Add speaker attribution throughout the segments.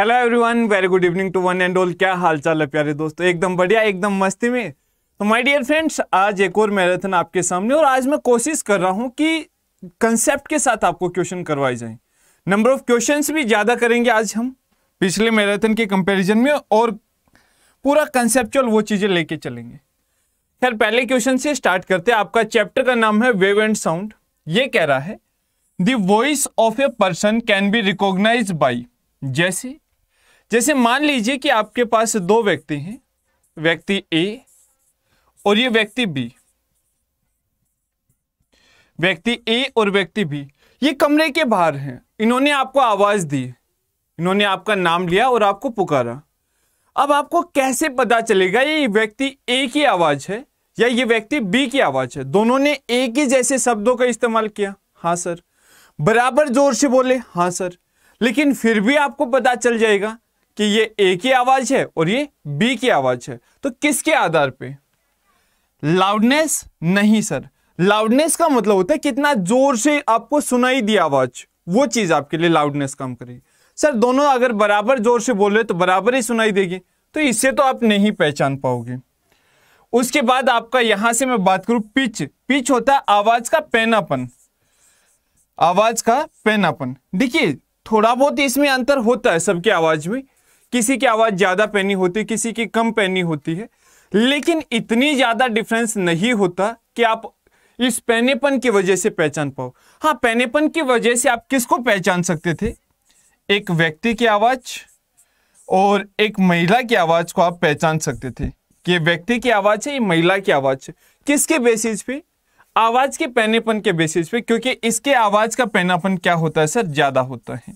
Speaker 1: Hello everyone very good evening to one and all क्या हाल चाल है प्यारे दोस्तों? एकदम बढ़िया, एकदम मस्ती में। तो माय डियर फ्रेंड्स आज एक और मैराथन आपके सामने और आज मैं कोशिश कर रहा हूँ कि कंसेप्ट के साथ आपको क्वेश्चन करवाए जाएँ। नंबर ऑफ़ क्वेश्चंस भी ज़्यादा करेंगे आज हम पिछले मैराथन के कंपैरिजन में और पूरा कंसेप्चुअल वो चीज़ें लेके चलेंगे। खैर, पहले क्वेश्चन से स्टार्ट करते हैं। आपका चैप्टर का नाम है वेव एंड साउंड ये कह रहा है the voice of a person can be recognise by जैसे जैसे मान लीजिए कि आपके पास दो व्यक्ति हैं, व्यक्ति ए और ये व्यक्ति बी। व्यक्ति ए और व्यक्ति बी, ये कमरे के बाहर हैं। इन्होंने आपको आवाज़ दी, इन्होंने आपका नाम लिया और आपको पुकारा। अब आपको कैसे पता चलेगा ये व्यक्ति ए की आवाज़ है या ये व्यक्ति बी की आवाज़ है? दोनों ने एक ही जैसे शब्दों का इस्तेमाल किया। हाँ सर। बराबर ज़ोर से बोले हाँ सर। लेकिन फिर भी आपको पता चल जाएगा कि ये ए की आवाज़ है और ये बी की आवाज़ है। तो किसके आधार पे? लाउडनेस नहीं सर लाउडनेस का मतलब होता है कितना ज़ोर से आपको सुनाई दी आवाज़। वो चीज़ आपके लिए लाउडनेस काम करेगी। सर दोनों अगर बराबर ज़ोर से बोल रहे तो बराबर ही सुनाई देगी। तो इससे तो आप नहीं पहचान पाओगे। उसके बाद आपका यहाँ से मैं बात करूँ पिच पिच होता है आवाज़ का पैनापन। आवाज़ का पैनापन। देखिए, थोड़ा बहुत इसमें अंतर होता है सबकी आवाज़ में। किसी की आवाज़ ज़्यादा पैनी होती है, किसी की कम पैनी होती है। लेकिन इतनी ज़्यादा डिफरेंस नहीं होता कि आप इस पैनेपन की वजह से पहचान पाओ। हाँ पैनेपन की वजह से आप किसको पहचान सकते थे? एक व्यक्ति की आवाज़ और एक महिला की आवाज़ को आप पहचान सकते थे कि व्यक्ति की आवाज़ है, ये महिला की आवाज़ है। किसके बेसिस पे? आवाज़ के पैनेपन के बेसिस पे, क्योंकि इसके आवाज़ का पैनापन क्या होता है सर? ज़्यादा होता है।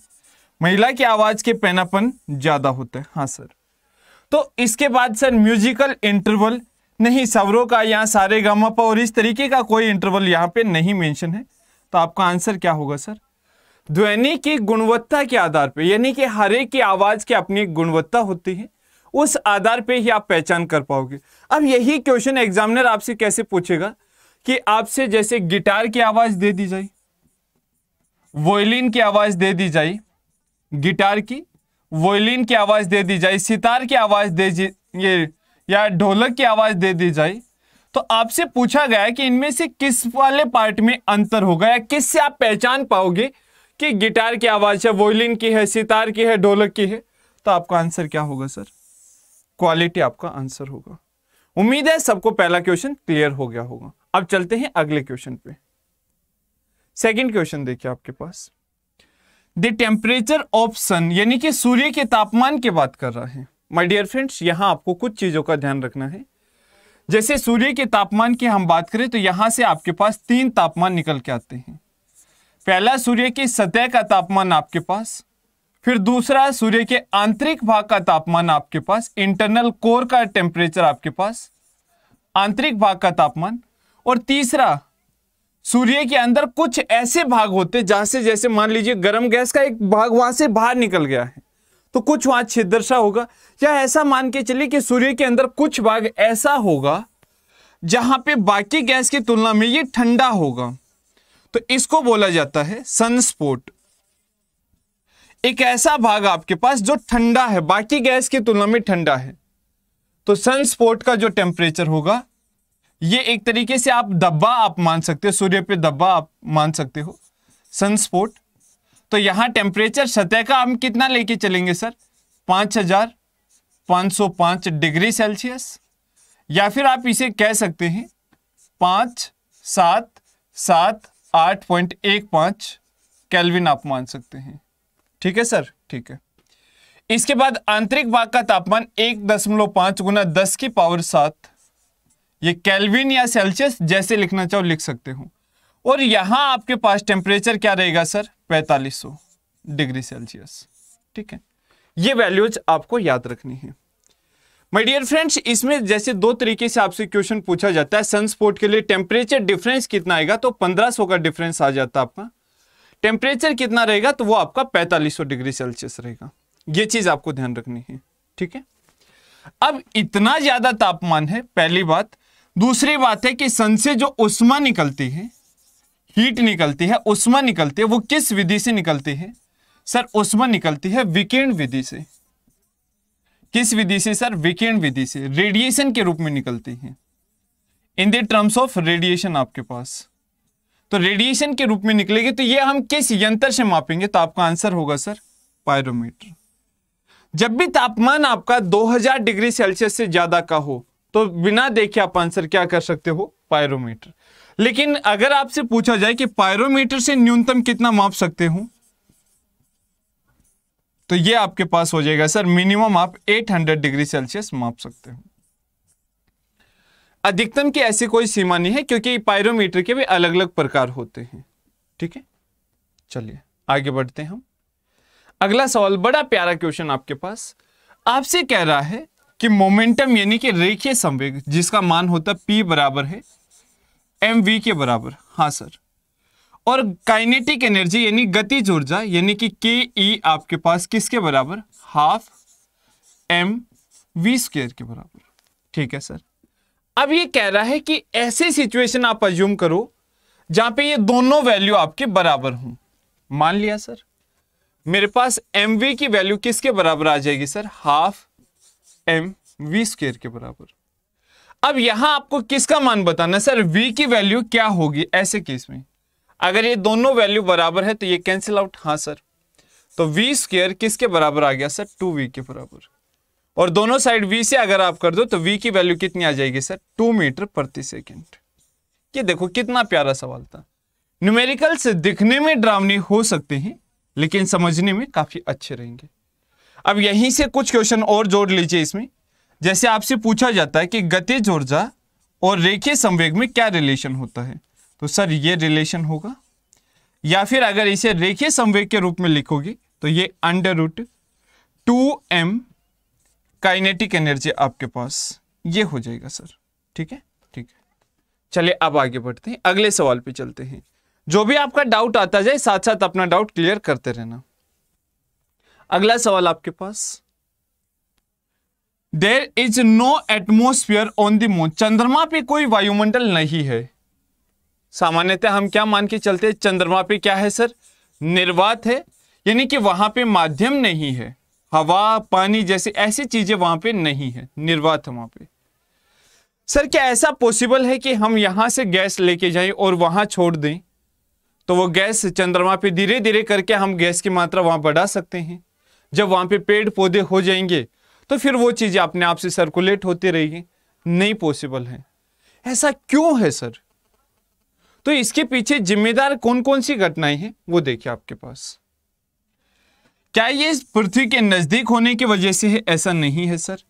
Speaker 1: महिला की आवाज़ के पैनापन ज़्यादा होता है। हाँ सर। तो इसके बाद, सर, म्यूजिकल इंटरवल नहीं, सवरों का यहाँ सारे गामा पर और इस तरीके का कोई इंटरवल यहाँ पे नहीं मेंशन है। तो आपका आंसर क्या होगा, सर? ध्वनि की गुणवत्ता के आधार पे, यानी कि हर एक की आवाज़ की अपनी गुणवत्ता होती है, उस आधार पे ही आप पहचान कर पाओगे। अब यही क्वेश्चन एग्जामिनर आपसे कैसे पूछेगा कि आपसे जैसे गिटार की आवाज़ दे दी जाए वोयलिन की आवाज़ दे दी जाए गिटार की वोलिन की आवाज़ दे दी जाए, सितार की आवाज़ दे ये, या ढोलक की आवाज़ दे दी जाए। तो आपसे पूछा गया कि इनमें से किस वाले पार्ट में अंतर होगा या किस से आप पहचान पाओगे कि गिटार की आवाज़ है वोलिन की है, सितार की है, ढोलक की है? तो आपका आंसर क्या होगा, सर? क्वालिटी आपका आंसर होगा। उम्मीद है सबको पहला क्वेश्चन क्लियर हो गया होगा। अब चलते हैं अगले क्वेश्चन पे। सेकंड क्वेश्चन देखिए आपके पास। द टेम्परेचर ऑफ़ सन यानी कि सूर्य के तापमान की बात कर रहा है। माय डियर फ्रेंड्स यहाँ आपको कुछ चीज़ों का ध्यान रखना है। जैसे सूर्य के तापमान की हम बात करें तो यहाँ से आपके पास तीन तापमान निकल के आते हैं। पहला सूर्य की सतह का तापमान आपके पास, फिर दूसरा सूर्य के आंतरिक भाग का तापमान आपके पास इंटरनल कोर का टेम्परेचर आपके पास, आंतरिक भाग का तापमान, और तीसरा सूर्य के अंदर कुछ ऐसे भाग होते हैं जहाँ से, जैसे मान लीजिए गर्म गैस का एक भाग वहाँ से बाहर निकल गया है तो कुछ वहाँ छिद्र सा होगा। या ऐसा मान के चलिए कि सूर्य के अंदर कुछ भाग ऐसा होगा जहाँ पे बाकी गैस की तुलना में ये ठंडा होगा। तो इसको बोला जाता है सनस्पोर्ट। एक ऐसा भाग आपके पास जो ठंडा है, बाकी गैस की तुलना में ठंडा है तो सनस्पोर्ट का जो टेम्परेचर होगा ये एक तरीके से आप दब्बा आप मान सकते हो, सूर्य पे दब्बा आप मान सकते हो सनस्पोर्ट तो यहाँ टेम्परेचर सतह का हम कितना लेके चलेंगे सर? पाँच हज़ार पाँच सौ पाँच डिग्री सेल्सियस। या फिर आप इसे कह सकते हैं, पाँच सात सात आठ पॉइंट एक पाँच कैलविन आप मान सकते हैं। ठीक है सर? ठीक है। इसके बाद आंतरिक भाग का तापमान एक दशमलव पाँच गुना दस की पावर सात। ये कैलविन या सेल्सियस जैसे लिखना चाहो लिख सकते हो। और यहाँ आपके पास टेम्परेचर क्या रहेगा सर 4500 डिग्री सेल्सियस ठीक है? ये वैल्यूज़ आपको याद रखनी है। माय डियर फ्रेंड्स इसमें जैसे दो तरीके से आपसे क्वेश्चन पूछा जाता है। सनस्पोर्ट के लिए टेम्परेचर डिफरेंस कितना आएगा तो 1500 का डिफरेंस आ जाता है आपका। टेम्परेचर कितना रहेगा तो वो आपका 4500 डिग्री सेल्सियस रहेगा। ये चीज़ आपको ध्यान रखनी है। ठीक है? अब इतना ज़्यादा तापमान है, पहली बात दूसरी बात है कि सन से जो उष्मा निकलती है हीट निकलती है, उष्मा निकलती है, वो किस विधि से निकलती है? सर, उष्मा निकलती है विकिरण विधि से। किस विधि से सर? विकिरण विधि से। रेडिएशन के रूप में निकलती है। In the terms of radiation आपके पास। तो रेडिएशन के रूप में निकलेगी तो ये हम किस यंत्र से मापेंगे? तो आपका आंसर होगा सर पायरोमीटर जब भी तापमान आपका 2000 डिग्री सेल्सियस से ज़्यादा का हो तो बिना देखे आप आंसर क्या कर सकते हो? पायरोमीटर। लेकिन अगर आपसे पूछा जाए कि पायरोमीटर से न्यूनतम कितना माप सकते हो? तो ये आपके पास हो जाएगा, सर मिनिमम आप 800 डिग्री सेल्सियस माप सकते हो। अधिकतम की ऐसी कोई सीमा नहीं है, क्योंकि पायरोमीटर के भी अलग अलग प्रकार होते हैं। ठीक है? चलिए, आगे बढ़ते हैं हम। अगला सवाल, बड़ा प्यारा क्वेश्चन आपके पास। आपसे कह रहा है कि मोमेंटम यानी कि रेखीय संवेग, जिसका मान होता पी बराबर है एम वी के बराबर। हाँ सर। और काइनेटिक एनर्जी यानी गतिज ऊर्जा यानी कि के ई आपके पास किसके बराबर? हाफ़ एम वी स्क्र के बराबर। ठीक है, सर। अब ये कह रहा है कि ऐसी सिचुएशन आप अज्यूम करो, जहाँ पे ये दोनों वैल्यू आपके बराबर हों। मान लिया, सर। मेरे पास एम वी की वैल्यू किसके बराबर आ जाएगी, sir? Half M V square के बराबर। अब यहाँ आपको किसका मान बताना सर, v की वैल्यू क्या होगी ऐसे केस में? अगर ये दोनों वैल्यू बराबर है तो ये कैंसिल आउट हाँ सर। तो वी स्क्र किसके बराबर आ गया, सर? टू वी के बराबर। और दोनों साइड v से अगर आप कर दो तो v की वैल्यू कितनी आ जाएगी, सर? टू मीटर प्रति सेकेंड ये देखो, कितना प्यारा सवाल था। न्यूमेरिकल्स दिखने में ड्रामनी हो सकते हैं, लेकिन समझने में काफ़ी अच्छे रहेंगे। अब यहीं से कुछ क्वेश्चन और जोड़ लीजिए इसमें। जैसे आपसे पूछा जाता है कि गतिज ऊर्जा और रेखीय संवेग में क्या रिलेशन होता है? तो सर, ये रिलेशन होगा। या फिर अगर इसे रेखीय संवेग के रूप में लिखोगे तो ये under root two M kinetic energy आपके पास। ये हो जाएगा सर। ठीक है? ठीक है। चलिए, अब आगे बढ़ते हैं। अगले सवाल पे चलते हैं। जो भी आपका डाउट आता जाए साथ साथ अपना डाउट क्लियर करते रहना। अगला सवाल आपके पास। There is no atmosphere on the moon चंद्रमा पे कोई वायुमंडल नहीं है। सामान्यतः हम क्या मान के चलते हैं? चंद्रमा पे क्या है, सर? निर्वात है, यानी कि वहाँ पे माध्यम नहीं है। हवा, पानी जैसे ऐसी चीज़ें वहाँ पे नहीं है। निर्वात वहाँ पे। सर, क्या ऐसा पॉसिबल है कि हम यहाँ से गैस लेके जाएँ और वहाँ छोड़ दें? तो वो गैस चंद्रमा पे धीरे धीरे करके हम गैस की मात्रा वहाँ बढ़ा सकते हैं। जब वहाँ पे पेड़ पौधे हो जाएँगे तो फिर वो चीज़ें अपने आप से सर्कुलेट होती रहेगी। नहीं पॉसिबल है। ऐसा क्यों है सर तो इसके पीछे जिम्मेदार कौन कौन सी घटनाएँ हैं, वो देखिए आपके पास। क्या ये पृथ्वी के नज़दीक होने की वजह से है? ऐसा नहीं है सर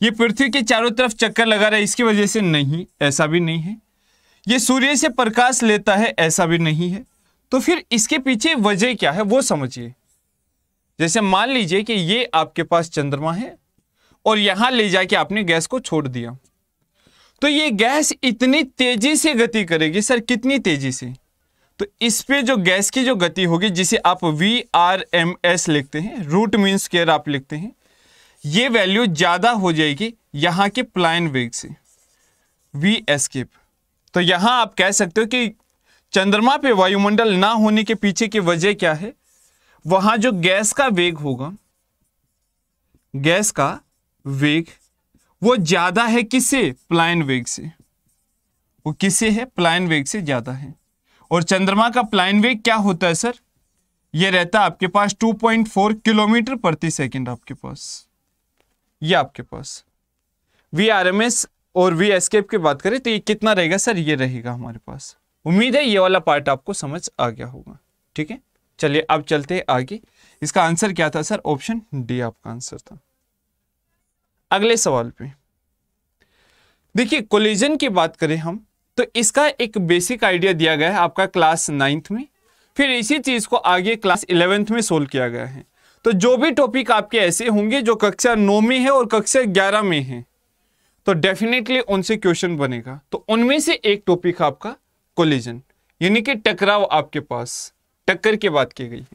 Speaker 1: ये पृथ्वी के चारों तरफ़ चक्कर लगा रहा है, इसकी वजह से नहीं, ऐसा भी नहीं है। ये सूर्य से प्रकाश लेता है, ऐसा भी नहीं है। तो फिर इसके पीछे वजह क्या है, वो समझिए। जैसे मान लीजिए कि ये आपके पास चंद्रमा है और यहाँ ले जाके आपने गैस को छोड़ दिया। तो ये गैस इतनी तेज़ी से गति करेगी, सर, कितनी तेज़ी से? तो इस पे जो गैस की जो गति होगी, जिसे आप वी आर एम एस लिखते हैं रूट मीन स्केयर आप लिखते हैं, ये वैल्यू ज़्यादा हो जाएगी यहाँ के प्लाइन वेग से वी एस्केप तो यहाँ आप कह सकते हो कि चंद्रमा पे वायुमंडल ना होने के पीछे की वजह क्या है? वहाँ जो गैस का वेग होगा, गैस का वेग, वो ज़्यादा है किससे प्लाइन वेग से। वो किससे है? प्लाइन वेग से ज़्यादा है। और चंद्रमा का प्लाइन वेग क्या होता है, सर? ये रहता है आपके पास 2.4 किलोमीटर प्रति सेकंड आपके पास। ये आपके पास। वी आर एम एस और वी एस्केप की बात करें तो ये कितना रहेगा, सर? ये रहेगा हमारे पास। उम्मीद है ये वाला पार्ट आपको समझ आ गया होगा। ठीक है? चलिए, अब चलते आगे। इसका आंसर क्या था सर? ऑप्शन डी आपका आंसर था। अगले सवाल पे। देखिए, कोलिजन की बात करें हम तो इसका एक बेसिक आइडिया दिया गया है आपका क्लास नाइन्थ में। फिर इसी चीज़ को आगे क्लास इलेवेंथ में सोल्व किया गया है। तो जो भी टॉपिक आपके ऐसे होंगे जो कक्षा नौ में है और कक्षा ग्यारह में है तो डेफिनेटली उनसे क्वेश्चन बनेगा। तो उनमें से एक टॉपिक आपका कोलिजन, यानी कि टकराव आपके पास। टक्कर की बात की गई है।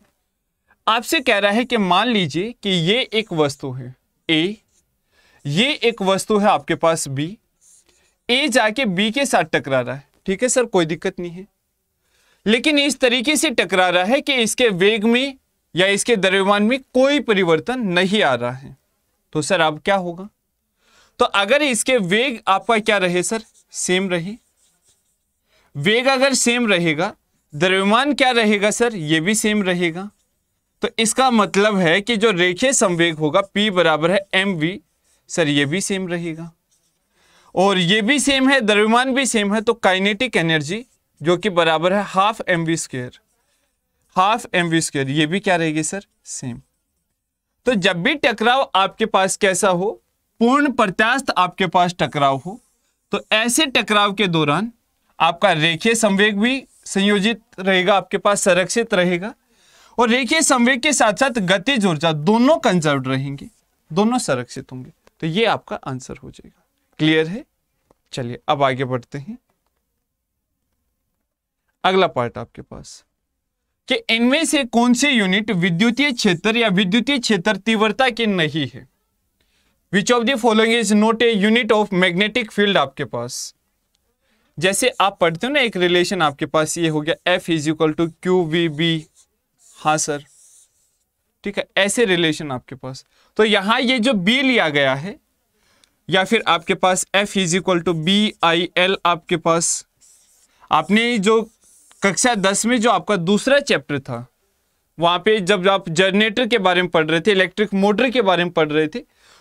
Speaker 1: आपसे कह रहा है कि मान लीजिए कि ये एक वस्तु है, ए, ये एक वस्तु है आपके पास, बी, ए जाके बी के साथ टकरा रहा है। ठीक है सर, कोई दिक्कत नहीं है। लेकिन इस तरीके से टकरा रहा है कि इसके वेग में या इसके द्रव्यमान में कोई परिवर्तन नहीं आ रहा है। तो सर, अब क्या होगा? तो अगर इसके वेग आपका क्या रहे सर? सेम रहे। वेग अगर सेम रहेगा द्रव्यमान क्या रहेगा, सर? ये भी सेम रहेगा। तो इसका मतलब है कि जो रेखीय संवेग होगा, P बराबर है एम वी सर, ये भी सेम रहेगा। और ये भी सेम है, द्रव्यमान भी सेम है तो काइनेटिक एनर्जी जो कि बराबर है half M V square half M V square ये भी क्या रहेगी, सर? सेम तो जब भी टकराव आपके पास कैसा हो, पूर्ण प्रत्यास्थ आपके पास टकराव हो तो ऐसे टकराव के दौरान आपका रेखीय संवेग भी संयोजित रहेगा, आपके पास संरक्षित रहेगा। और रेखीय संवेग के साथ साथ गतिज ऊर्जा दोनों कंजर्व रहेंगे, दोनों संरक्षित होंगे। तो ये आपका आंसर हो जाएगा। क्लियर है? चलिए, अब आगे बढ़ते हैं। अगला पार्ट आपके पास। कि इनमें से कौन सी यूनिट विद्युतीय क्षेत्र या विद्युतीय क्षेत्र तीव्रता की नहीं है? Which of the following is not a unit of magnetic field आपके पास? जैसे आप पढ़ते हो ना, एक रिलेशन आपके पास ये हो गया F is equal to Q V B हाँ सर ठीक है, ऐसे रिलेशन आपके पास। तो यहाँ ये जो बी लिया गया है, या फिर आपके पास F is equal to B I L आपके पास। आपने जो कक्षा दस में जो आपका दूसरा चैप्टर था, वहाँ पे जब आप जनरेटर के बारे में पढ़ रहे थे इलेक्ट्रिक मोटर के बारे में पढ़ रहे थे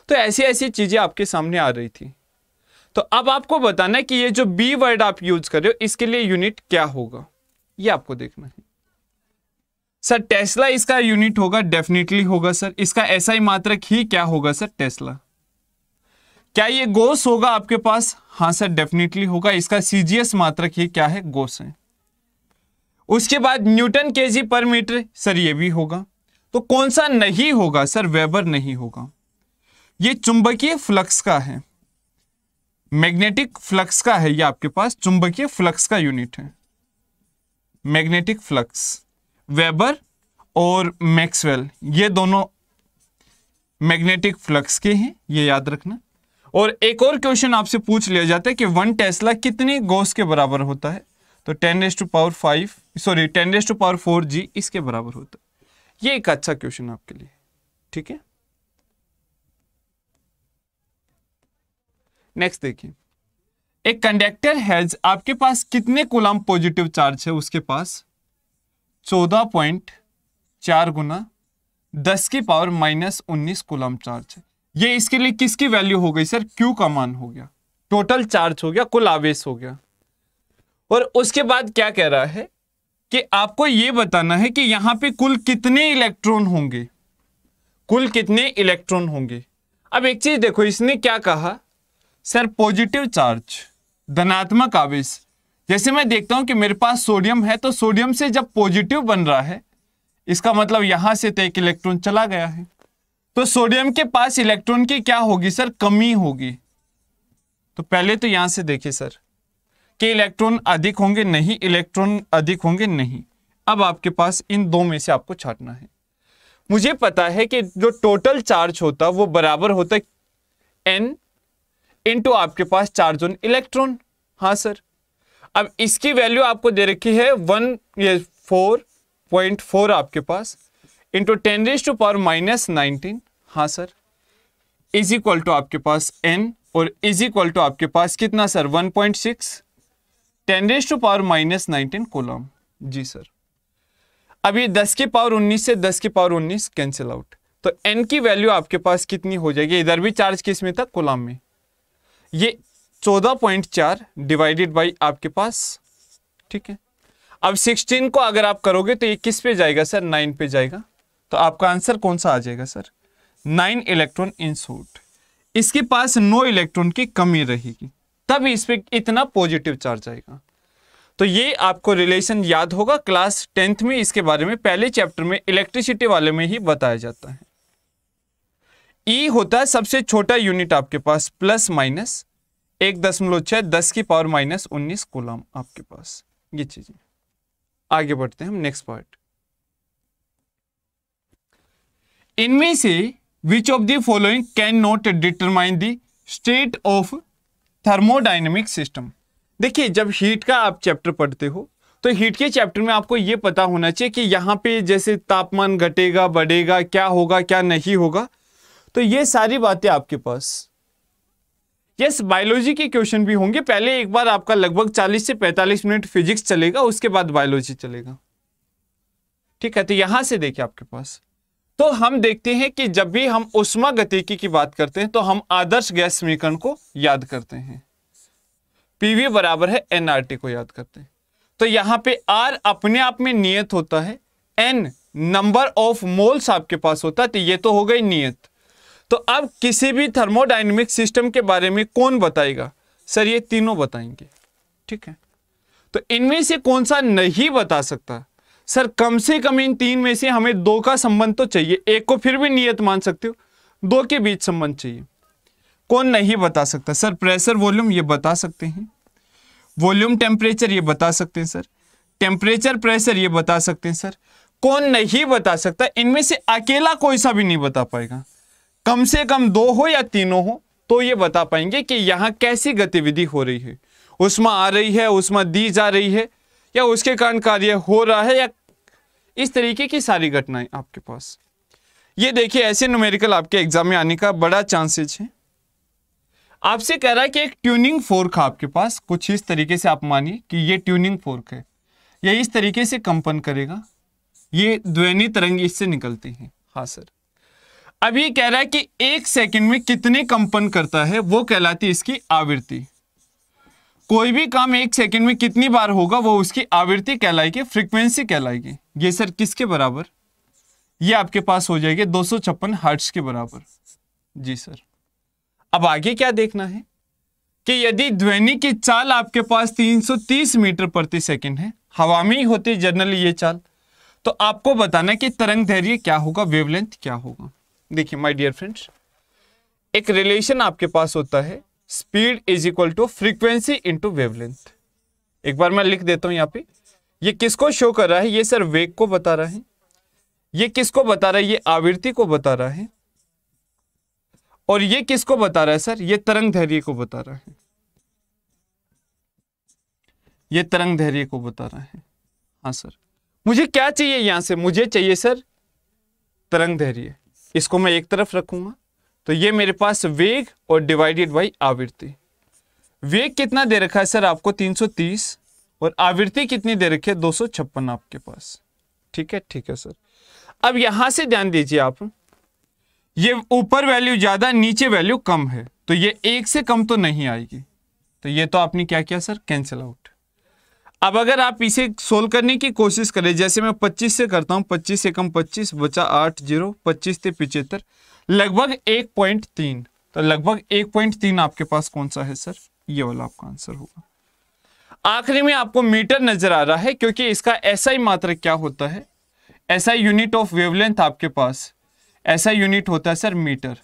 Speaker 1: तो ऐसी ऐसी चीज़ें आपके सामने आ रही थी। तो अब आपको बताना है कि ये जो बी वर्ड आप यूज़ कर रहे हो, इसके लिए यूनिट क्या होगा? ये आपको देखना है। सर टेस्ला इसका यूनिट होगा डेफिनेटली होगा सर इसका ऐसा ही मात्रक ही क्या होगा सर टेस्ला क्या ये गोस होगा आपके पास? हाँ सर डेफिनेटली होगा। इसका सीजीएस मात्रक ही क्या है? गोस है। उसके बाद newton kg per metre sir ये भी होगा। तो कौन सा नहीं होगा सर वेबर नहीं होगा। ये चुंबकीय फ्लक्स का है। मैग्नेटिक फ्लक्स का है ये आपके पास, चुंबकीय फ्लक्स का यूनिट है। मैग्नेटिक फ्लक्स, वेबर और मैक्सवेल, ये दोनों मैग्नेटिक फ्लक्स के हैं, ये याद रखना। और एक और क्वेश्चन आपसे पूछ लिया जाता है कि वन टेस्ला कितने गोस के बराबर होता है? तो ten raise to power five, sorry, ten raise to power four जी इसके बराबर होता है। ये एक अच्छा क्वेश्चन आपके लिए, ठीक है? नेक्स्ट देखिए। एक कंडक्टर हैज़ आपके पास कितने कुलाम पॉजिटिव चार्ज है उसके पास? चौदह पॉइंट चार गुना दस की पावर माइनस उन्नीस कुलाम चार्ज है। ये इसके लिए किसकी वैल्यू हो गई सर क्यू का मान हो गया। टोटल चार्ज हो गया, कुल आवेश हो गया। और उसके बाद क्या कह रहा है कि आपको यह बताना है कि यहाँ पे कुल कितने इलेक्ट्रॉन होंगे? कुल कितने इलेक्ट्रॉन होंगे? अब एक चीज़ देखो, इसने क्या कहा? सर पॉजिटिव चार्ज धनात्मक आवेश। जैसे मैं देखता हूँ कि मेरे पास सोडियम है तो सोडियम से जब पॉजिटिव बन रहा है, इसका मतलब यहाँ से तो एक इलेक्ट्रॉन चला गया है। तो सोडियम के पास इलेक्ट्रॉन की क्या होगी सर कमी होगी। तो पहले तो यहाँ से देखिए सर कि इलेक्ट्रॉन अधिक होंगे नहीं इलेक्ट्रॉन अधिक होंगे नहीं। अब आपके पास इन दो में से आपको छाटना है। मुझे पता है कि जो टोटल चार्ज होता, वो बराबर होता एन इनटू आपके पास चार्ज ऑन इलेक्ट्रॉन हाँ सर अब इसकी वैल्यू आपको दे रखी है वन ये फोर पॉइंट फोर आपके पास. Into ten raise to power minus nineteen हाँ सर इज़ इक्वल टू आपके पास एन और इज़ इक्वल टू आपके पास कितना sir one point six ten raise to power minus nineteen coulomb ji sir अब ये दस की पावर उन्नीस से दस की पावर उन्नीस कैंसिल आउट तो एन की वैल्यू आपके पास कितनी हो जाएगी? इधर भी चार्ज किसमें था? कोलाम में. ये चौदह पॉइंट चार डिवाइडेड बाई आपके पास, ठीक है? अब सिक्सटीन को अगर आप करोगे तो ये किस पे जाएगा सर? नाइन पे जाएगा। तो आपका आंसर कौन सा आ जाएगा सर? नाइन इलेक्ट्रॉन इन सूट इसके पास नो इलेक्ट्रॉन की कमी रहेगी। तब इस पे इतना पॉजिटिव चार्ज आएगा। तो ये आपको रिलेशन याद होगा। क्लास टेंथ में इसके बारे में, पहले चैप्टर में इलेक्ट्रिसिटी वाले में ही बताया जाता है। ई e होता है सबसे छोटा यूनिट आपके पास प्लस माइनस एक दशमलव छह, दस की पावर माइनस उन्नीस कोलाम आपके पास। ये चीज़ें आगे बढ़ते हैं हम नेक्स्ट पार्ट इनमें से which of the following can not determine the state of thermodynamic system देखिए, जब हीट का आप चैप्टर पढ़ते हो तो हीट के चैप्टर में आपको ये पता होना चाहिए कि यहाँ पे जैसे तापमान घटेगा, बढ़ेगा, क्या होगा, क्या नहीं होगा। तो ये सारी बातें आपके पास। यस बायोलॉजी के क्वेश्चन भी होंगे। पहले एक बार आपका लगभग 40 से 45 मिनट फिजिक्स चलेगा, उसके बाद बायोलॉजी चलेगा। ठीक है तो यहाँ से देखिए आपके पास। तो हम देखते हैं कि जब भी हम उष्मा गतिकी की बात करते हैं तो हम आदर्श गैस समीकरण को याद करते हैं। पीवी बराबर है एनआरटी को याद करते हैं। तो यहाँ पे आर अपने आप में नियत होता है। एन नंबर ऑफ़ मोल्स आपके पास होता है तो ये तो हो गई नियत। तो अब किसी भी थर्मोडाइनमिक सिस्टम के बारे में कौन बताएगा? सर, ये तीनों बताएँगे। ठीक है? तो इनमें से कौन सा नहीं बता सकता? सर, कम से कम इन तीन में से हमें दो का संबंध तो चाहिए। एक को फिर भी नियत मान सकते हो। दो के बीच संबंध चाहिए। कौन नहीं बता सकता? सर प्रेशर वॉल्यूम ये बता सकते हैं। वॉल्यूम टेम्परेचर ये बता सकते हैं, सर। टेम्परेचर प्रेशर ये बता सकते हैं, सर। कौन नहीं बता सकता? इनमें से अकेला कोई सा भी नहीं बता पाएगा। कम से कम दो हो या तीनों हो तो ये बता पाएँगे कि यहाँ कैसी गतिविधि हो रही है। उष्मा आ रही है, उष्मा दी जा रही है, या उसके कारण कार्य हो रहा है, या इस तरीके की सारी घटनाएँ आपके पास। ये देखिए, ऐसे न्यूमेरिकल आपके एग्ज़ाम में आने का बड़ा चांसेज है। आपसे कह रहा है कि एक ट्यूनिंग फोर्क आपके पास। कुछ इस तरीके से आप मानिए कि ये ट्यूनिंग फोर्क है। या इस तरीके से कंपन करेगा। ये ध्वनि तरंग इससे निकलती हैं। हाँ सर। अब ये कह रहा है कि एक सेकंड में कितने कंपन करता है, वो कहलाती है इसकी आवृत्ति। कोई भी काम एक सेकंड में कितनी बार होगा, वो उसकी आवृत्ति कहलाएगी फ्रीक्वेंसी कहलाएगी। ये सर किसके बराबर? ये आपके पास हो जाएगी दो सौ छप्पन के बराबर। जी सर। अब आगे क्या देखना है? कि यदि ध्वनि की चाल आपके पास 330 मीटर प्रति सेकंड है, हवा में ही होती जनरली ये चाल तो आपको बताना कि तरंग धैर्य क्या होगा वेवलेंथ क्या होगा। देखिए माय डियर फ्रेंड्स एक रिलेशन आपके पास होता है speed is equal to frequency into wavelength एक बार मैं लिख देता हूँ यहाँ पे, ये किसको शो कर रहा है? ये सर वेग को बता रहा है, ये किसको बता रहा है? ये आवृत्ति को बता रहा है, और ये किसको बता रहा है सर ये तरंग धैर्य को बता रहा है। ये तरंग धैर्य को बता रहा है। हाँ सर मुझे क्या चाहिए यहाँ से? मुझे चाहिए सर तरंग धैर्य। इसको मैं एक तरफ़ रखूँगा। तो ये मेरे पास वेग और डिवाइडेड बाई आवृत्ति। वेग कितना दे रखा है सर आपको? 330 और आवृत्ति कितनी दे रखी है? दो सौ छप्पन आपके पास। ठीक है ठीक है सर। अब यहाँ से ध्यान दीजिए आप। ये ऊपर वैल्यू ज़्यादा, नीचे वैल्यू कम है। तो ये एक से कम तो नहीं आएगी। तो ये तो आपने क्या किया सर? कैंसिल आउट अब अगर आप इसे सोल्व करने की कोशिश करें, जैसे मैं 25 से करता हूँ 25 से कम 25 बचा आठ ज़ीरो, पच्चीस से पिछहत्तर लगभग एक पॉइंट तीन। तो लगभग एक पॉइंट तीन आपके पास कौन सा है, सर? ये वाला आपका आंसर होगा। आखिरी में आपको मीटर नज़र आ रहा है, क्योंकि इसका ऐसा ही मात्र क्या होता है? ऐसा यूनिट ऑफ़ वेवलेंथ आपके पास। ऐसा यूनिट होता है, सर मीटर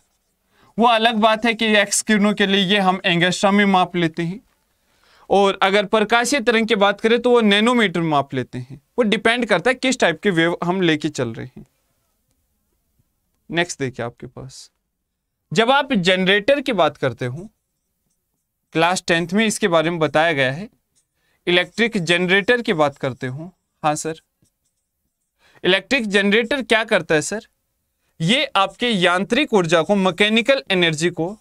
Speaker 1: वो अलग बात है कि एक्स किरणों के लिए ये हम एंगेस्ट्रा में माप लेते हैं। और अगर प्रकाशीय तरंग की बात करें तो वो नैनोमीटर माप लेते हैं। वो डिपेंड करता है किस टाइप के वेव हम लेके चल रहे हैं। नेक्स्ट देखिए आपके पास। जब आप जनरेटर की बात करते हो क्लास टेंथ में इसके बारे में बताया गया है। इलेक्ट्रिक जनरेटर की बात करते हो। हाँ सर इलेक्ट्रिक जनरेटर क्या करता है सर ये आपके यांत्रिक ऊर्जा को मैकेनिकल एनर्जी को,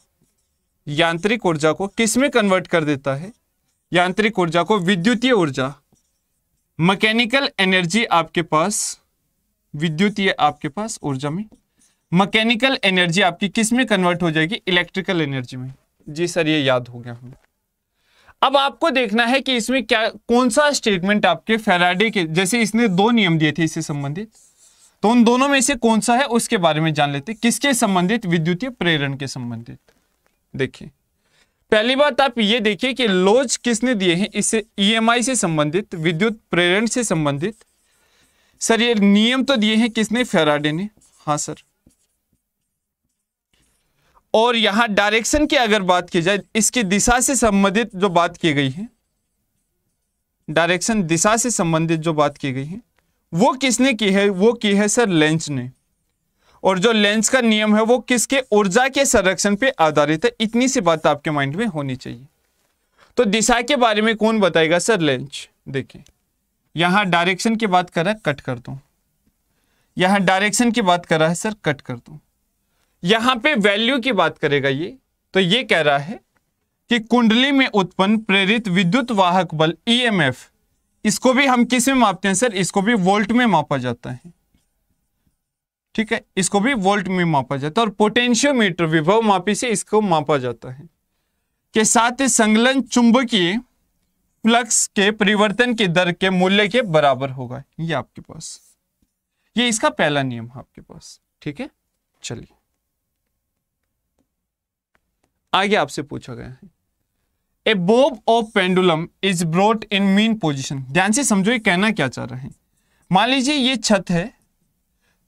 Speaker 1: यांत्रिक ऊर्जा को किसमें कन्वर्ट कर देता है? यांत्रिक ऊर्जा को विद्युतीय ऊर्जा। मैकेनिकल एनर्जी आपके पास, विद्युतीय आपके पास ऊर्जा में। मैकेनिकल एनर्जी आपकी किसमें कन्वर्ट हो जाएगी? इलेक्ट्रिकल एनर्जी में। जी सर, ये याद हो गया हमें। अब आपको देखना है कि इसमें क्या, कौन सा स्टेटमेंट आपके फेराडे के, जैसे इसने दो नियम दिए थे इससे संबंधित। तो उन दोनों में से कौन सा है, उसके बारे में जान लेते किसके संबंधित? विद्युतीय प्रेरण के संबंधित। देखिए। पहली बात आप ये देखिए कि लोज किसने दिए हैं? इससे ईएमआई से संबंधित, विद्युत प्रेरण से संबंधित। सर, ये नियम तो दिए हैं किसने? फेराडे ने। हाँ सर। और यहाँ डायरेक्शन की अगर बात की जाए, इसकी दिशा से संबंधित जो बात की गई है, डायरेक्शन दिशा से संबंधित जो बात की गई है, वो किसने की है? वो की है, सर, लेंच ने। और जो लेंस का नियम है, वो किसके? ऊर्जा के संरक्षण पे आधारित है। इतनी सी बात आपके माइंड में होनी चाहिए। तो दिशा के बारे में कौन बताएगा सर लेंस देखिए, यहाँ डायरेक्शन की बात कर रहा है कट कर दो। यहाँ डायरेक्शन की बात कर रहा है, सर कट कर दो। यहाँ पे वैल्यू की बात करेगा ये। तो ये कह रहा है कि कुंडली में उत्पन्न प्रेरित विद्युत वाहक बल ईएमएफ इसको भी हम किसमें मापते हैं, सर? इसको भी वोल्ट में मापा जाता है। ठीक है? इसको भी वोल्ट में मापा जाता है और पोटेंशियोमीटर विभव मापी से इसको मापा जाता है। के साथ संलग्न चुंबकीय फ्लक्स के परिवर्तन की दर के मूल्य के बराबर होगा। ये आपके पास। ये इसका पहला नियम है आपके पास। ठीक है? चलिए। आगे आपसे पूछा गया है। A bob of pendulum is brought in mean position. ध्यान से समझो ये कहना क्या चाह रहे हैं। मान लीजिए ये छत है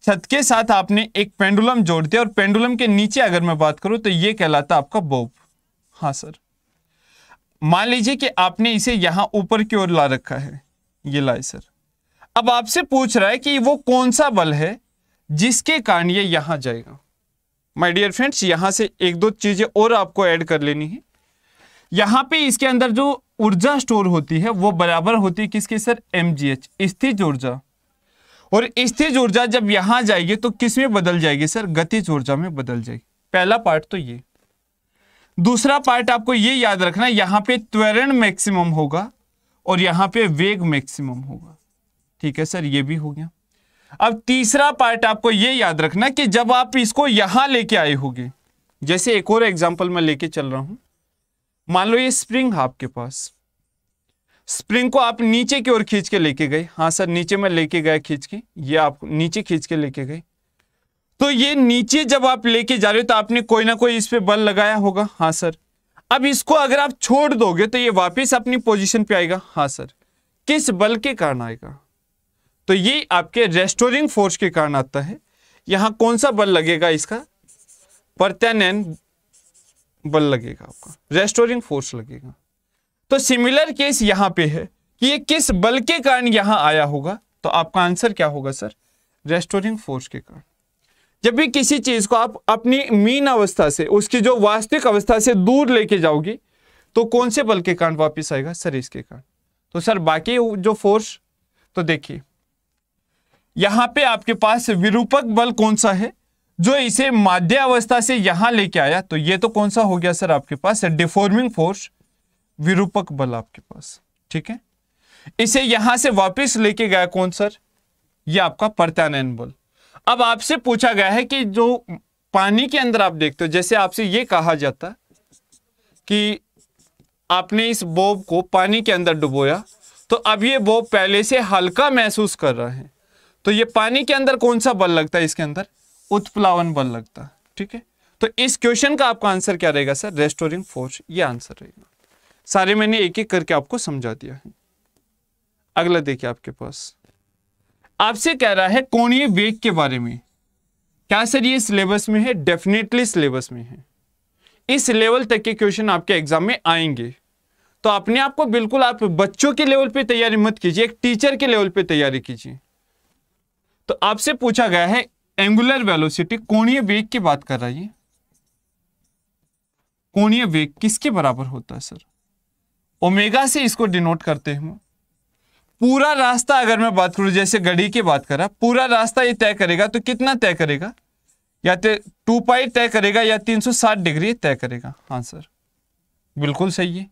Speaker 1: छत के साथ आपने एक पेंडुलम जोड़ दिया और पेंडुलम के नीचे अगर मैं बात करूँ तो ये कहलाता आपका बोब। हाँ सर। मान लीजिए कि आपने इसे यहाँ ऊपर की ओर ला रखा है। ये लाए, सर। अब आपसे पूछ रहा है कि वो कौन सा बल है जिसके कारण ये यहाँ जाएगा? माय डियर फ्रेंड्स यहाँ से एक दो चीज़ें और आपको ऐड कर लेनी है। यहाँ पे इसके अंदर जो ऊर्जा स्टोर होती है, वो बराबर होती है किसकी, सर? एम स्थिर ऊर्जा। और स्थिर ऊर्जा जब यहाँ जाएगी तो किसमें बदल जाएगी सर? गतिज ऊर्जा में बदल जाएगी। पहला पार्ट तो ये। दूसरा पार्ट आपको ये याद रखना, यहाँ पे त्वरण मैक्सिमम होगा और यहाँ पे वेग मैक्सिमम होगा। ठीक है सर, ये भी हो गया। अब तीसरा पार्ट आपको ये याद रखना कि जब आप इसको यहाँ लेके आए होगे, जैसे एक और एग्जांपल मैं लेके चल रहा हूँ। मान लो ये स्प्रिंग आपके पास। स्प्रिंग को आप नीचे की ओर खींच के लेके गए। हाँ सर, नीचे में लेके गया खींच के। ये आप नीचे खींच के लेके गए। तो ये नीचे जब आप लेके जा रहे हो तो आपने कोई ना कोई इस पे बल लगाया होगा। हाँ सर। अब इसको अगर आप छोड़ दोगे तो ये वापस अपनी पोजीशन पे आएगा। हाँ सर। किस बल के कारण आएगा? तो ये आपके रेस्टोरिंग फोर्स के कारण आता है। यहाँ कौन सा बल लगेगा इसका? प्रत्यानयन बल लगेगा आपका। रेस्टोरिंग फोर्स लगेगा। तो सिमिलर केस यहाँ पे है कि ये किस बल के कारण यहाँ आया होगा? तो आपका आंसर क्या होगा सर रेस्टोरिंग फोर्स के कारण। जब भी किसी चीज़ को आप अपनी मीन अवस्था से, उसकी जो वास्तविक अवस्था से दूर लेके जाओगे तो कौन से बल के कारण वापिस आएगा? सर इसके कारण। तो सर बाकी जो फोर्स तो देखिए। यहाँ पे आपके पास विरूपक बल कौन सा है, जो इसे माध्य अवस्था से यहाँ लेके आया? तो ये तो कौन सा हो गया सर आपके पास? डिफॉर्मिंग फोर्स विरूपक बल आपके पास, ठीक है? इसे यहाँ से वापस लेके गया कौन, सर? ये आपका प्रत्यानयन बल। अब आपसे पूछा गया है कि जो पानी के अंदर आप देखते हो, जैसे आपसे ये कहा जाता कि आपने इस बोब को पानी के अंदर डुबोया तो अब ये बोब पहले से हल्का महसूस कर रहा है। तो ये पानी के अंदर कौन सा बल लगता है इसके अंदर? उत्प्लावन बल लगता है ठीक है? तो इस क्वेश्चन का आपका आंसर क्या रहेगा, सर? रेस्टोरिंग फोर्स, ये आंसर रहेगा। सारे मैंने एक एक करके आपको समझा दिया है। अगला देखिए आपके पास। आपसे कह रहा है कोणीय वेग के बारे में? क्या सर ये सिलेबस में है? डेफिनेटली सिलेबस में है। इस लेवल तक के क्वेश्चन आपके एग्ज़ाम में आएँगे। तो अपने आप को बिल्कुल आप बच्चों के लेवल पे तैयारी मत कीजिए, एक टीचर के लेवल पे तैयारी कीजिए। तो आपसे पूछा गया है एंगुलर वेलोसिटी कोणीय वेग की बात कर रहा है? कोणीय वेग किसके बराबर होता है, सर? ओमेगा से इसको डिनोट करते हैं पूरा रास्ता अगर मैं बात करूँ, जैसे घड़ी की बात करा, पूरा रास्ता ये तय करेगा तो कितना तय करेगा? या तो टू पाई तय करेगा या 360 डिग्री तय करेगा। हाँ सर। बिल्कुल सही है।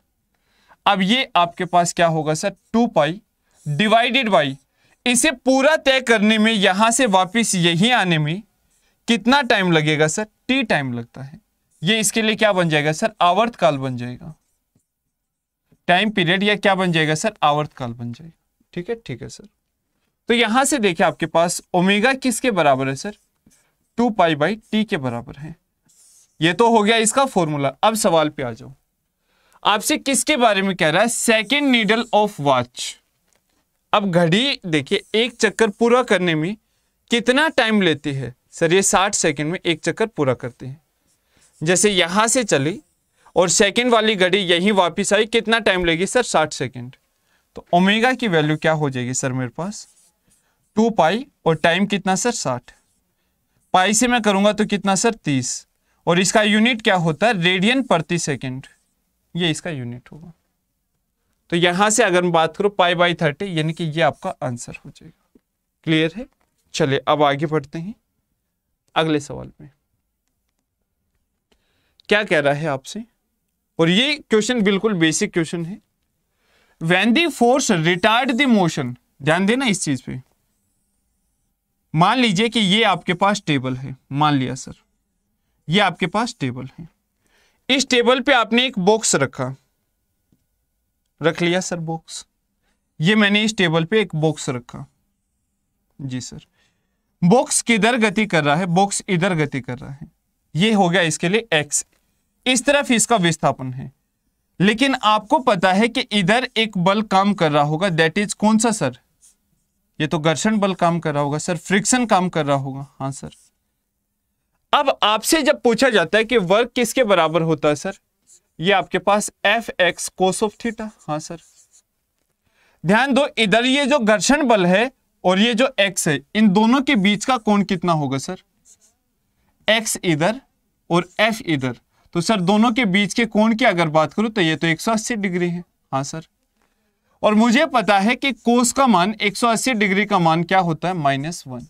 Speaker 1: अब ये आपके पास क्या होगा, sir? Two pi divided by, इसे पूरा तय करने में, यहाँ से वापस यहीं आने में कितना टाइम लगेगा, सर? टी टाइम लगता है। ये इसके लिए क्या बन जाएगा, सर? आवर्त काल बन जाएगा। टाइम पीरियड या क्या बन जाएगा सर? आवर्त काल बन जाएगा। ठीक है? ठीक है, सर। तो यहाँ से देखिए आपके पास ओमेगा किसके बराबर है, sir? Two pi by T के बराबर है। ये तो हो गया इसका फॉर्मूला। अब सवाल पे आ जाओ। आपसे किसके बारे में कह रहा है? सेकेंड नीडल ऑफ़ वॉच अब घड़ी, देखिए, एक चक्कर पूरा करने में कितना टाइम लेती है? सर, ये साठ सेकंड में एक चक्कर पूरा करते हैं। जैसे यहाँ से चली और सेकेंड वाली घड़ी यही वापस आई। कितना टाइम लेगी सर? साठ सेकेंड तो ओमेगा की वैल्यू क्या हो जाएगी सर मेरे पास? टू पाई और टाइम कितना सर? साठ। पाई से मैं करूँगा तो कितना सर? तीस। और इसका यूनिट क्या होता है? रेडियन प्रति सेकेंड ये इसका यूनिट होगा। तो यहाँ से अगर मैं बात करूँ पाई बाई थर्टी यानी कि ये आपका आंसर हो जाएगा। क्लियर है? चलिए, अब आगे बढ़ते हैं। अगले सवाल में। क्या कह रहा है आपसे? और ये क्वेश्चन बिल्कुल बेसिक क्वेश्चन है। When the force retard the motion ध्यान देना इस चीज़ पे। मान लीजिए कि ये आपके पास टेबल है। मान लिया सर ये आपके पास टेबल है। इस टेबल पे आपने एक बॉक्स रखा। रख लिया सर बॉक्स ये मैंने इस टेबल पे एक बॉक्स रखा। जी सर बॉक्स किधर गति कर रहा है? बॉक्स इधर गति कर रहा है। ये हो गया इसके लिए एक्स इस तरफ़ इसका विस्थापन है। लेकिन आपको पता है कि इधर एक बल काम कर रहा होगा दैट इज़ कौन सा सर ये तो घर्षण बल काम कर रहा होगा सर फ्रिक्शन काम कर रहा होगा। हाँ सर अब आपसे जब पूछा जाता है कि वर्क किसके बराबर होता है सर ये आपके पास F x cos of theta हाँ सर ध्यान दो, इधर ये जो घर्षण बल है और ये जो एक्स है, इन दोनों के बीच का कोण कितना होगा सर एक्स इधर और एफ़ इधर। तो सर, दोनों के बीच के कोण की अगर बात करूँ तो ये तो 180 डिग्री है। हाँ सर। और मुझे पता है कि कोस का मान 180 डिग्री का मान क्या होता है? Minus one.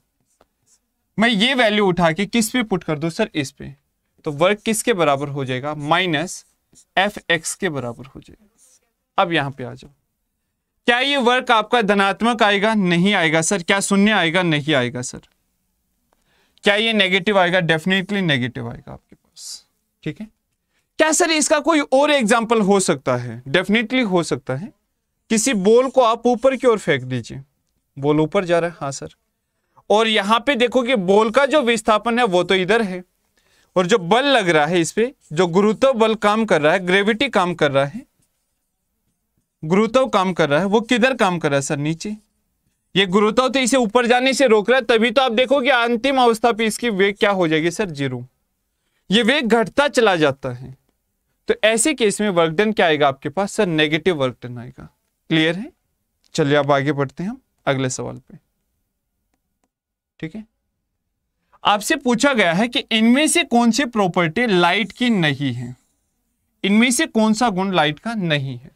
Speaker 1: मैं ये वैल्यू उठा के किस पे पुट कर दू? सर, इस पे। तो वर्क किसके बराबर हो जाएगा? माइनस एफ़ एक्स के बराबर हो जाएगा। अब यहाँ पे आ जाओ। क्या ये वर्क आपका धनात्मक आएगा? नहीं आएगा, सर। क्या शून्य आएगा? नहीं आएगा, सर। क्या ये नेगेटिव आएगा? डेफिनेटली नेगेटिव आएगा आपके। ठीक है? क्या सर इसका कोई और एग्ज़ाम्पल हो सकता है? डेफिनेटली हो सकता है। किसी बॉल को आप ऊपर की ओर फेंक दीजिए। बॉल ऊपर जा रहा है? हाँ सर और यहाँ पे देखो कि बॉल का जो विस्थापन है, वो तो इधर है। और जो बल लग रहा है इस पे, जो गुरुत्व बल काम कर रहा है ग्रेविटी काम कर रहा है। गुरुत्व काम कर रहा है, वो किधर काम कर रहा है सर नीचे। ये गुरुत्व तो इसे ऊपर जाने से रोक रहा है, तभी तो आप देखोगे अंतिम अवस्था पे इसकी वेग क्या हो जाएगी सर ज़ीरो। ये वेग घटता चला जाता है। तो ऐसे केस में वर्क डन क्या आएगा आपके पास? सर नेगेटिव वर्क डन आएगा। क्लियर है? चलिए अब आगे बढ़ते हैं हम अगले सवाल पे। ठीक है? आपसे पूछा गया है कि इनमें से कौन सी प्रॉपर्टी लाइट की नहीं है? इनमें से कौन सा गुण लाइट का नहीं है?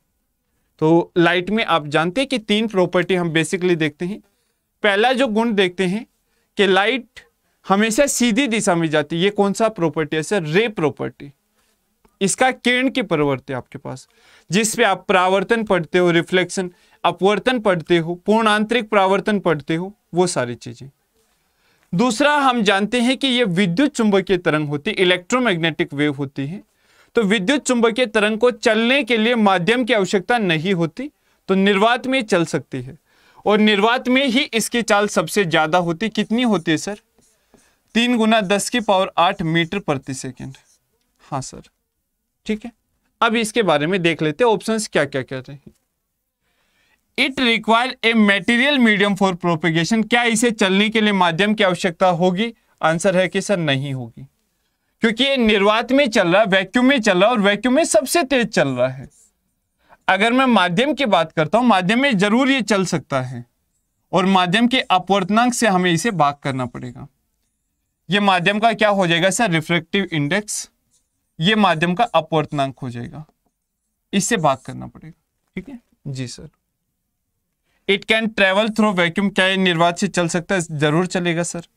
Speaker 1: तो लाइट में आप जानते हैं कि तीन प्रॉपर्टी हम बेसिकली देखते हैं। पहला जो गुण देखते हैं कि लाइट हमेशा सीधी दिशा में जाती है। ये कौन सा प्रॉपर्टी है? सर, रे प्रॉपर्टी इसका किरण की प्रवृत्ति आपके पास। जिस पे आप प्रावर्तन पढ़ते हो रिफ्लेक्शन अपवर्तन पढ़ते हो पूर्ण आंतरिक परावर्तन पढ़ते हो, वो सारी चीज़ें। दूसरा, हम जानते हैं कि ये विद्युत चुंबकीय तरंग होती है इलेक्ट्रोमैग्नेटिक वेव होती है। तो विद्युत चुंबकीय तरंग को चलने के लिए माध्यम की आवश्यकता नहीं होती तो निर्वात में चल सकती है। और निर्वात में ही इसकी चाल सबसे ज़्यादा होती, कितनी होती है, सर? तीन गुना दस की पावर आठ मीटर प्रति सेकेंड। हाँ सर। ठीक है? अब इसके बारे में देख लेते हैं ऑप्शंस क्या क्या कह रहे हैं। It require a material medium for propagation क्या इसे चलने के लिए माध्यम की आवश्यकता होगी? आंसर है कि सर, नहीं होगी। क्योंकि ये निर्वात में चल रहा है वैक्यूम में चल रहा है और वैक्यूम में सबसे तेज चल रहा है। अगर मैं माध्यम की बात करता हूँ, माध्यम में ज़रूर ये चल सकता है। और माध्यम के अपवर्तनांक से हमें इसे भाग करना पड़ेगा। ये माध्यम का क्या हो जाएगा सर? रिफ्रेक्टिव इंडेक्स ये माध्यम का अपवर्तनांक हो जाएगा। इससे भाग करना पड़ेगा ठीक है? जी sir. It can travel through vacuum क्या ये निर्वात से चल सकता है? ज़रूर चलेगा sir.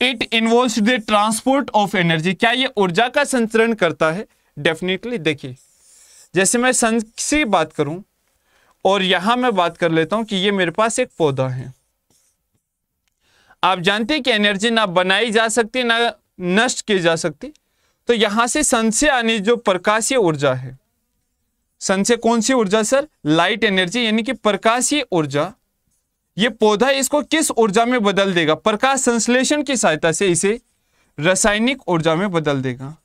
Speaker 1: It involve the transport of energy क्या ये ऊर्जा का संचरण करता है? डेफिनेटली देखिए। जैसे मैं सन से बात करूँ और यहाँ मैं बात कर लेता हूँ कि ये मेरे पास एक पौधा है। आप जानते हैं कि एनर्जी ना बनाई जा सकती, ना नष्ट की जा सकती। तो यहाँ से सन से आने जो प्रकाशीय ऊर्जा है। सन से कौन सी ऊर्जा, सर? लाइट एनर्जी यानी कि प्रकाशीय ऊर्जा। ये पौधा इसको किस ऊर्जा में बदल देगा? प्रकाश संश्लेषण की सहायता से इसे रासायनिक ऊर्जा में बदल देगा।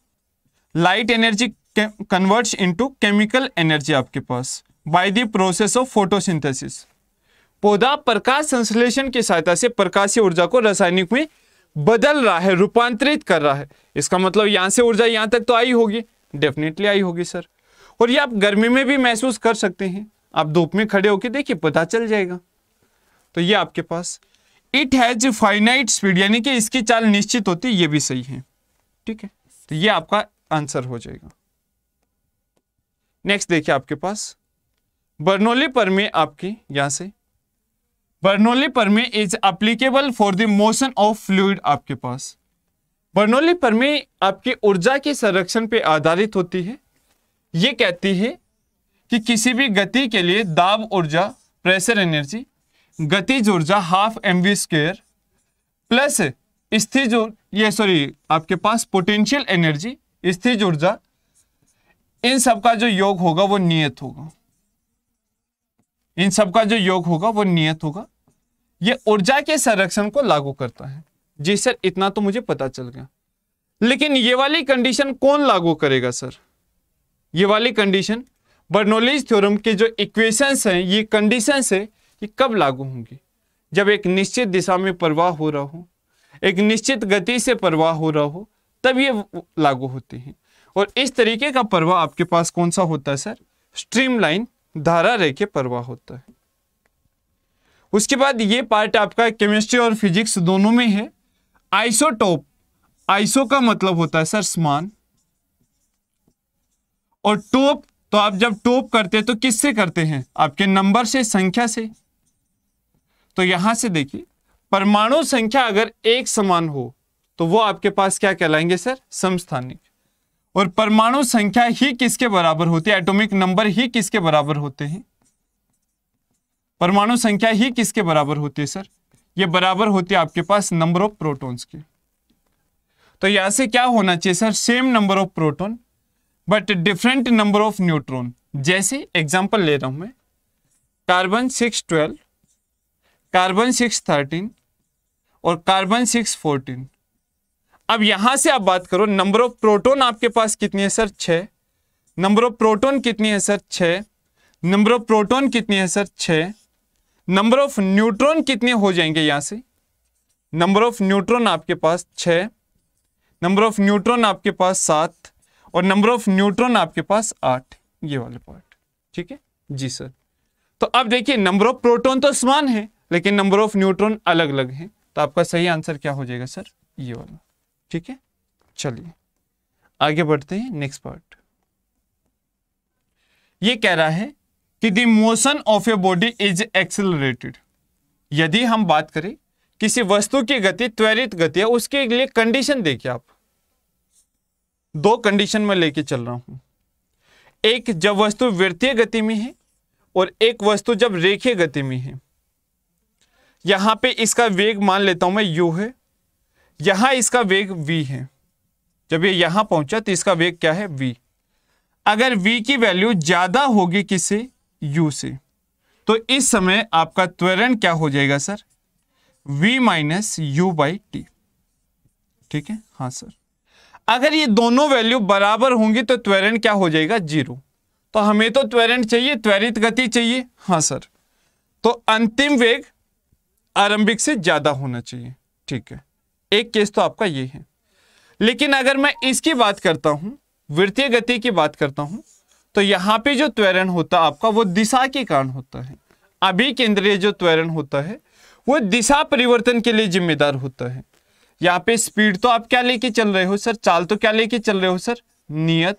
Speaker 1: Light energy converts into chemical energy आपके पास। By the process of photosynthesis पौधा प्रकाश संश्लेषण की सहायता से प्रकाशीय ऊर्जा को रासायनिक में बदल रहा है, रूपांतरित कर रहा है। इसका मतलब यहाँ से ऊर्जा यहाँ तक तो आई होगी। डेफिनेटली आई होगी सर और ये आप गर्मी में भी महसूस कर सकते हैं। आप धूप में खड़े होकर देखिए, पता चल जाएगा। तो ये आपके पास। इट हैज़ फाइनाइट स्पीड यानी कि इसकी चाल निश्चित होती है, ये भी सही है। ठीक है? तो ये आपका आंसर हो जाएगा। नेक्स्ट देखिए आपके पास। बर्नौली परमे आपकी यहाँ से Bernoulli Parme is applicable for the motion of fluid आपके पास। बर्नौली परमे आपकी ऊर्जा के संरक्षण पे आधारित होती है। ये कहती है कि किसी भी गति के लिए दाब ऊर्जा प्रेशर एनर्जी गतिज ऊर्जा half m v square plus स्थिर जो, ये सॉरी आपके पास पोटेंशियल एनर्जी स्थिर ऊर्जा, इन सब का जो योग होगा वो नियत होगा। इन सब का जो योग होगा वो नियत होगा। ये ऊर्जा के संरक्षण को लागू करता है। जी सर, इतना तो मुझे पता चल गया। लेकिन ये वाली कंडीशन कौन लागू करेगा, सर? ये वाली कंडीशन बर्नोलिज थ्योरम के जो इक्वेशंस हैं, ये कंडीशंस है, ये कब लागू होंगी? जब एक निश्चित दिशा में प्रवाह हो रहा हो, एक निश्चित गति से प्रवाह हो रहा हो, तब ये लागू होती हैं। और इस तरीके का प्रवाह आपके पास कौन सा होता है, सर? स्ट्रीमलाइन धारा रेखे प्रवाह होता है। उसके बाद ये पार्ट आपका केमिस्ट्री और फिजिक्स दोनों में है। आइसोटोप आइसो का मतलब होता है सर समान। और टोप तो आप जब टोप करते हैं तो किससे करते हैं? आपके नंबर से, संख्या से। तो यहाँ से देखिए, परमाणु संख्या अगर एक समान हो तो वो आपके पास क्या कहलाएँगे सर? समस्थानिक। और परमाणु संख्या ही किसके बराबर होती है? एटॉमिक नंबर ही किसके बराबर होते हैं? परमाणु संख्या ही किसके बराबर होती है, सर? ये बराबर होती है आपके पास नंबर ऑफ़ प्रोटॉन्स की। तो यहाँ से क्या होना चाहिए, sir? Same number of proton but different number of neutron जैसे एग्जांपल ले रहा हूँ मैं। Carbon six twelve carbon six thirteen और कार्बन सिक्स फोर्टीन अब यहाँ से आप बात करो नंबर ऑफ़ प्रोटॉन आपके पास कितनी है, सर? छह। नंबर ऑफ़ प्रोटॉन कितनी है, सर? छह। नंबर ऑफ़ प्रोटॉन कितनी है, सर? छह। नंबर ऑफ़ न्यूट्रॉन कितने हो जाएँगे यहाँ से? नंबर ऑफ़ न्यूट्रॉन आपके पास छह नंबर ऑफ़ न्यूट्रॉन आपके पास सात, और नंबर ऑफ़ न्यूट्रॉन आपके पास आठ। ये वाले पार्ट ठीक है? जी सर। तो अब देखिए नंबर ऑफ़ प्रोटॉन तो समान है, लेकिन नंबर ऑफ़ न्यूट्रॉन अलग अलग है। तो आपका सही आंसर क्या हो जाएगा सर? ये वाला। ठीक है? चलिए। आगे बढ़ते हैं नेक्स्ट पार्ट ये कह रहा है कि the motion of a body is accelerated यदि हम बात करें, किसी वस्तु की गति, त्वरित गति है उसके लिए कंडीशन देखिए आप। दो कंडीशन में लेके चल रहा हूँ। एक जब वस्तु वृत्तीय गति में है और एक वस्तु जब रेखीय गति में है। यहाँ पे इसका वेग मान लेता हूँ मैं यू है। यहाँ इसका वेग v है। जब ये यहाँ पहुँचा तो इसका वेग क्या है? v अगर v की वैल्यू ज़्यादा होगी किससे u से। तो इस समय आपका त्वरण क्या हो जाएगा, sir? V minus u by t ठीक है? हाँ सर। अगर ये दोनों वैल्यू बराबर होंगी तो त्वरण क्या हो जाएगा? ज़ीरो। तो हमें तो त्वरण चाहिए, त्वरित गति चाहिए। हाँ सर। तो अंतिम वेग आरंभिक से ज़्यादा होना चाहिए। ठीक है। एक केस तो आपका ये है। लेकिन अगर मैं इसकी बात करता हूँ, वृत्तीय गति की बात करता हूँ तो यहाँ पे जो त्वरण होता है आपका, वो दिशा के कारण होता है। अभी केंद्रीय जो त्वरण होता है, वो दिशा परिवर्तन के लिए जिम्मेदार होता है। यहाँ पे स्पीड तो आप क्या लेके चल रहे हो, सर? चाल तो क्या लेके चल रहे हो, सर? नियत।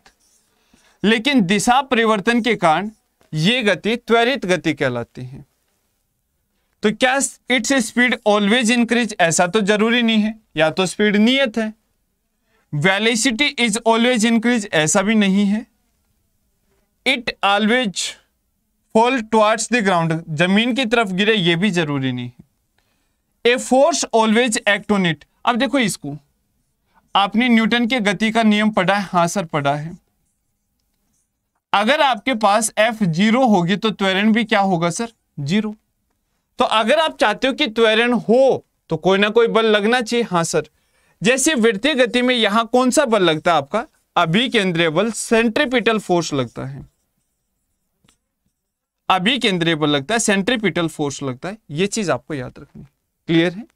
Speaker 1: लेकिन दिशा परिवर्तन के कारण ये गति त्वरित गति कहलाती है। तो क्या इट्स स्पीड ऑलवेज इंक्रीज? ऐसा तो ज़रूरी नहीं है। या तो स्पीड नियत है। वेलिसिटी इज़ ऑलवेज इंक्रीज, ऐसा भी नहीं है। It always fall towards the ground. ज़मीन की तरफ़ गिरे, ये भी ज़रूरी नहीं है। A force always act on it. अब देखो इसको। आपने न्यूटन के गति का नियम पढ़ा है? हाँ सर, पढ़ा है। अगर आपके पास एफ़ ज़ीरो होगी तो त्वरण भी क्या होगा सर? ज़ीरो। तो अगर आप चाहते हो कि त्वरण हो तो कोई ना कोई बल लगना चाहिए। हाँ सर। जैसे वृत्तीय गति में यहाँ कौन सा बल लगता है आपका? अभी केंद्रीय बल, सेंट्रीपिटल फोर्स लगता है। अभी केंद्रीय बल लगता है सेंट्रीपिटल फोर्स लगता है, ये चीज़ आपको याद रखनी। क्लियर है?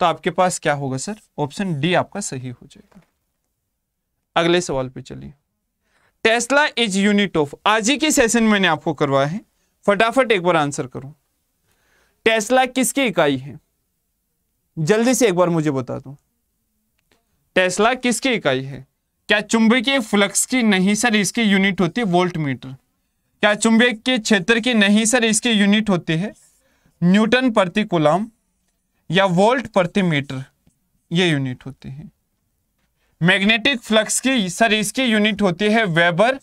Speaker 1: तो आपके पास क्या होगा सर? ऑप्शन डी आपका सही हो जाएगा। अगले सवाल पे चलिए। टेस्ला इज़ यूनिट ऑफ़ आज ही के सेशन मैंने आपको करवाया है। फटाफट एक बार आंसर करो। टेस्ला किसकी इकाई है? जल्दी से एक बार मुझे बता दो। टेस्ला किसकी इकाई है? क्या चुंबकीय फ्लक्स की नहीं, सर, इसकी यूनिट होती है वोल्ट मीटर क्या चुंबक के क्षेत्र की नहीं सर इसकी यूनिट होती है? न्यूटन प्रति कुलाम या वोल्ट प्रति मीटर, ये यूनिट होती है। मैग्नेटिक फ्लक्स की सर इसकी यूनिट होती है वेबर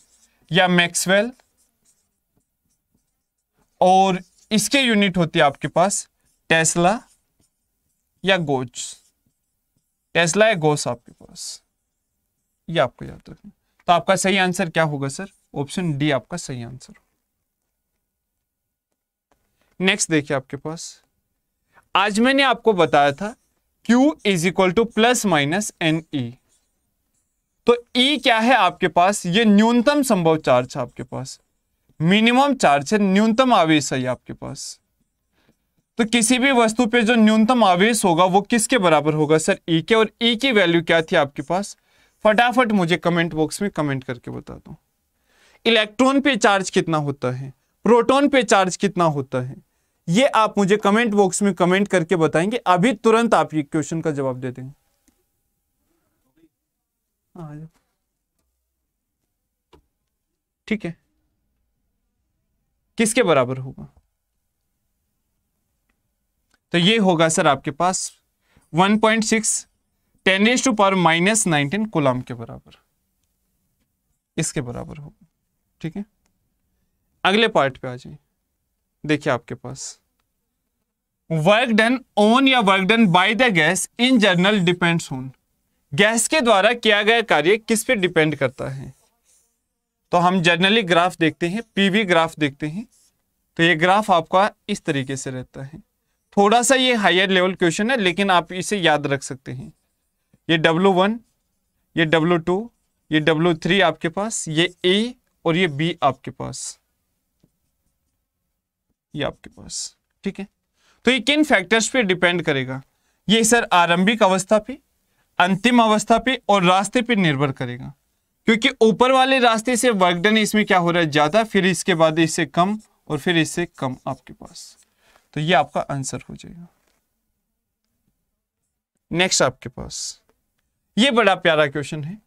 Speaker 1: या मैक्सवेल, और इसके यूनिट होती है आपके पास टेस्ला या गोज। टेस्ला या गोस आपके पास, ये आपको याद रखना। तो आपका सही आंसर क्या होगा सर? ऑप्शन डी आपका सही आंसर। नेक्स्ट देखिए आपके पास। आज मैंने आपको बताया था Q is equal to plus minus n e तो E क्या है आपके पास? ये न्यूनतम संभव चार्ज है आपके पास। मिनिमम चार्ज है, न्यूनतम आवेश है आपके पास। तो किसी भी वस्तु पे जो न्यूनतम आवेश होगा, वो किसके बराबर होगा सर? ई के। और ई की वैल्यू क्या थी आपके पास? फटाफट मुझे कमेंट बॉक्स में कमेंट करके बता दो। इलेक्ट्रॉन पे चार्ज कितना होता है? प्रोटॉन पे चार्ज कितना होता है? ये आप मुझे कमेंट बॉक्स में कमेंट करके बताएँगे, अभी तुरंत आप ये क्वेश्चन का जवाब दे देंगे। ठीक है। किसके बराबर होगा? तो ये होगा सर आपके पास 1.6 point six ten to power minus nineteen coulomb के बराबर। इसके बराबर होगा। ठीक है? अगले पार्ट पे आ जाए देखिए आपके पास। वर्क डन ऑन या work done by the gas in general depends on gas के द्वारा किया गया कार्य किस पे डिपेंड करता है? तो हम जर्नली ग्राफ देखते हैं पीवी ग्राफ देखते हैं। तो ये ग्राफ आपका इस तरीके से रहता है। थोड़ा सा ये हायर लेवल क्वेश्चन है, लेकिन आप इसे याद रख सकते हैं। ये डब्लू वन ये डब्लू टू ये डब्लू थ्री आपके पास, ये ए और ये बी आपके पास। ये आपके पास। ठीक है? तो ये किन फैक्टर्स पे डिपेंड करेगा? ये सर आरंभिक अवस्था पे, अंतिम अवस्था पे और रास्ते पे निर्भर करेगा। क्योंकि ऊपर वाले रास्ते से वर्क डन इसमें क्या हो रहा है? ज़्यादा, फिर इसके बाद इससे कम और फिर इससे कम आपके पास। तो ये आपका आंसर हो जाएगा। नेक्स्ट आपके पास। ये बड़ा प्यारा क्वेश्चन है।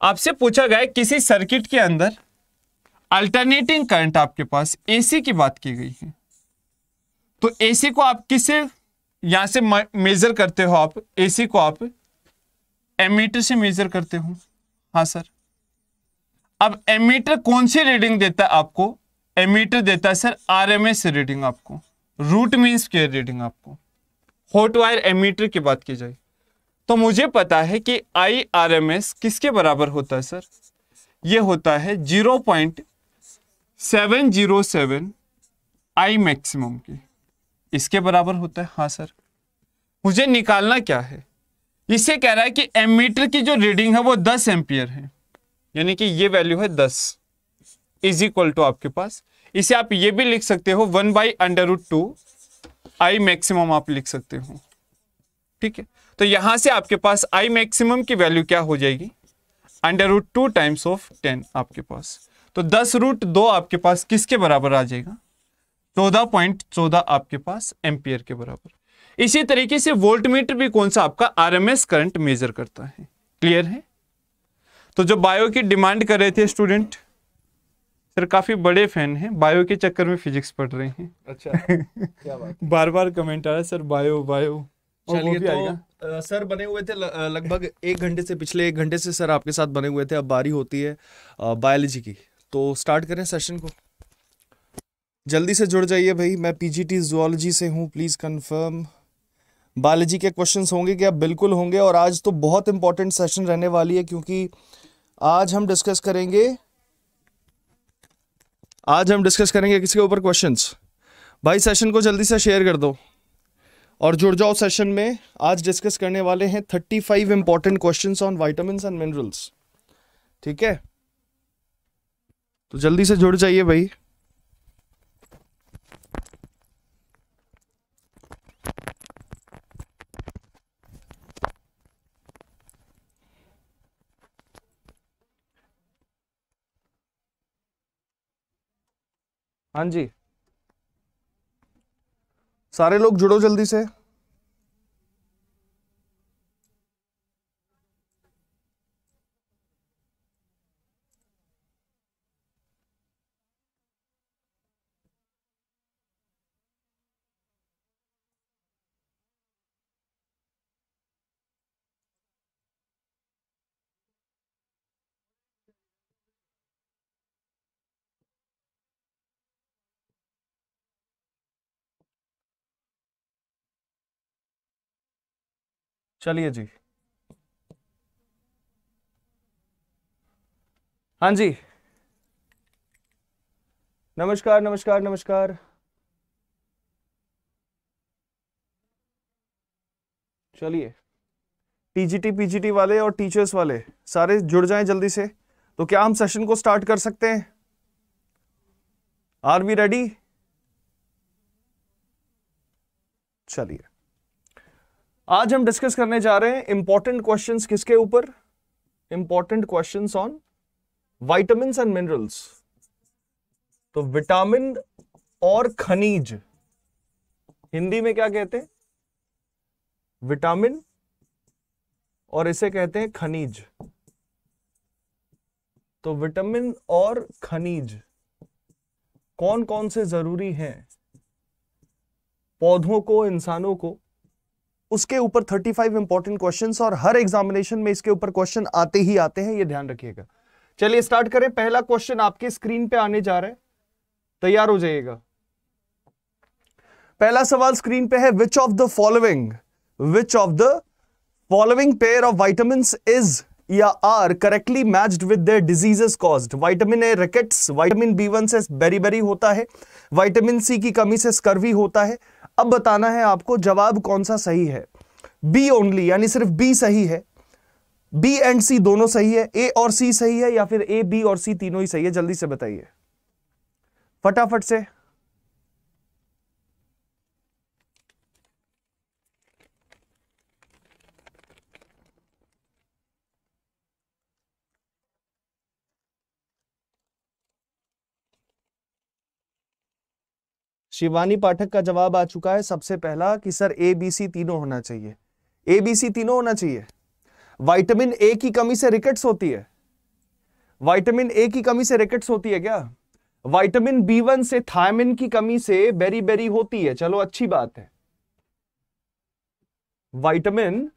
Speaker 1: आपसे पूछा गया किसी सर्किट के अंदर अल्टरनेटिंग करंट आपके पास एसी की बात की गई है। तो एसी को आप किससे यहाँ से मेजर करते हो आप? एसी को आप एमीटर से मेजर करते हो। हाँ सर अब एमीटर कौन सी रीडिंग देता है आपको? एमीटर देता है सर आरएमएस रीडिंग आपको। रूट मीन्स केयर रीडिंग आपको। हॉट वायर एमीटर की बात की जाए। तो मुझे पता है कि आई आर एम एस किसके बराबर होता है सर ये होता है zero point seven zero seven I maximum की। इसके बराबर होता है? हाँ सर। मुझे निकालना क्या है? इसे कह रहा है कि एमीटर की जो रीडिंग है वो दस एम्पियर है। यानी कि ये वैल्यू है दस। इज़ इक्वल टू आपके पास। इसे आप ये भी लिख सकते हो, one by under root two I maximum आप लिख सकते हो। ठीक है? तो यहाँ से आपके पास आई मैक्सिमम की वैल्यू क्या हो जाएगी? Under root two times of ten आपके पास। तो दस रूट दो आपके पास किसके बराबर आ जाएगा? चौदह पॉइंट चौदह आपके पास एम्पियर के बराबर। इसी तरीके से वोल्ट मीटर भी कौन सा आपका आरएमएस करंट मेजर करता है। क्लियर है? तो जो बायो की डिमांड कर रहे थे स्टूडेंट सर काफ़ी बड़े फ़ैन हैं बायो के चक्कर में फिजिक्स पढ़ रहे हैं।
Speaker 2: अच्छा क्या बात
Speaker 1: बार बार कमेंट आ रहा है सर बायो बायो
Speaker 2: चलिए तो सर बने हुए थे लगभग एक घंटे से पिछले एक घंटे से सर आपके साथ बने हुए थे अब बारी होती है बायोलॉजी की। तो स्टार्ट करें सेशन को। जल्दी से जुड़ जाइए भाई, मैं पीजीटी जुआलॉजी से हूँ प्लीज़ कंफर्म बायोलॉजी के क्वेश्चंस होंगे क्या? बिल्कुल होंगे, और आज तो बहुत इंपॉर्टेंट सेशन रहने वाली है, क्योंकि आज हम डिस्कस करेंगे, आज हम डिस्कस करेंगे किसके ऊपर क्वेश्चंस भाई सेशन को जल्दी से शेयर कर दो। और जुड़ जाओ सेशन में। आज डिस्कस करने वाले हैं thirty five important question on vitamin and minerals ठीक है? तो जल्दी से जुड़ जाइए भाई। हाँ जी। सारे लोग जुड़ो जल्दी से।
Speaker 3: चलिए जी। हाँ जी। नमस्कार नमस्कार नमस्कार। चलिए। टीजीटी पीजीटी वाले और टीचर्स वाले, सारे जुड़ जाएँ जल्दी से। तो क्या हम सेशन को स्टार्ट कर सकते हैं? आर वी रेडी चलिए। आज हम डिस्कस करने जा रहे हैं इंपॉर्टेंट क्वेश्चंस किसके ऊपर? Important questions on vitamin and minerals तो विटामिन और खनिज, हिंदी में क्या कहते हैं? विटामिन और इसे कहते हैं खनिज। तो विटामिन और खनिज कौन कौन से ज़रूरी हैं? पौधों को, इंसानों को उसके ऊपर 35 इंपॉर्टेंट क्वेश्चंस और हर एग्जामिनेशन में इसके ऊपर क्वेश्चन आते ही आते हैं, ये ध्यान रखिएगा। चलिए स्टार्ट करें। पहला क्वेश्चन आपके स्क्रीन पे आने जा रहा है। तैयार हो जाइएगा। पहला सवाल स्क्रीन पे है which of the following which of the following pair of vitamin is या are correctly matched with their diseases caused vitamin A rickets vitamin B one से बेरी होता है विटामिन सी की कमी से स्कर्वी होता है अब बताना है आपको जवाब कौन सा सही है। बी ओनली यानी सिर्फ़ बी सही है। बी एंड सी दोनों सही है। ए और सी सही है या फिर ए बी और सी तीनों ही सही है, जल्दी से बताइए। फटाफट से। शिवानी पाठक का जवाब आ चुका है। सबसे पहला कि सर ए बी सी तीनों होना चाहिए। ए बी सी तीनों होना चाहिए। विटामिन ए की कमी से रिकेट्स होती है। विटामिन ए की कमी से रिकेट्स होती है क्या? वाइटामिन बी वन से थायमिन की कमी से बेरी बेरी होती है। चलो, अच्छी बात है। विटामिन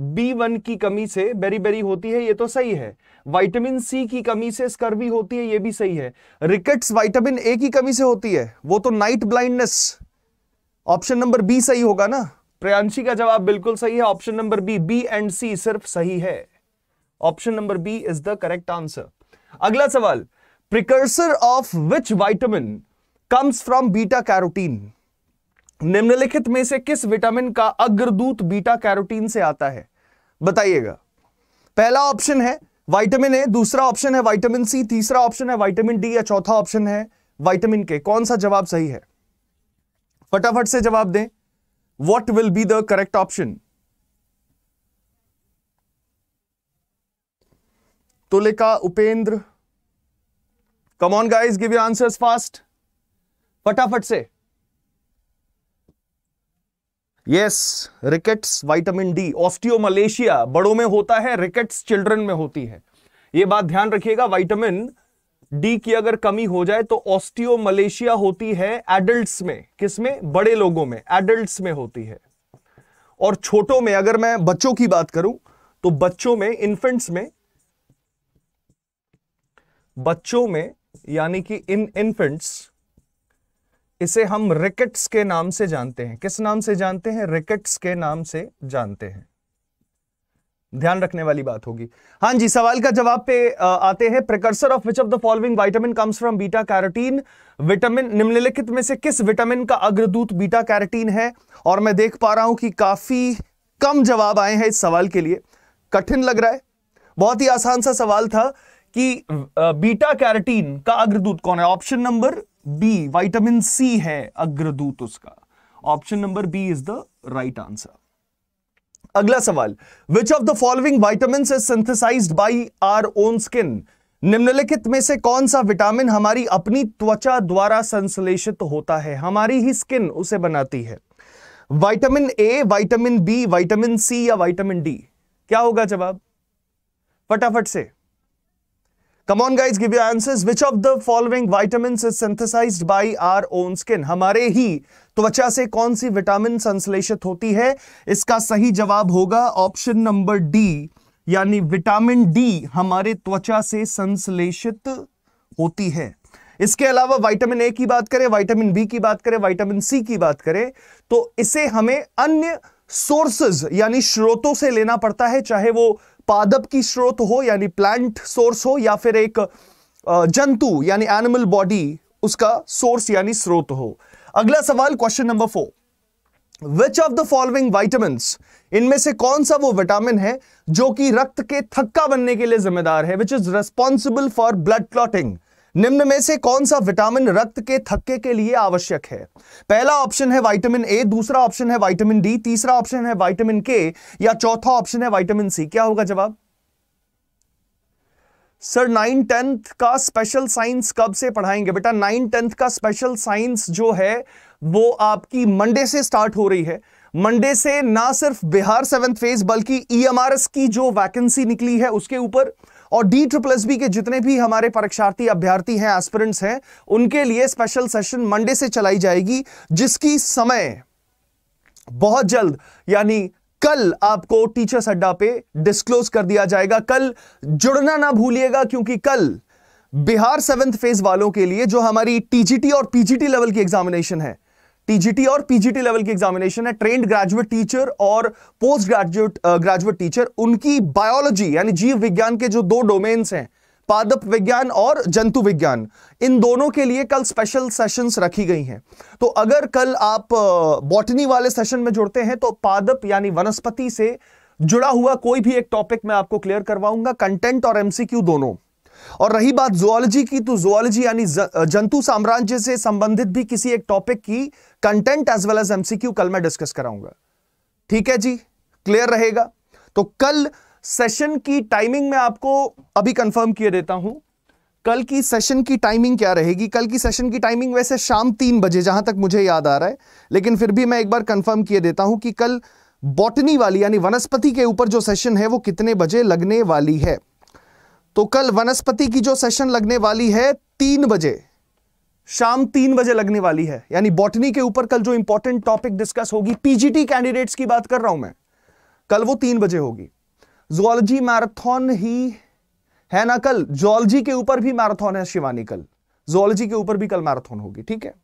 Speaker 3: बी वन की कमी से बेरी बेरी होती है, ये तो सही है। विटामिन सी की कमी से स्कर्वी होती है, ये भी सही है। रिकेट्स विटामिन ए की कमी से होती है, वो तो night blindness. Option number B सही होगा ना? प्रयांशी का जवाब बिल्कुल सही है, option number B B and C सिर्फ़ सही है। Option number B is the correct answer. अगला सवाल, precursor of which vitamin comes from beta carotene? निम्नलिखित में से किस विटामिन का अग्रदूत बीटा कैरोटीन से आता है? बताइएगा। पहला ऑप्शन है विटामिन ए, दूसरा ऑप्शन है विटामिन सी, तीसरा ऑप्शन है विटामिन डी, या चौथा ऑप्शन है विटामिन के। कौन सा जवाब सही है? फटाफट से जवाब दें। What will be the correct option Tulika, Upendra. Come on guys give you answers fast फटाफट से। Yes rickets vitamin D osteomalacia बड़ों में होता है रिकेट्स चिल्ड्रन में होती है। यह बात ध्यान रखिएगा विटामिन डी की अगर कमी हो जाए तो ऑस्टियोमलेशिया होती है एडल्ट्स में। किसमें बड़े लोगों में एडल्ट्स में होती है। और छोटों में, अगर मैं बच्चों की बात करूँ तो बच्चों में इन्फेंट्स में, बच्चों में, यानी कि इन इन्फेंट्स इसे हम रिकेट्स के नाम से जानते हैं। किस नाम से जानते हैं? रिकेट्स के नाम से जानते हैं। ध्यान रखने वाली बात होगी। हाँ जी, सवाल का जवाब पे आते हैं। Precursor of which of the following vitamin comes from beta carotene vitamin निम्नलिखित में से किस विटामिन का अग्रदूत बीटा कैरोटीन है? और मैं देख पा रहा हूँ कि काफ़ी कम जवाब आए हैं इस सवाल के लिए। कठिन लग रहा है। बहुत ही आसान सा सवाल था कि बीटा कैरोटीन का अग्रदूत कौन है? Option number B vitamin C है अग्रदूत उसका। Option number B is the right answer अगला सवाल which of the following vitamin is synthesized by our own skin निम्नलिखित में से कौन सा विटामिन हमारी अपनी त्वचा द्वारा संश्लेषित होता है? हमारी ही स्किन उसे बनाती है। Vitamin A vitamin B vitamin C या विटामिन डी क्या होगा जवाब? फटाफट से। Come on guys, give your answers. Which of the following vitamins is synthesized by our own skin? हमारे ही त्वचा से कौन सी विटामिन संश्लेषित होती है इसका सही जवाब होगा ऑप्शन नंबर डी यानी विटामिन डी हमारे त्वचा से संश्लेषित होती है इसके अलावा विटामिन ए की बात करें विटामिन बी की बात करें विटामिन सी की बात करें तो इसे हमें अन्य सोर्सेज यानी स्रोतों से लेना पड़ता है चाहे वो पादप की स्रोत हो, यानी प्लांट सोर्स हो, या फिर एक जंतु, यानी एनिमल बॉडी उसका सोर्स यानी स्रोत हो। अगला सवाल question number four which of the following vitamin इनमें से कौन सा वो विटामिन है, जो कि रक्त के थक्का बनने के लिए जिम्मेदार है which is responsible for blood clotting निम्न में से कौन सा विटामिन रक्त के थक्के के लिए आवश्यक है? पहला ऑप्शन है विटामिन ए दूसरा ऑप्शन है विटामिन डी तीसरा ऑप्शन है विटामिन के या चौथा ऑप्शन है विटामिन सी क्या होगा जवाब? सर नाइन टेंथ का स्पेशल साइंस कब से पढ़ाएँगे? बेटा नाइन टेंथ का स्पेशल साइंस जो है, वो आपकी मंडे से स्टार्ट हो रही है। मंडे से ना सिर्फ़ बिहार सेवेंथ फ़ेज़ बल्कि ईएमआरएस की जो वैकेंसी निकली है, उसके ऊपर और डी ट्रिपल एस बी के जितने भी हमारे परीक्षार्थी अभ्यर्थी हैं एस्पिरेंट्स हैं, उनके लिए स्पेशल सेशन मंडे से चलाई जाएगी, जिसकी समय बहुत जल्द, यानी कल आपको टीचर्स अड्डा पे डिस्क्लोज कर दिया जाएगा। कल जुड़ना ना भूलिएगा, क्योंकि कल बिहार सेवेंथ फ़ेज़ वालों के लिए जो हमारी टीजीटी और पीजीटी लेवल की एग्जामिनेशन है टीजीटी और पीजीटी लेवल की एग्जामिनेशन है. ट्रेंड ग्रेजुएट टीचर और पोस्ट ग्रेजुएट ग्रेजुएट टीचर उनकी बायोलॉजी यानी जीव विज्ञान के जो दो डोमेन्स हैं, पादप विज्ञान और जंतु विज्ञान, इन दोनों के लिए कल स्पेशल सेशंस रखी गई हैं। तो अगर कल आप बॉटनी वाले सेशन में जुड़ते हैं तो पादप, यानी वनस्पति से जुड़ा हुआ कोई भी एक टॉपिक मैं आपको क्लियर करवाऊँगा कंटेंट और एमसीक्यू दोनों। और रही बात जुआलॉजी की तो जुआलॉजी यानी जंतु साम्राज्य से संबंधित भी किसी एक टॉपिक की content as well as MCQ कल मैं डिस्कस कराऊँगा। ठीक है जी? क्लियर रहेगा? तो कल सेशन की टाइमिंग में आपको अभी कंफर्म किए देता हूँ। कल की सेशन की टाइमिंग क्या रहेगी? कल की सेशन की टाइमिंग वैसे शाम तीन बजे, जहाँ तक मुझे याद आ रहा है, लेकिन फिर भी मैं एक बार कंफर्म किए देता हूँ कि कल बॉटनी वाली यानी वनस्पति के ऊपर जो सेशन है, वो कितने बजे लगने वाली है। तो कल वनस्पति की जो सेशन लगने वाली है तीन बजे, शाम तीन बजे लगने वाली है। यानी बॉटनी के ऊपर कल जो इंपॉर्टेंट टॉपिक डिस्कस होगी पीजीटी कैंडिडेट्स की बात कर रहा हूँ मैं, कल वो तीन बजे होगी। जुआलॉजी मैराथन ही है ना कल? जुआलॉजी के ऊपर भी मैराथन है शिवानी कल। जुआलॉजी के ऊपर भी कल मैराथन होगी, ठीक है?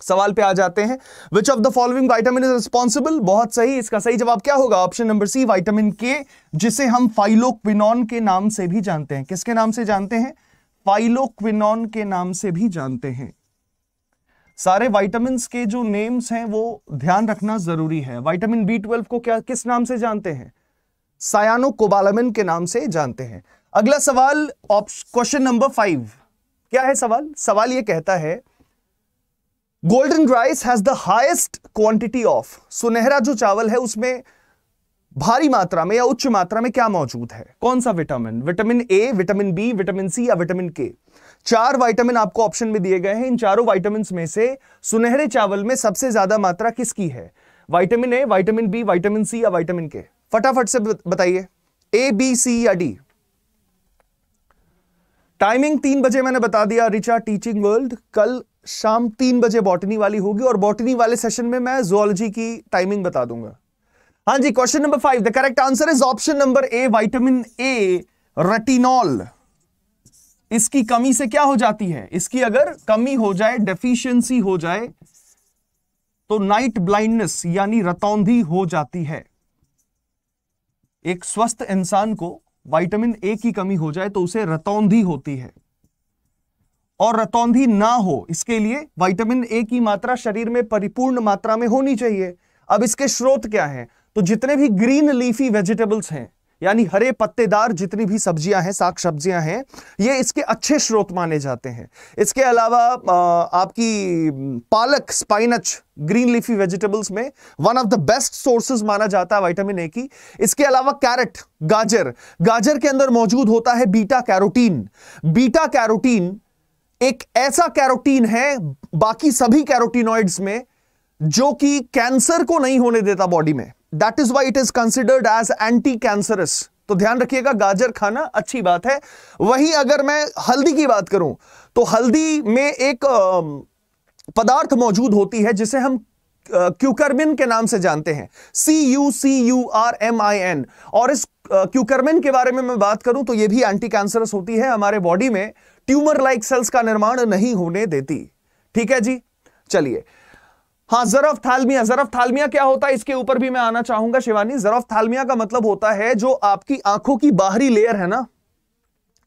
Speaker 3: सवाल पे आ जाते हैं। Which of the following vitamin is responsible बहुत सही, इसका सही जवाब क्या होगा? ऑप्शन नंबर सी वाइटामिन के जिसे हम फाइलोक्विनॉन के नाम से भी जानते हैं। किसके नाम से जानते हैं? फाइलोक्विनॉन के नाम से भी जानते हैं। सारे वाइटामिन के जो नेम्स हैं, वो ध्यान रखना ज़रूरी है। वाइटामिन बी ट्वेल्व को क्या, किस नाम से जानते हैं? सायानो कोबालामिन के नाम से जानते हैं। अगला सवाल क्वेश्चन नंबर फाइव क्या है सवाल? सवाल ये कहता है golden rice has the highest quantity of सुनहरा जो चावल है, उसमें भारी मात्रा में या उच्च मात्रा में क्या मौजूद है? कौन सा vitamin vitamin A vitamin B vitamin C या विटामिन के चार विटामिन आपको ऑप्शन में दिए गए हैं। इन चारों विटामिन में से सुनहरे चावल में सबसे ज़्यादा मात्रा किसकी है? Vitamin A vitamin B vitamin C या विटामिन के फटाफट से बताइए। ए बी सी या डी टाइमिंग तीन बजे मैंने बता दिया। रिचा टीचिंग वर्ल्ड कल शाम तीन बजे बॉटनी वाली होगी और बॉटनी वाले सेशन में मैं जोलॉजी की टाइमिंग बता दूँगा। हाँ जी question number five the correct answer is option number A vitamin A retinol इसकी कमी से क्या हो जाती है? इसकी अगर कमी हो जाए डेफिशिएंसी हो जाए तो नाइट ब्लाइंडनेस यानी रतौंधी हो जाती है। एक स्वस्थ इंसान को विटामिन ए की कमी हो जाए तो उसे रतौंधी होती है। और रतौंधी ना हो, इसके लिए विटामिन ए की मात्रा शरीर में परिपूर्ण मात्रा में होनी चाहिए। अब इसके स्रोत क्या हैं? तो जितने भी ग्रीन लीफी वेजिटेबल्स हैं, यानी हरे पत्तेदार जितनी भी सब्ज़ियाँ हैं, साग सब्ज़ियाँ हैं, ये इसके अच्छे स्रोत माने जाते हैं। इसके अलावा आपकी पालक स्पाइनच ग्रीन लीफी वेजिटेबल्स में one of the best sources माना जाता है विटामिन ए की। इसके अलावा कैरेट गाजर। गाजर के अंदर मौजूद होता है बीटा कैरोटीन बीटा कैरोटीन एक ऐसा कैरोटीन है, बाकी सभी कैरोटीनॉइड्स में, जो कि कैंसर को नहीं होने देता बॉडी में। That is why it is considered as anti cancerous तो ध्यान रखिएगा, गाजर खाना अच्छी बात है। वहीं अगर मैं हल्दी की बात करूँ तो हल्दी में एक पदार्थ मौजूद होती है, जिसे हम क्यूकरमिन के नाम से जानते हैं। C U C U R M I N और इस क्यूकरमिन के बारे में मैं बात करूँ तो यह भी एंटी कैंसरस होती है हमारे बॉडी में। ट्यूमर लाइक सेल्स का निर्माण नहीं होने देती। ठीक है जी? चलिए। हाँ जरफ थालमिया जरफ थालमिया क्या होता है? इसके ऊपर भी मैं आना चाहूँगा शिवानी। जरफ थालमिया का मतलब होता है जो आपकी आँखों की बाहरी लेयर है ना?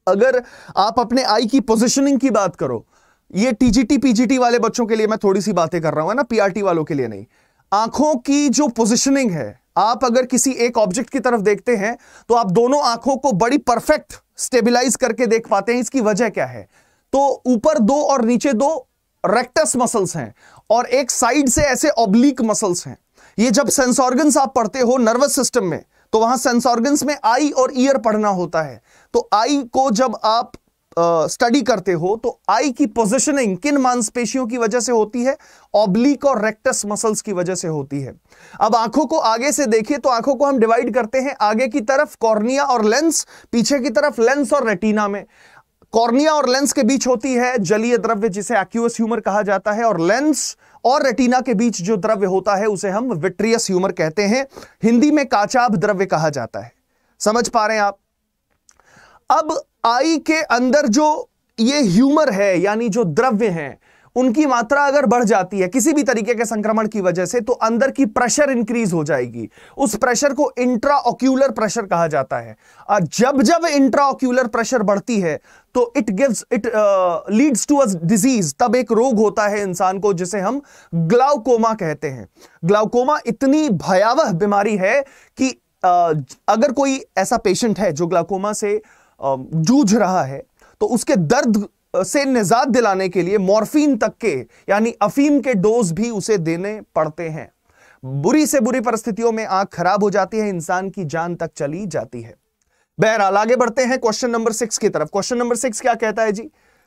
Speaker 3: अगर आप अपने आई की पोजिशनिंग की बात करो, ये टीजीटी, पीजीटी वाले बच्चों के लिए मैं थोड़ी सी बातें कर रहा हूँ ना? पीआरटी वालों के लिए नहीं। आँखों की जो पोजिशनिंग है आप अगर किसी एक ऑब्जेक्ट की तरफ़ देखते हैं तो आप दोनों आँखों को बड़ी परफेक्ट स्टेबिलाईज करके देख पाते हैं, इसकी वजह क्या है? तो ऊपर दो और नीचे दो रेक्टस मसल्स हैं और एक साइड से ऐसे ऑब्लिक मसल्स हैं। ये जब सेंस ऑर्गन्स आप पढ़ते हो नर्वस सिस्टम में तो वहाँ सेंस ऑर्गन्स में आई और ईयर पढ़ना होता है। तो आई को जब आप स्टडी करते हो तो आई की पोजिशनिंग किन मांसपेशियों की वजह से होती है? ऑब्लिक और रेक्टस मसल्स की वजह से होती है। अब आँखों को आगे से देखिए तो आँखों को हम डिवाइड करते हैं आगे की तरफ़ कॉर्निया और लेंस पीछे की तरफ़ लेंस और रेटिना में। कॉर्निया और लेंस के बीच होती है जलीय द्रव्य, जिसे एक्यूस ह्यूमर कहा जाता है, और लेंस और रेटिना के बीच जो द्रव्य होता है, उसे हम विट्रियस ह्यूमर कहते हैं। हिंदी में काचाब द्रव्य कहा जाता है। समझ पा रहे हैं आप? अब आई के अंदर जो ये ह्यूमर है यानी जो द्रव्य है उनकी मात्रा अगर बढ़ जाती है किसी भी तरीके के संक्रमण की वजह से तो अंदर की प्रेशर इंक्रीज हो जाएगी। उस प्रेशर को इंट्राओक्यूलर प्रेशर कहा जाता है। और जब जब इंट्राओक्यूलर प्रेशर बढ़ती है तो it gives it leads to a disease तब एक रोग होता है इंसान को जिसे हम ग्लाउकोमा कहते हैं। ग्लाउकोमा इतनी भयावह बीमारी है कि uh, अगर कोई ऐसा पेशेंट है जो ग्लाउकोमा से uh, जूझ रहा है तो उसके दर्द से निजात दिलाने के लिए मॉर्फिन तक के, यानी अफीम के डोज भी उसे देने पड़ते हैं। बुरी से बुरी परिस्थितियों में आँख खराब हो जाती है, इंसान की जान तक चली जाती है। बहरहाल, आगे बढ़ते हैं क्वेश्चन नंबर सिक्स की तरफ़। क्वेश्चन नंबर सिक्स क्या कहता है जी?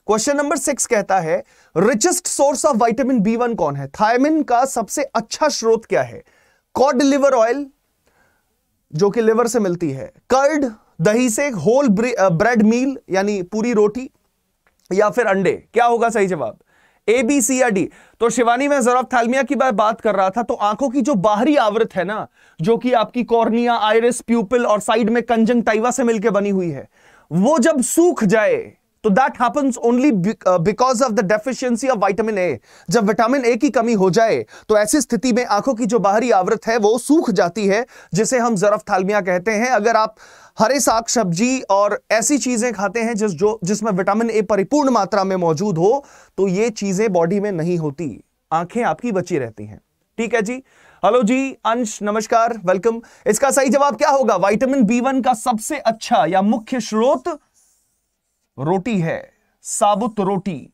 Speaker 3: क्वेश्चन नंबर सिक्स कहता है, richest source of vitamin B one कौन है? थायमिन का सबसे अच्छा स्रोत क्या है? कॉड लिवर ऑयल, जो कि लिवर से मिलती है। कर्ड दही से होल ब्रेड मील यानी पूरी रोटी, या फिर अंडे। क्या होगा सही जवाब? ए बी सी या डी तो शिवानी, मैं जरा थैलमिया की बात कर रहा था तो आँखों की जो बाहरी आवृत है ना, जो कि आपकी कॉर्निया, आयरिस, प्यूपिल और साइड में कंजंग से मिलकर बनी हुई है, वो जब सूख जाए तो that happens only because of the deficiency of vitamin A जब विटामिन ए की कमी हो जाए तो ऐसी स्थिति में आँखों की जो बाहरी आवृत है, वो सूख जाती है, जिसे हम जरफ थालमिया कहते हैं। अगर आप हरे साग, सब्ज़ी और ऐसी चीज़ें खाते हैं जिस जो, जिसमें विटामिन ए परिपूर्ण मात्रा में मौजूद हो तो ये चीज़ें बॉडी में नहीं होती। आँखें आपकी बची रहती हैं। ठीक है जी? हेलो जी, अंश, नमस्कार वेलकम इसका सही जवाब क्या होगा? विटामिन बी वन का सबसे अच्छा या मुख्य स्रोत रोटी है, साबुत रोटी।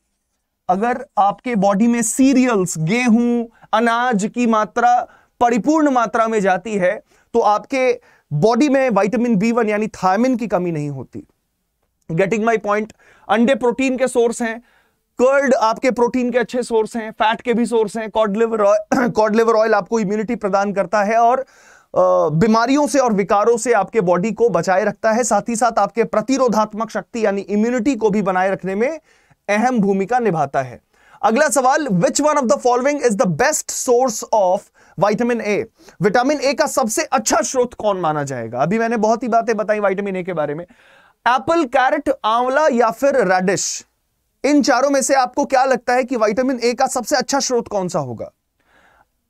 Speaker 3: अगर आपके बॉडी में सीरियल्स गेहूँ, अनाज की मात्रा परिपूर्ण मात्रा में जाती है तो आपके बॉडी में विटामिन बी वन यानी थायमिन की कमी नहीं होती। गेटिंग माई पॉइंट अंडे प्रोटीन के सोर्स हैं कर्ड आपके प्रोटीन के अच्छे सोर्स हैं फैट के भी सोर्स हैं cod liver oil cod liver oil आपको इम्यूनिटी प्रदान करता है और बीमारियों से और विकारों से आपके बॉडी को बचाए रखता है। साथ ही साथ आपके प्रतिरोधात्मक शक्ति यानी इम्यूनिटी को भी बनाए रखने में अहम भूमिका निभाता है। अगला सवाल which one of the following is the best source of vitamin A vitamin A का सबसे अच्छा स्रोत कौन माना जाएगा? अभी मैंने बहुत ही बातें बताई विटामिन ए के बारे में। एप्पल कैरेट आंवला या फिर रेडिश इन चारों में से आपको क्या लगता है कि विटामिन ए का सबसे अच्छा स्रोत कौन सा होगा?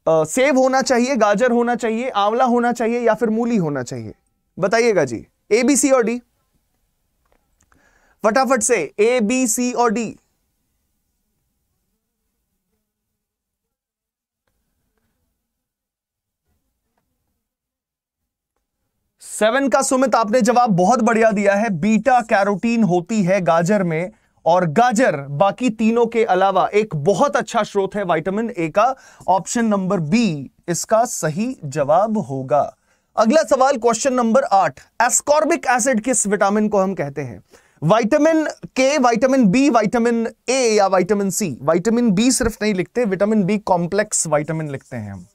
Speaker 3: सेब होना चाहिए, गाजर होना चाहिए, आंवला होना चाहिए या फिर मूली होना चाहिए? बताइएगा जी। ए बी सी और डी फटाफट से ए बी सी और डी सेवन का सुमित आपने जवाब बहुत बढ़िया दिया है। बीटा कैरोटीन होती है गाजर में। और गाजर, बाकी तीनों के अलावा एक बहुत अच्छा स्रोत है विटामिन ए का ऑप्शन नंबर बी इसका सही जवाब होगा। अगला सवाल क्वेश्चन नंबर आठ एस्कॉर्बिक एसिड किस विटामिन को हम कहते हैं? विटामिन के विटामिन बी विटामिन ए या विटामिन सी विटामिन बी सिर्फ़ नहीं लिखते विटामिन बी कॉम्प्लेक्स विटामिन लिखते हैं हम।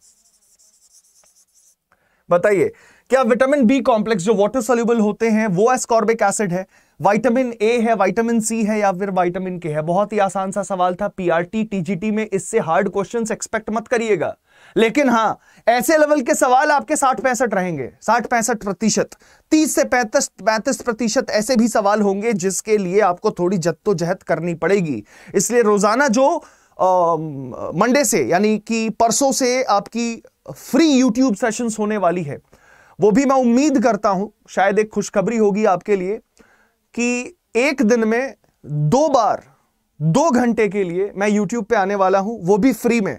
Speaker 3: बताइए, क्या विटामिन बी कॉम्प्लेक्स जो वाटर सोल्यूबल होते हैं, वो एस्कॉर्बिक एसिड है? विटामिन ए है विटामिन सी है या फिर विटामिन के है? बहुत ही आसान सा सवाल था। पीआरटी टीजीटी में इससे हार्ड क्वेश्चंस एक्सपेक्ट मत करिएगा। लेकिन हाँ, ऐसे लेवल के सवाल आपके साठ पैंसठ रहेंगे। साठ पैंसठ प्रतिशत। तीस से पैंतीस पैंतीस प्रतिशत ऐसे भी सवाल होंगे जिसके लिए आपको थोड़ी जद्दोजहद करनी पड़ेगी। इसलिए रोज़ाना जो मंडे से, यानी कि परसों से आपकी फ्री यूट्यूब सेशंस होने वाली है, वो भी मैं उम्मीद करता हूँ, शायद एक खुशखबरी होगी आपके लिए। कि एक दिन में दो बार, दो घंटे के लिए मैं यूट्यूब पे आने वाला हूँ, वो भी फ्री में।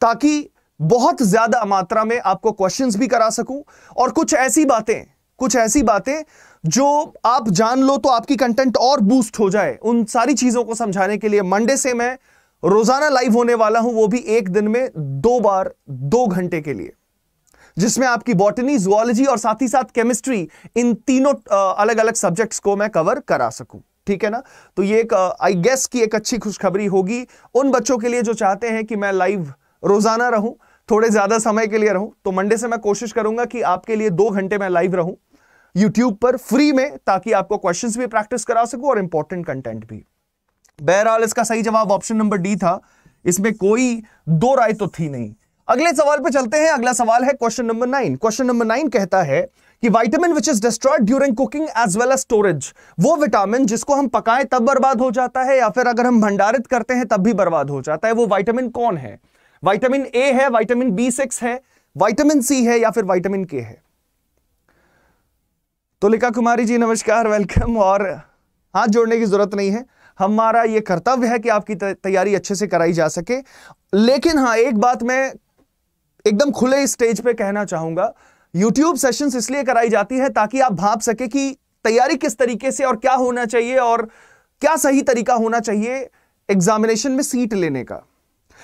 Speaker 3: ताकि बहुत ज़्यादा मात्रा में आपको क्वेश्चंस भी करा सकूँ। और कुछ ऐसी बातें, कुछ ऐसी बातें जो आप जान लो तो आपकी कंटेंट और बूस्ट हो जाए। उन सारी चीज़ों को समझाने के लिए मंडे से मैं रोज़ाना लाइव होने वाला हूँ, वो भी एक दिन में दो बार, दो घंटे के लिए। जिसमें आपकी बॉटनी जुआलॉजी और साथ ही साथ केमिस्ट्री इन तीनों अलग अलग सब्जेक्ट्स को मैं कवर करा सकूँ। ठीक है ना? तो ये एक आई गेस की एक अच्छी खुशखबरी होगी उन बच्चों के लिए जो चाहते हैं कि मैं लाइव रोज़ाना रहूँ, थोड़े ज़्यादा समय के लिए रहूँ। तो मंडे से मैं कोशिश करूँगा कि आपके लिए दो घंटे में लाइव रहूँ यूट्यूब पर फ्री में, ताकि आपको क्वेश्चंस भी प्रैक्टिस करा सकूँ और इंपॉर्टेंट कंटेंट भी। बहरहाल इसका सही जवाब ऑप्शन नंबर डी था। इसमें कोई दो राय तो थी नहीं। अगले सवाल पे चलते हैं। अगला सवाल है question number nine. Question number nine कहता है कि vitamin which is destroyed during cooking as well as storage वो विटामिन जिसको हम पकाएँ तब बर्बाद हो जाता है या फिर अगर हम भंडारित करते हैं तब भी बर्बाद हो जाता है। वो विटामिन कौन है? विटामिन ए है, विटामिन बी सिक्स है, विटामिन सी है या फिर विटामिन के है? तुलिका कुमारी जी, नमस्कार वेलकम और हाथ जोड़ने की ज़रूरत नहीं है। हमारा यह कर्तव्य है कि आपकी तैयारी अच्छे से कराई जा सके। लेकिन हाँ एक बात मैं एकदम खुले स्टेज पे कहना चाहूँगा। यूट्यूब सेशंस इसलिए कराई जाती है ताकि आप भाप सके कि तैयारी किस तरीके से और क्या होना चाहिए और क्या सही तरीका होना चाहिए एग्जामिनेशन में सीट लेने का।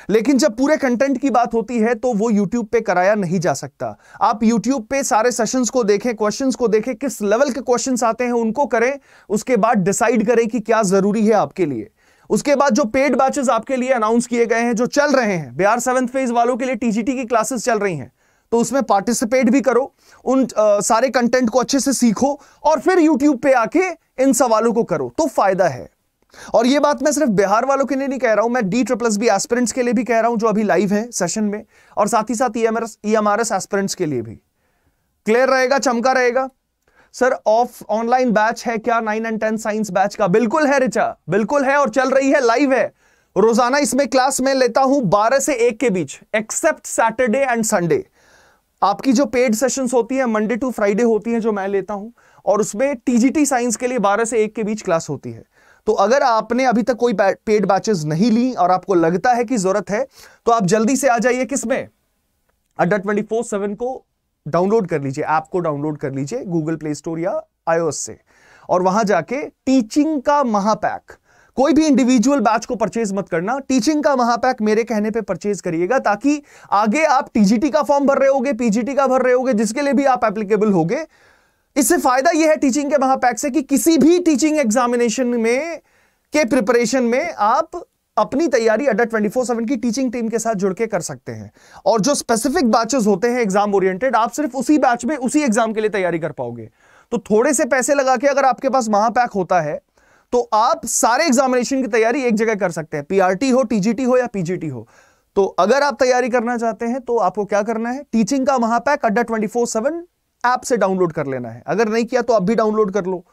Speaker 3: लेकिन जब पूरे कंटेंट की बात होती है तो वो यूट्यूब पे कराया नहीं जा सकता। आप यूट्यूब पे सारे सेशंस को देखें क्वेश्चंस को देखें, किस लेवल के क्वेश्चंस आते हैं उनको करें, उसके बाद डिसाइड करें कि क्या ज़रूरी है आपके लिए। उसके बाद जो पेड बैचेस आपके लिए अनाउंस किए गए हैं जो चल रहे हैं बिहार सेवंथ फ़ेज़ वालों के लिए टीजीटी की क्लासेस चल रही हैं तो उसमें पार्टिसिपेट भी करो उन आ, सारे कंटेंट को अच्छे से सीखो और फिर यूट्यूब पे आके इन सवालों को करो तो फ़ायदा है। और ये बात मैं सिर्फ़ बिहार वालों के लिए नहीं कह रहा हूँ मैं डी ट्रिपल्स बी एस्पिरेंट्स के लिए भी कह रहा हूँ जो अभी लाइव है सेशन में और साथ ही साथ ई एम एस एस्पिरेंट्स के लिए भी। क्लियर रहेगा चमका रहेगा? सर ऑफ़ ऑनलाइन बैच है क्या? Nine and ten science batch का। बिल्कुल है रिचा बिल्कुल है और चल रही है लाइव है। रोज़ाना इसमें क्लास में लेता हूँ बारह से एक के बीच एक्सेप्ट सैटरडे एंड संडे आपकी जो पेड सेशंस होती है मंडे टू फ्राइडे होती है जो मैं लेता हूँ, और उसमें टीजीटी साइंस के लिए बारह से एक के बीच क्लास होती है। तो अगर आपने अभी तक कोई पेड बैचेस नहीं ली और आपको लगता है कि ज़रूरत है तो आप जल्दी से आ जाइए किसमें? अड्डा ट्वेंटी फोर सेवन को डाउनलोड कर लीजिए, ऐप को डाउनलोड कर लीजिए गूगल प्ले स्टोर या आईओएस से। और वहाँ जाके टीचिंग का महापैक कोई भी इंडिविजुअल बैच को परचेज मत करना टीचिंग का महापैक मेरे कहने पे परचेज करिएगा ताकि आगे आप टीजीटी का फॉर्म भर रहे होगे पीजीटी का भर रहे होगे, जिसके लिए भी आप एप्लीकेबल होगे। इससे फ़ायदा यह है टीचिंग के महापैक से कि किसी भी टीचिंग एग्जामिनेशन में के प्रिपरेशन में आप अपनी तैयारी अड्डा 24/7 की टीचिंग टीम के साथ जुड़ के कर सकते हैं। और जो स्पेसिफिक बैचेस होते हैं एग्ज़ाम ओरिएंटेड आप सिर्फ़ उसी बैच में उसी एग्ज़ाम के लिए तैयारी कर पाओगे। तो थोड़े से पैसे लगा के अगर आपके पास महापैक होता है तो आप सारे एग्जामिनेशन की तैयारी एक जगह कर सकते हैं। पीआरटी हो टीजीटी हो या पीजीटी हो। तो अगर आप तैयारी करना चाहते हैं तो आपको क्या करना है? टीचिंग का महापैक Adda twenty four seven app से डाउनलोड कर लेना है। अगर नहीं किया तो आप भी डाउनलोड कर लो।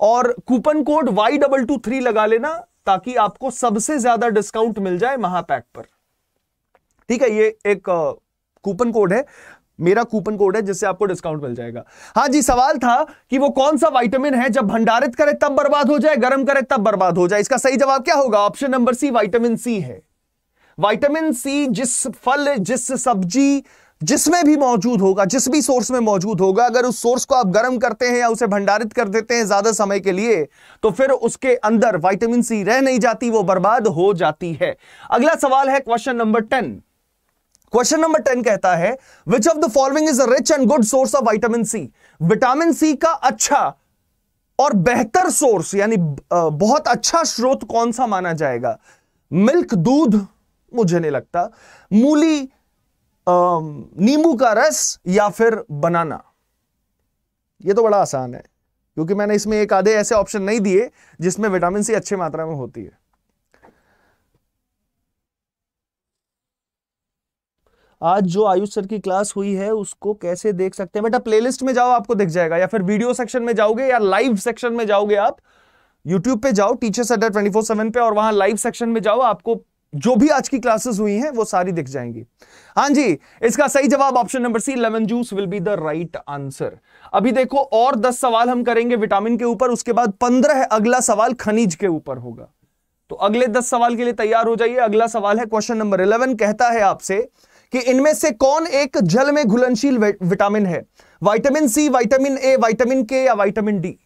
Speaker 3: और coupon code Y double two three लगा लेना। ताकि आपको सबसे ज़्यादा डिस्काउंट मिल जाए महापैक पर। ठीक है, ये एक कूपन कोड है। मेरा कूपन कोड है जिससे आपको डिस्काउंट मिल जाएगा। हाँ जी, सवाल था कि वो कौन सा विटामिन है जब भंडारित करे तब बर्बाद हो जाए, गर्म करे तब बर्बाद हो जाए। इसका सही जवाब क्या होगा? Option number C vitamin C है। विटामिन सी जिस फल, जिस सब्ज़ी जिसमें भी मौजूद होगा, जिस भी सोर्स में मौजूद होगा, अगर उस सोर्स को आप गर्म करते हैं या उसे भंडारित कर देते हैं ज़्यादा समय के लिए तो फिर उसके अंदर वाइटामिन सी रह नहीं जाती, वो बर्बाद हो जाती है। अगला सवाल है question number ten question number ten कहता है which of the following is a rich and good source of vitamin C vitamin C का अच्छा और बेहतर सोर्स यानी बहुत अच्छा स्रोत कौन सा माना जाएगा? मिल्क, दूध, मुझे नहीं लगता। मूली नींबू का रस या फिर बनाना? ये तो बड़ा आसान है, क्योंकि मैंने इसमें एक आधे ऐसे ऑप्शन नहीं दिए जिसमें विटामिन सी अच्छी मात्रा में होती है। आज जो आयुष सर की क्लास हुई है, उसको कैसे देख सकते हैं? बेटा प्लेलिस्ट में जाओ, आपको दिख जाएगा, या फिर वीडियो सेक्शन में जाओगे, या लाइव सेक्शन में जाओगे आप। यूट्यूब पे जाओ teachers Adda twenty four seven पे, और वहाँ लाइव सेक्शन में जाओ, आपको जो भी आज की क्लासेस हुई हैं, वो सारी दिख जाएँगी। हाँ जी, इसका सही जवाब option number C lemon juice will be the right answer अभी देखो, और दस सवाल हम करेंगे विटामिन के ऊपर, उसके बाद पंद्रह अगला सवाल खनिज के ऊपर होगा। तो अगले दस सवाल के लिए तैयार हो जाइए। अगला सवाल है क्वेश्चन नंबर इलेवन कहता है आपसे कि इनमें से कौन एक जल में घुलनशील विटामिन है? Vitamin C vitamin A vitamin K या वाइटामिन डी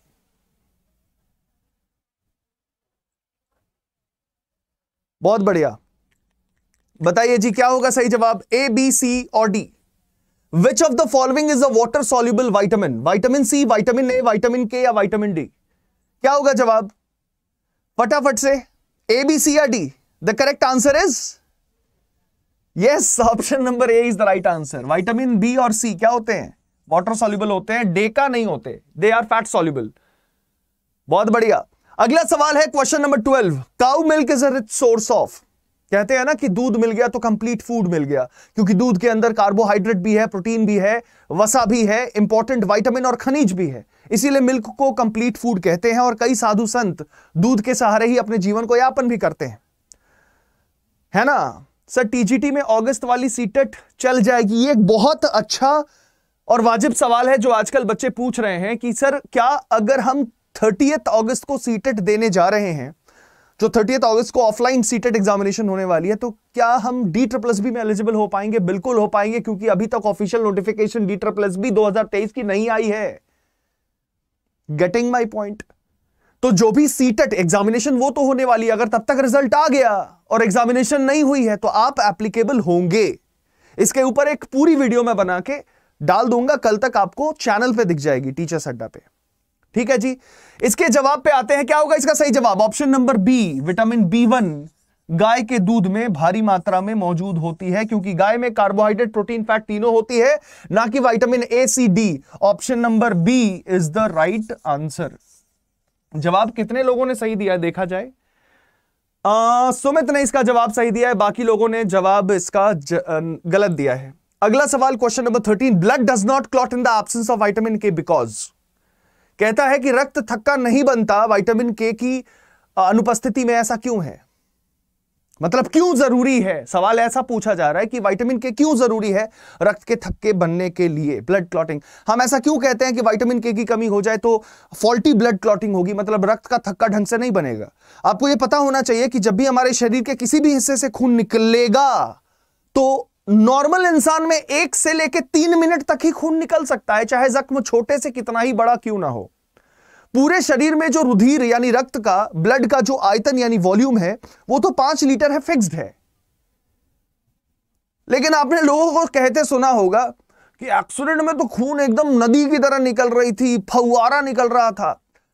Speaker 3: बहुत बढ़िया। बताइए जी, क्या होगा सही जवाब? ए बी सी और D which of the following is a water soluble vitamin vitamin C vitamin A vitamin K या वाइटामिन डी क्या होगा जवाब? फटाफट से। ए बी सी या D the correct answer is yes option number A is the right answer vitamin B और C क्या होते हैं? वाटर सॉल्यूबल होते हैं डेका नहीं होते। दे आर फैट सॉल्यूबल बहुत बढ़िया। अगला सवाल है question number twelve. Cow milk is a rich source of? कहते हैं ना कि दूध मिल गया तो कंप्लीट फ़ूड मिल गया, क्योंकि दूध के अंदर कार्बोहाइड्रेट भी है, प्रोटीन भी है, वसा भी है, इंपॉर्टेंट विटामिन और खनिज भी है। इसीलिए मिल्क को कंप्लीट फ़ूड कहते हैं और कई साधु संत दूध के सहारे ही अपने जीवन को यापन भी करते हैं। है ना? सर, टीजीटी में अगस्त वाली सीटेट चल जाएगी। ये एक बहुत अच्छा और वाजिब सवाल है जो आजकल बच्चे पूछ रहे हैं कि, सर, क्या अगर हम थर्टीएथ अगस्त को सीटेट देने जा रहे हैं। जो थर्टी अगस्त को ऑफलाइन सीटेड एग्जामिनेशन होने वाली है तो क्या हम डी ट्रिपल्स बी में एलिजिबल हो पाएँगे? बिल्कुल हो पाएँगे, क्योंकि अभी तक official notification D triple S B 2023 की नहीं आई है। गेटिंग माई पॉइंट तो जो भी सीटेट एग्जामिनेशन वो तो होने वाली है, अगर तब तक रिज़ल्ट आ गया और एग्जामिनेशन नहीं हुई है तो आप एप्लीकेबल होंगे। इसके ऊपर एक पूरी वीडियो में बना के डाल दूँगा, कल तक आपको चैनल पे दिख जाएगी टीचर्स अड्डा पे। ठीक है जी? इसके जवाब पे आते हैं। क्या होगा इसका सही जवाब? Option number B vitamin B one गाय के दूध में भारी मात्रा में मौजूद होती है क्योंकि गाय में कार्बोहाइड्रेट प्रोटीन फैट तीनों होती है ना कि vitamin A C D option number B is the right answer जवाब कितने लोगों ने सही दिया देखा जाए। आ, सुमित ने इसका जवाब सही दिया है बाकी लोगों ने जवाब इसका ज, गलत दिया है। अगला सवाल question number thirteen blood does not clot in the absence of vitamin K because कहता है कि रक्त थक्का नहीं बनता विटामिन के की अनुपस्थिति में ऐसा क्यों है? मतलब क्यों ज़रूरी है? सवाल ऐसा पूछा जा रहा है कि विटामिन के क्यों ज़रूरी है रक्त के थक्के बनने के लिए? ब्लड क्लॉटिंग हम ऐसा क्यों कहते हैं कि विटामिन के की कमी हो जाए तो फॉल्टी ब्लड क्लॉटिंग होगी? मतलब रक्त का थक्का ढंग से नहीं बनेगा। आपको यह पता होना चाहिए कि जब भी हमारे शरीर के किसी भी हिस्से से खून निकलेगा तो नॉर्मल इंसान में एक से लेकर तीन मिनट तक ही खून निकल सकता है, चाहे जख्म छोटे से कितना ही बड़ा क्यों ना हो। पूरे शरीर में जो रुधिर यानी रक्त का, ब्लड का जो आयतन यानी वॉल्यूम है, वो तो पाँच लीटर है, फिक्स्ड है। लेकिन आपने लोगों को कहते सुना होगा कि एक्सीडेंट में तो खून एकदम नदी की तरह निकल रही थी फुआरा निकल रहा था।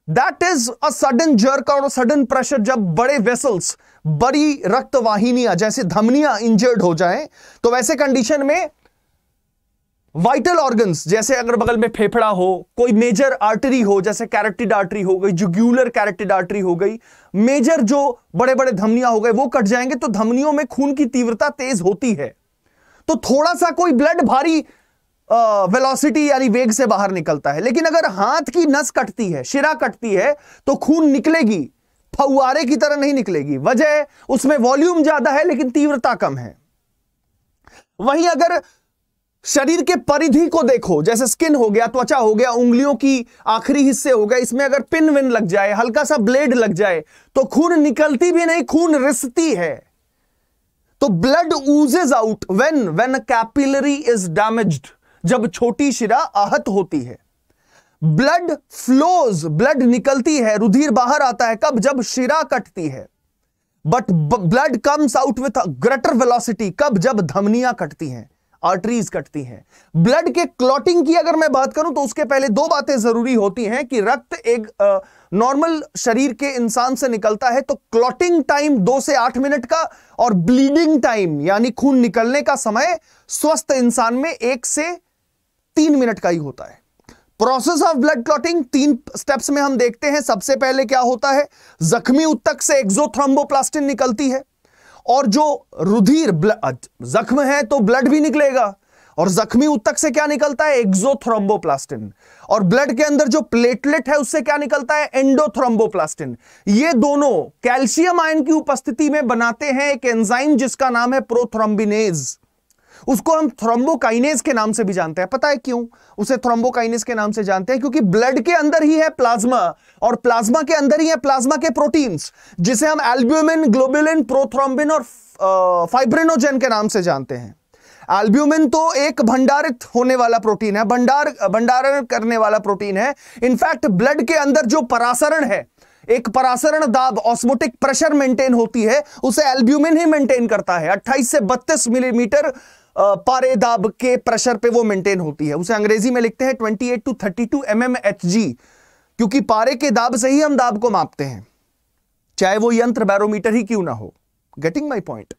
Speaker 3: That is a sudden jerk और सडन प्रेशर जब बड़े वेसल्स बड़ी रक्त वाहिनियाँ जैसे धमनियाँ इंजर्ड हो जाएँ तो वैसे कंडीशन में वाइटल ऑर्गन्स जैसे अगर बगल में फेफड़ा हो, कोई मेजर आर्टरी हो, जैसे कैरेक्टिड आर्टरी हो गई जुग्यूलर कैरेक्टिड आर्टरी हो गई मेजर जो बड़े बड़े धमनियाँ हो गए, वो कट जाएँगे तो धमनियों में खून की तीव्रता तेज होती है। तो थोड़ा सा कोई ब्लड भारी वेलोसिटी यानी वेग से बाहर निकलता है, लेकिन अगर हाथ की नस कटती है, शिरा कटती है तो खून निकलेगी। फुआरे की तरह नहीं निकलेगी। वजह, उसमें वॉल्यूम ज़्यादा है, लेकिन तीव्रता कम है। वहीं अगर शरीर के परिधि को देखो, जैसे स्किन हो गया, त्वचा हो गया, उंगलियों की आखिरी हिस्से हो गए, इसमें अगर पिन विन लग जाए, हल्का सा ब्लेड लग जाए तो खून निकलती भी नहीं, खून रिसती है। तो blood oozes out when when capillary is damaged जब छोटी शिरा आहत होती है। ब्लड फ्लोज, ब्लड निकलती है, रुधिर बाहर आता है, कब? जब शिरा कटती है। But blood comes out with greater velocity कब? जब धमनियाँ कटती हैं आर्टरीज कटती हैं। ब्लड के क्लॉटिंग की अगर मैं बात करूँ तो उसके पहले दो बातें ज़रूरी होती हैं कि रक्त एक नॉर्मल शरीर के इंसान से निकलता है तो क्लॉटिंग टाइम दो से आठ मिनट का और ब्लीडिंग टाइम यानी खून निकलने का समय, स्वस्थ इंसान में एक से तीन मिनट का ही होता है। प्रोसेस ऑफ़ ब्लड क्लॉटिंग तीन स्टेप्स में हम देखते हैं, सबसे पहले क्या होता है? जख्मी उत्तक से एक्सोथ्रोम्बोप्लास्टिन निकलती है, और जो रुधिर जख्म है तो ब्लड भी निकलेगा, और जख्मी उत्तक से क्या निकलता है? एक्सोथ्रोम्बोप्लास्टिन और ब्लड के अंदर जो प्लेटलेट है, उससे क्या निकलता है? एंडोथ्रोम्बोप्लास्टिन ये दोनों कैल्शियम आयन की उपस्थिति में बनाते हैं एक एंजाइम जिसका नाम है प्रोथ्रोम्बिनेज उसको हम थ्रोम्बोकाइनेज के नाम से भी जानते हैं। पता है क्यों? उसे थ्रोम्बोकाइनेज के नाम से जानते हैं क्योंकि ब्लड के अंदर ही है प्लाज्मा और प्लाज्मा के अंदर ही है प्लाज्मा के प्रोटीन्स जिसे हम एल्ब्यूमिन ग्लोबुलिन प्रोथ्रोम्बिन और फाइब्रिनोजेन के नाम से जानते हैं। एल्ब्यूमिन तो एक भंडारित होने वाला प्रोटीन है, भंडार, भंडारण करने वाला प्रोटीन है। इनफैक्ट ब्लड के अंदर जो परासरण है, एक परासरण दाब ऑस्मोटिक प्रेशर मेंटेन होती है, उसे एल्ब्यूमिन ही मेंटेन करता है। 28 से 32 मिलीमीटर पारे दाब के प्रेशर पे वो मेंटेन होती है। उसे अंग्रेज़ी में लिखते हैं 28 टू 32 एम एम क्योंकि पारे के दाब से ही हम दाब को मापते हैं। चाहे वो यंत्र बैरोमीटर ही क्यों ना हो। गेटिंग माई पॉइंट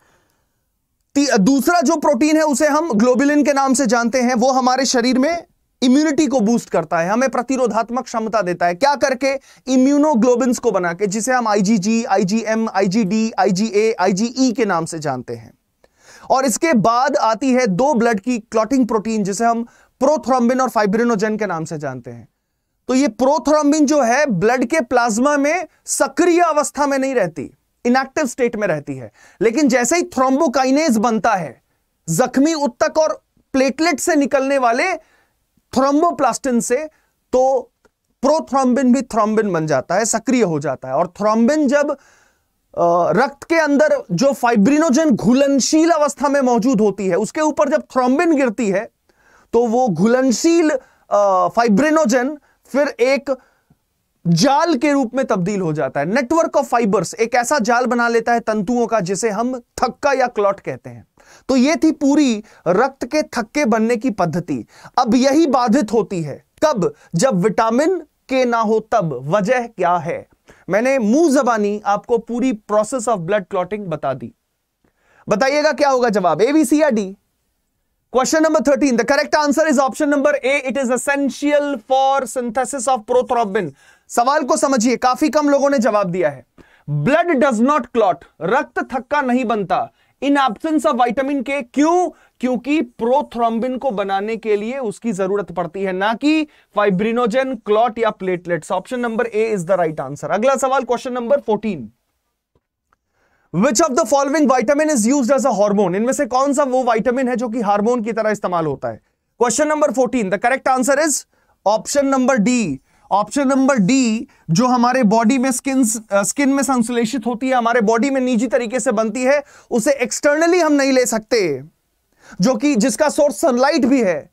Speaker 3: दूसरा जो प्रोटीन है उसे हम ग्लोबुलिन के नाम से जानते हैं। वो हमारे शरीर में इम्यूनिटी को बूस्ट करता है। हमें प्रतिरोधात्मक क्षमता देता है। क्या करके? इम्यूनोग्लोबिन्स को बना के जिसे हम IgG, IgM, IgD, IgA, IgE के नाम से जानते हैं। और इसके बाद आती है दो ब्लड की क्लॉटिंग प्रोटीन जिसे हम प्रोथ्रोम्बिन और फाइब्रिनोजेन के नाम से जानते हैं। तो ये प्रोथ्रोम्बिन जो है ब्लड के प्लाज्मा में सक्रिय अवस्था में नहीं रहती इनएक्टिव स्टेट में रहती है। लेकिन जैसे ही थ्रोम्बोकाइनेज बनता है, जख्मी उत्तक और प्लेटलेट से निकलने वाले थ्रोम्बोप्लास्टिन से तो प्रोथ्रोम्बिन भी थ्रोम्बिन बन जाता है, सक्रिय हो जाता है। और थ्रोम्बिन जब रक्त के अंदर जो फाइब्रिनोजन घुलनशील अवस्था में मौजूद होती है, उसके ऊपर जब थ्रोम्बिन गिरती है तो वो घुलनशील फाइब्रिनोजन फिर एक जाल के रूप में तब्दील हो जाता है। नेटवर्क ऑफ़ फाइबर्स एक ऐसा जाल बना लेता है तंतुओं का, जिसे हम थक्का या क्लॉट कहते हैं। तो यह थी पूरी रक्त के थक्के बनने की पद्धति। अब यही बाधित होती है। कब? जब विटामिन के ना हो, तब। वजह क्या है? मैंने मुँह जबानी आपको पूरी प्रोसेस ऑफ़ ब्लड क्लॉटिंग बता दी। बताइएगा क्या होगा जवाब? ए बी सी या D question number thirteen the correct answer is option number A it is essential for synthesis of prothrombin सवाल को समझिए, काफ़ी कम लोगों ने जवाब दिया है। ब्लड डज नॉट क्लॉट रक्त थक्का नहीं बनता। इन एब्सेंस ऑफ़ विटामिन के क्यों? क्योंकि प्रोथ्रोम्बिन को बनाने के लिए उसकी ज़रूरत पड़ती है, ना कि फाइब्रिनोजन क्लॉट या platelets option number A is the right answer अगला सवाल question number fourteen which of the following vitamin is use as a hormone इनमें से कौन सा वो वाइटामिन है जो कि हार्मोन की तरह इस्तेमाल होता है? Question number fourteen the correct answer is option number D option number D, जो हमारे बॉडी में स्किन स्किन में संश्लेषित होती है, हमारे बॉडी में निजी तरीके से बनती है, उसे एक्सटर्नली हम नहीं ले सकते, जो कि जिसका सोर्स सनलाइट भी है।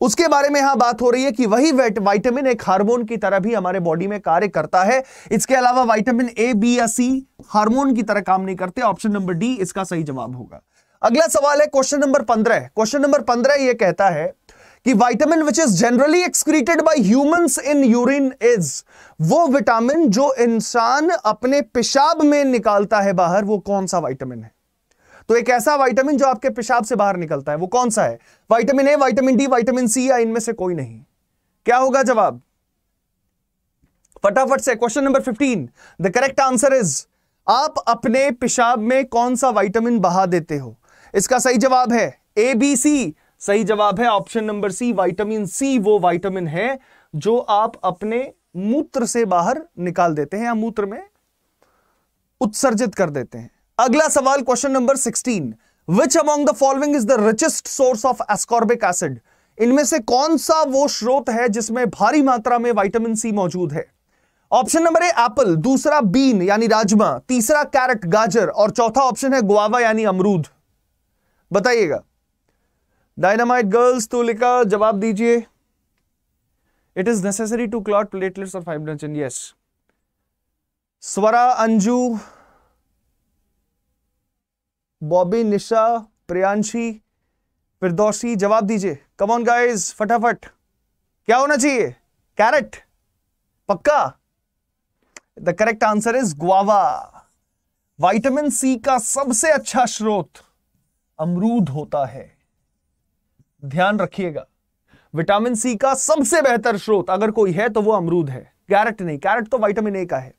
Speaker 3: उसके बारे में यहाँ बात हो रही है कि वही वाइटामिन एक हार्मोन की तरह भी हमारे बॉडी में कार्य करता है। इसके अलावा वाइटामिन ए, बी या सी हार्मोन की तरह काम नहीं करते। ऑप्शन नंबर डी, इसका सही जवाब होगा। अगला सवाल है क्वेश्चन नंबर पंद्रह। क्वेश्चन नंबर पंद्रह यह कहता है कि vitamin which is generally excreted by humans in urine is वो विटामिन जो इंसान अपने पेशाब में निकालता है बाहर, वो कौन सा विटामिन है? तो एक ऐसा विटामिन जो आपके पेशाब से बाहर निकलता है, वो कौन सा है? Vitamin A vitamin D vitamin C या इनमें से कोई नहीं। क्या होगा जवाब? फटाफट से question number fifteen the correct answer is आप अपने पेशाब में कौन सा विटामिन बहा देते हो? इसका सही जवाब है ए बी सी सही जवाब है option number C vitamin C वो विटामिन है जो आप अपने मूत्र से बाहर निकाल देते हैं या मूत्र में उत्सर्जित कर देते हैं। अगला सवाल question number sixteen which among the following is the richest source of ascorbic acid इनमें से कौन सा वो स्रोत है जिसमें भारी मात्रा में विटामिन सी मौजूद है? ऑप्शन नंबर ए एप्पल दूसरा बीन यानी राजमा, तीसरा कैरेट गाजर, और चौथा ऑप्शन है गुआवा यानी अमरूद। बताइएगा। डायनामाइट गर्ल्स तो तुलिका जवाब दीजिए। It is necessary to clot platelets और fibrinogen yes Swara Anju Bobby Nisha Priyanshi Firdausi जवाब दीजिए। कम ऑन गाइस फटाफट। क्या होना चाहिए? कैरेट पक्का? The correct answer is guava vitamin C का सबसे अच्छा स्रोत अमरूद होता है। ध्यान रखिएगा। विटामिन सी का सबसे बेहतर स्रोत अगर कोई है तो वो अमरूद है। कैरेट नहीं, कैरेट तो विटामिन ए का है।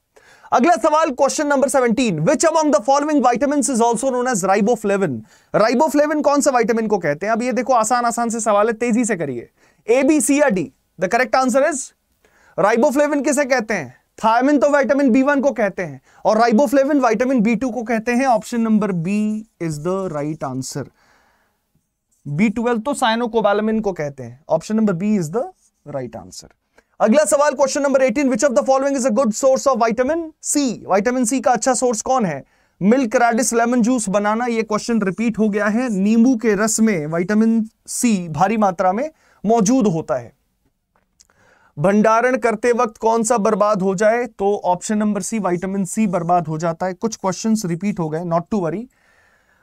Speaker 3: अगला सवाल question number 17 which among the following vitamin is also known as riboflavin riboflavin कौन सा विटामिन को कहते हैं? अब ये देखो, आसान आसान से सवाल है, तेज़ी से करिए। ए बी सी या D the correct answer is riboflavin किसे कहते हैं? थायमिन तो विटामिन बी वन को कहते हैं। और राइबोफ्लेविन विटामिन बी टू को कहते हैं। Option number B is the right answer B twelve तो साइनोकोबालामिन को कहते हैं। Option number B is the right answer अगला सवाल question number 18 which of the following is a good source of vitamin C vitamin C का अच्छा source कौन है? Milk radish lemon juice banana यह क्वेश्चन रिपीट हो गया है। नींबू के रस में विटामिन सी भारी मात्रा में मौजूद होता है। भंडारण करते वक्त कौन सा बर्बाद हो जाए? तो option number C vitamin C बर्बाद हो जाता है। कुछ क्वेश्चंस रिपीट हो गए not to worry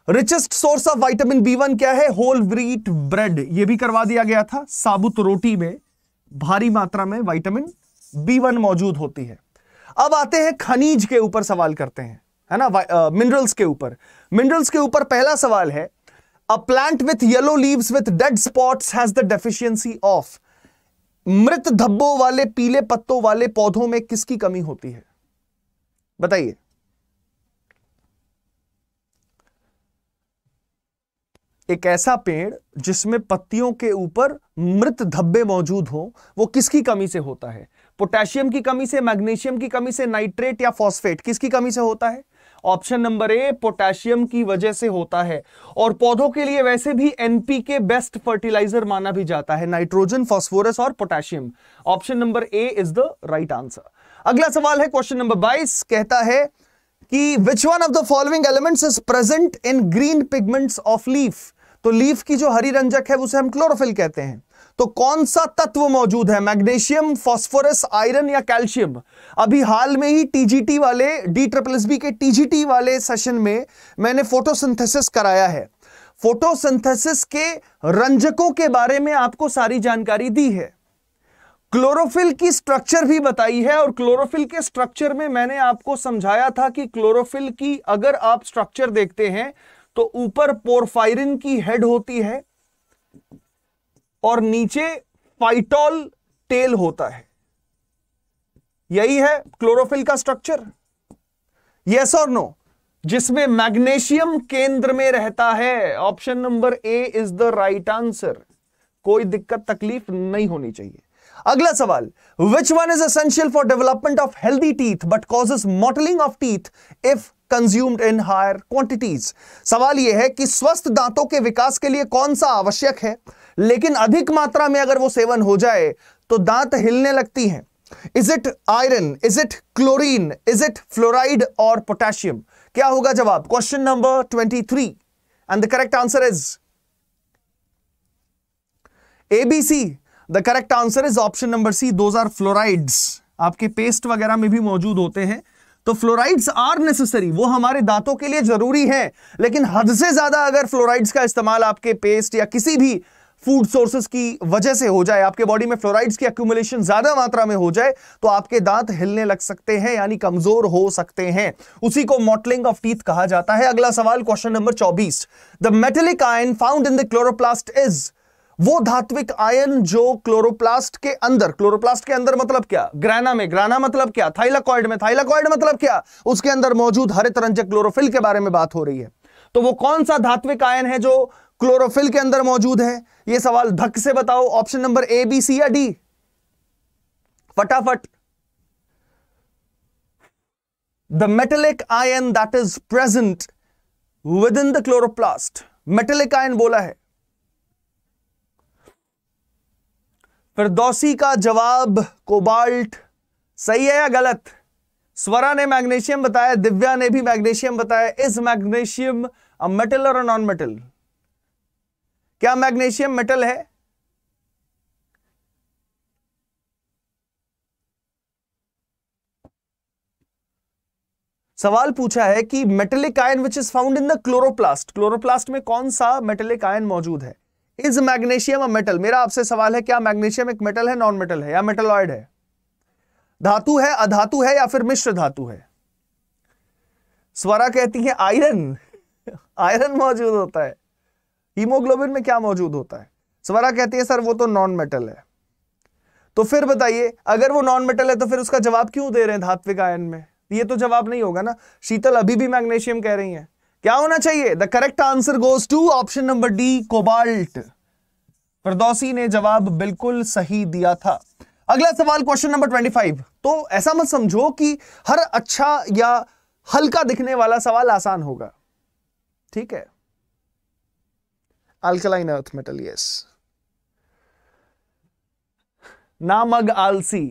Speaker 3: richest source of vitamin B one क्या है? होल व्हीट ब्रेड ये भी करवा दिया गया था साबुत रोटी में। भारी मात्रा में वाइटामिन बी वन मौजूद होती है। अब आते हैं खनिज के ऊपर सवाल करते हैं। है ना? मिनरल्स के ऊपर। मिनरल्स के ऊपर पहला सवाल है a plant with yellow leaves with dead spots has the deficiency of मृत धब्बों वाले पीले पत्तों वाले पौधों में किसकी कमी होती है? बताइए। एक ऐसा पेड़ जिसमें पत्तियों के ऊपर मृत धब्बे मौजूद हो, वो किसकी कमी से होता है? पोटेशियम की कमी से, मैग्नीशियम की कमी से, नाइट्रेट या फॉस्फेट, किसकी कमी से होता है? ऑप्शन नंबर ए, पोटेशियम की वजह से होता है। और पौधों के लिए वैसे भी एनपी के बेस्ट फर्टिलाइज़र माना भी जाता है, नाइट्रोजन फॉस्फोरस और potassium. Option number A is the right answer अगला सवाल है क्वेश्चन नंबर 22 कहता है कि which one of the following elements is present in green pigments of leaf तो लीफ की जो हरी रंजक है, उसे हम क्लोरोफिल कहते हैं। तो कौन सा तत्व मौजूद है? मैग्नीशियम, फास्फोरस, आयरन या कैल्शियम? अभी हाल में ही टीजीटी वाले, डी ट्रिपल बी के टीजीटी वाले सेशन में मैंने फोटोसिंथेसिस कराया है। फोटोसिंथेसिस के रंजकों के बारे में आपको सारी जानकारी दी है। क्लोरोफिल की स्ट्रक्चर भी बताई है और क्लोरोफिल के स्ट्रक्चर में मैंने आपको समझाया था कि क्लोरोफिल की अगर आप स्ट्रक्चर देखते हैं तो ऊपर पोरफायरिन की हेड होती है और नीचे फाइटोल टेल होता है। यही है क्लोरोफिल का स्ट्रक्चर यस और नो जिसमें मैग्नेशियम केंद्र में रहता है। Option number A is the right answer कोई दिक्कत, तकलीफ़ नहीं होनी चाहिए। अगला सवाल। Which one is essential for development of healthy teeth but causes mottling of teeth if consumed in higher quantities सवाल यह है कि स्वस्थ दांतों के विकास के लिए कौन सा आवश्यक है? लेकिन अधिक मात्रा में अगर वो सेवन हो जाए तो दांत हिलने लगती हैं। Is it iron is it chlorine is it fluoride और पोटेशियम क्या होगा जवाब? Question number twenty three and the correct answer is A B C the correct answer is option number C those are fluorides आपके paste वगैरह में भी मौजूद होते हैं। तो फ्लोराइड्स आर नेसेसरी वो हमारे दांतों के लिए ज़रूरी है। लेकिन हद से ज़्यादा अगर फ्लोराइड्स का इस्तेमाल आपके पेस्ट या किसी भी फ़ूड सोर्सेस की वजह से हो जाए, आपके बॉडी में फ्लोराइड्स की एक्यूमुलेशन ज़्यादा मात्रा में हो जाए तो आपके दांत हिलने लग सकते हैं, यानी कमज़ोर हो सकते हैं। उसी को मॉटलिंग ऑफ़ टीथ कहा जाता है। अगला सवाल question number 24 the metallic ion found in the chloroplast is वो धात्विक आयन जो क्लोरोप्लास्ट के अंदर, क्लोरोप्लास्ट के अंदर मतलब क्या? ग्राना में। ग्राना मतलब क्या? थाइलाकॉइड में। थाइलाकॉइड मतलब क्या? उसके अंदर मौजूद हरित रंजक क्लोरोफिल के बारे में बात हो रही है। तो वो कौन सा धात्विक आयन है जो क्लोरोफिल के अंदर मौजूद है? ये सवाल धक से बताओ। Option number A, B, C या डी? फटाफट। The metallic ion that is present with in the chloroplast metallic ion बोला है। फिरदौसी का जवाब कोबाल्ट। सही है या गलत? स्वरा ने मैग्नीशियम बताया, दिव्या ने भी मैग्नीशियम बताया। इज़ मैग्नीशियम, अ मेटल और अ नॉन मेटल क्या मैग्नीशियम मेटल है? सवाल पूछा है कि metallic ion which is found in the chloroplast chloroplast में कौन सा मेटेलिक आयन मौजूद है? Is magnesium a metal? मेरा आपसे सवाल है, क्या मैग्नेशियम एक मेटल है नॉन मेटल है, या मेटलॉइड है? धातु है, अधातु है, या फिर मिश्र धातु है? स्वरा कहती है आयरन आयरन मौजूद होता है। हीमोग्लोबिन में क्या मौजूद होता है? स्वरा कहती है, सर, वो तो नॉन मेटल है। तो फिर बताइए, अगर वो नॉन मेटल है तो फिर उसका जवाब क्यों दे रहे हैं धात्विक आयन में? ये तो जवाब नहीं होगा ना। शीतल अभी भी मैग्नेशियम कह रही है। क्या होना चाहिए? The correct answer goes to option number D cobalt प्रदौसी ने जवाब बिल्कुल सही दिया था। अगला सवाल क्वेश्चन नंबर ट्वेंटी फाइव तो ऐसा मत समझो कि हर अच्छा या हल्का दिखने वाला सवाल आसान होगा। ठीक है? अल्कलाइन अर्थ मेटल यस नामग आलसी।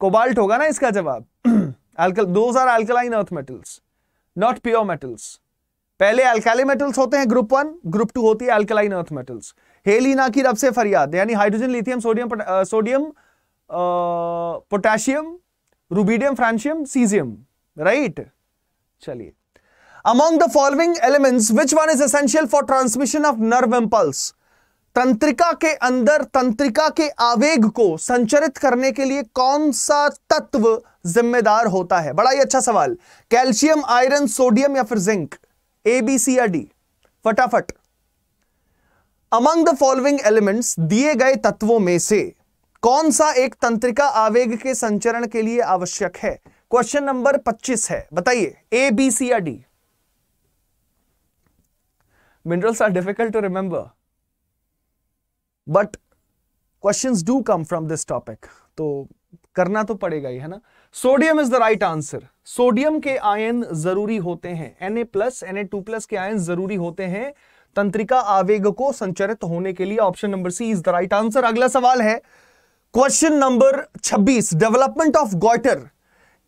Speaker 3: कोबाल्ट होगा ना इसका जवाब। Alkali those are alkaline earth metals not pure metals पहले अल्काली मेटल्स होते हैं ग्रुप वन ग्रुप टू होती है अल्कलाइन अर्थ मेटल्स हेलिना की रब से फरियाद, यानी hydrogen lithium sodium sodium potassium rubidium francium caesium right चलिए। Among the following elements which one is essential for transmission of nerve impulse तंत्रिका के अंदर, तंत्रिका के आवेग को संचरित करने के लिए कौन सा तत्व जिम्मेदार होता है? बड़ा ही अच्छा सवाल। कैल्शियम, आयरन, सोडियम या फिर जिंक? ए बी सी या डी फटाफट। अमंग द फॉलोइंग एलिमेंट्स दिए गए तत्वों में से कौन सा एक तंत्रिका आवेग के संचरण के लिए आवश्यक है? क्वेश्चन नंबर 25 है। बताइए ए बी सी या D minerals are difficult to remember but question do come from this topic तो करना तो पड़ेगा ही, है ना? Sodium is the right answer. Sodium के आयन ज़रूरी होते हैं। Na plus Na two plus के आयन ज़रूरी होते हैं। तंत्रिका आवेग को संचरित होने के लिए option number C is the right answer अगला सवाल है। Question number 26 development of goitre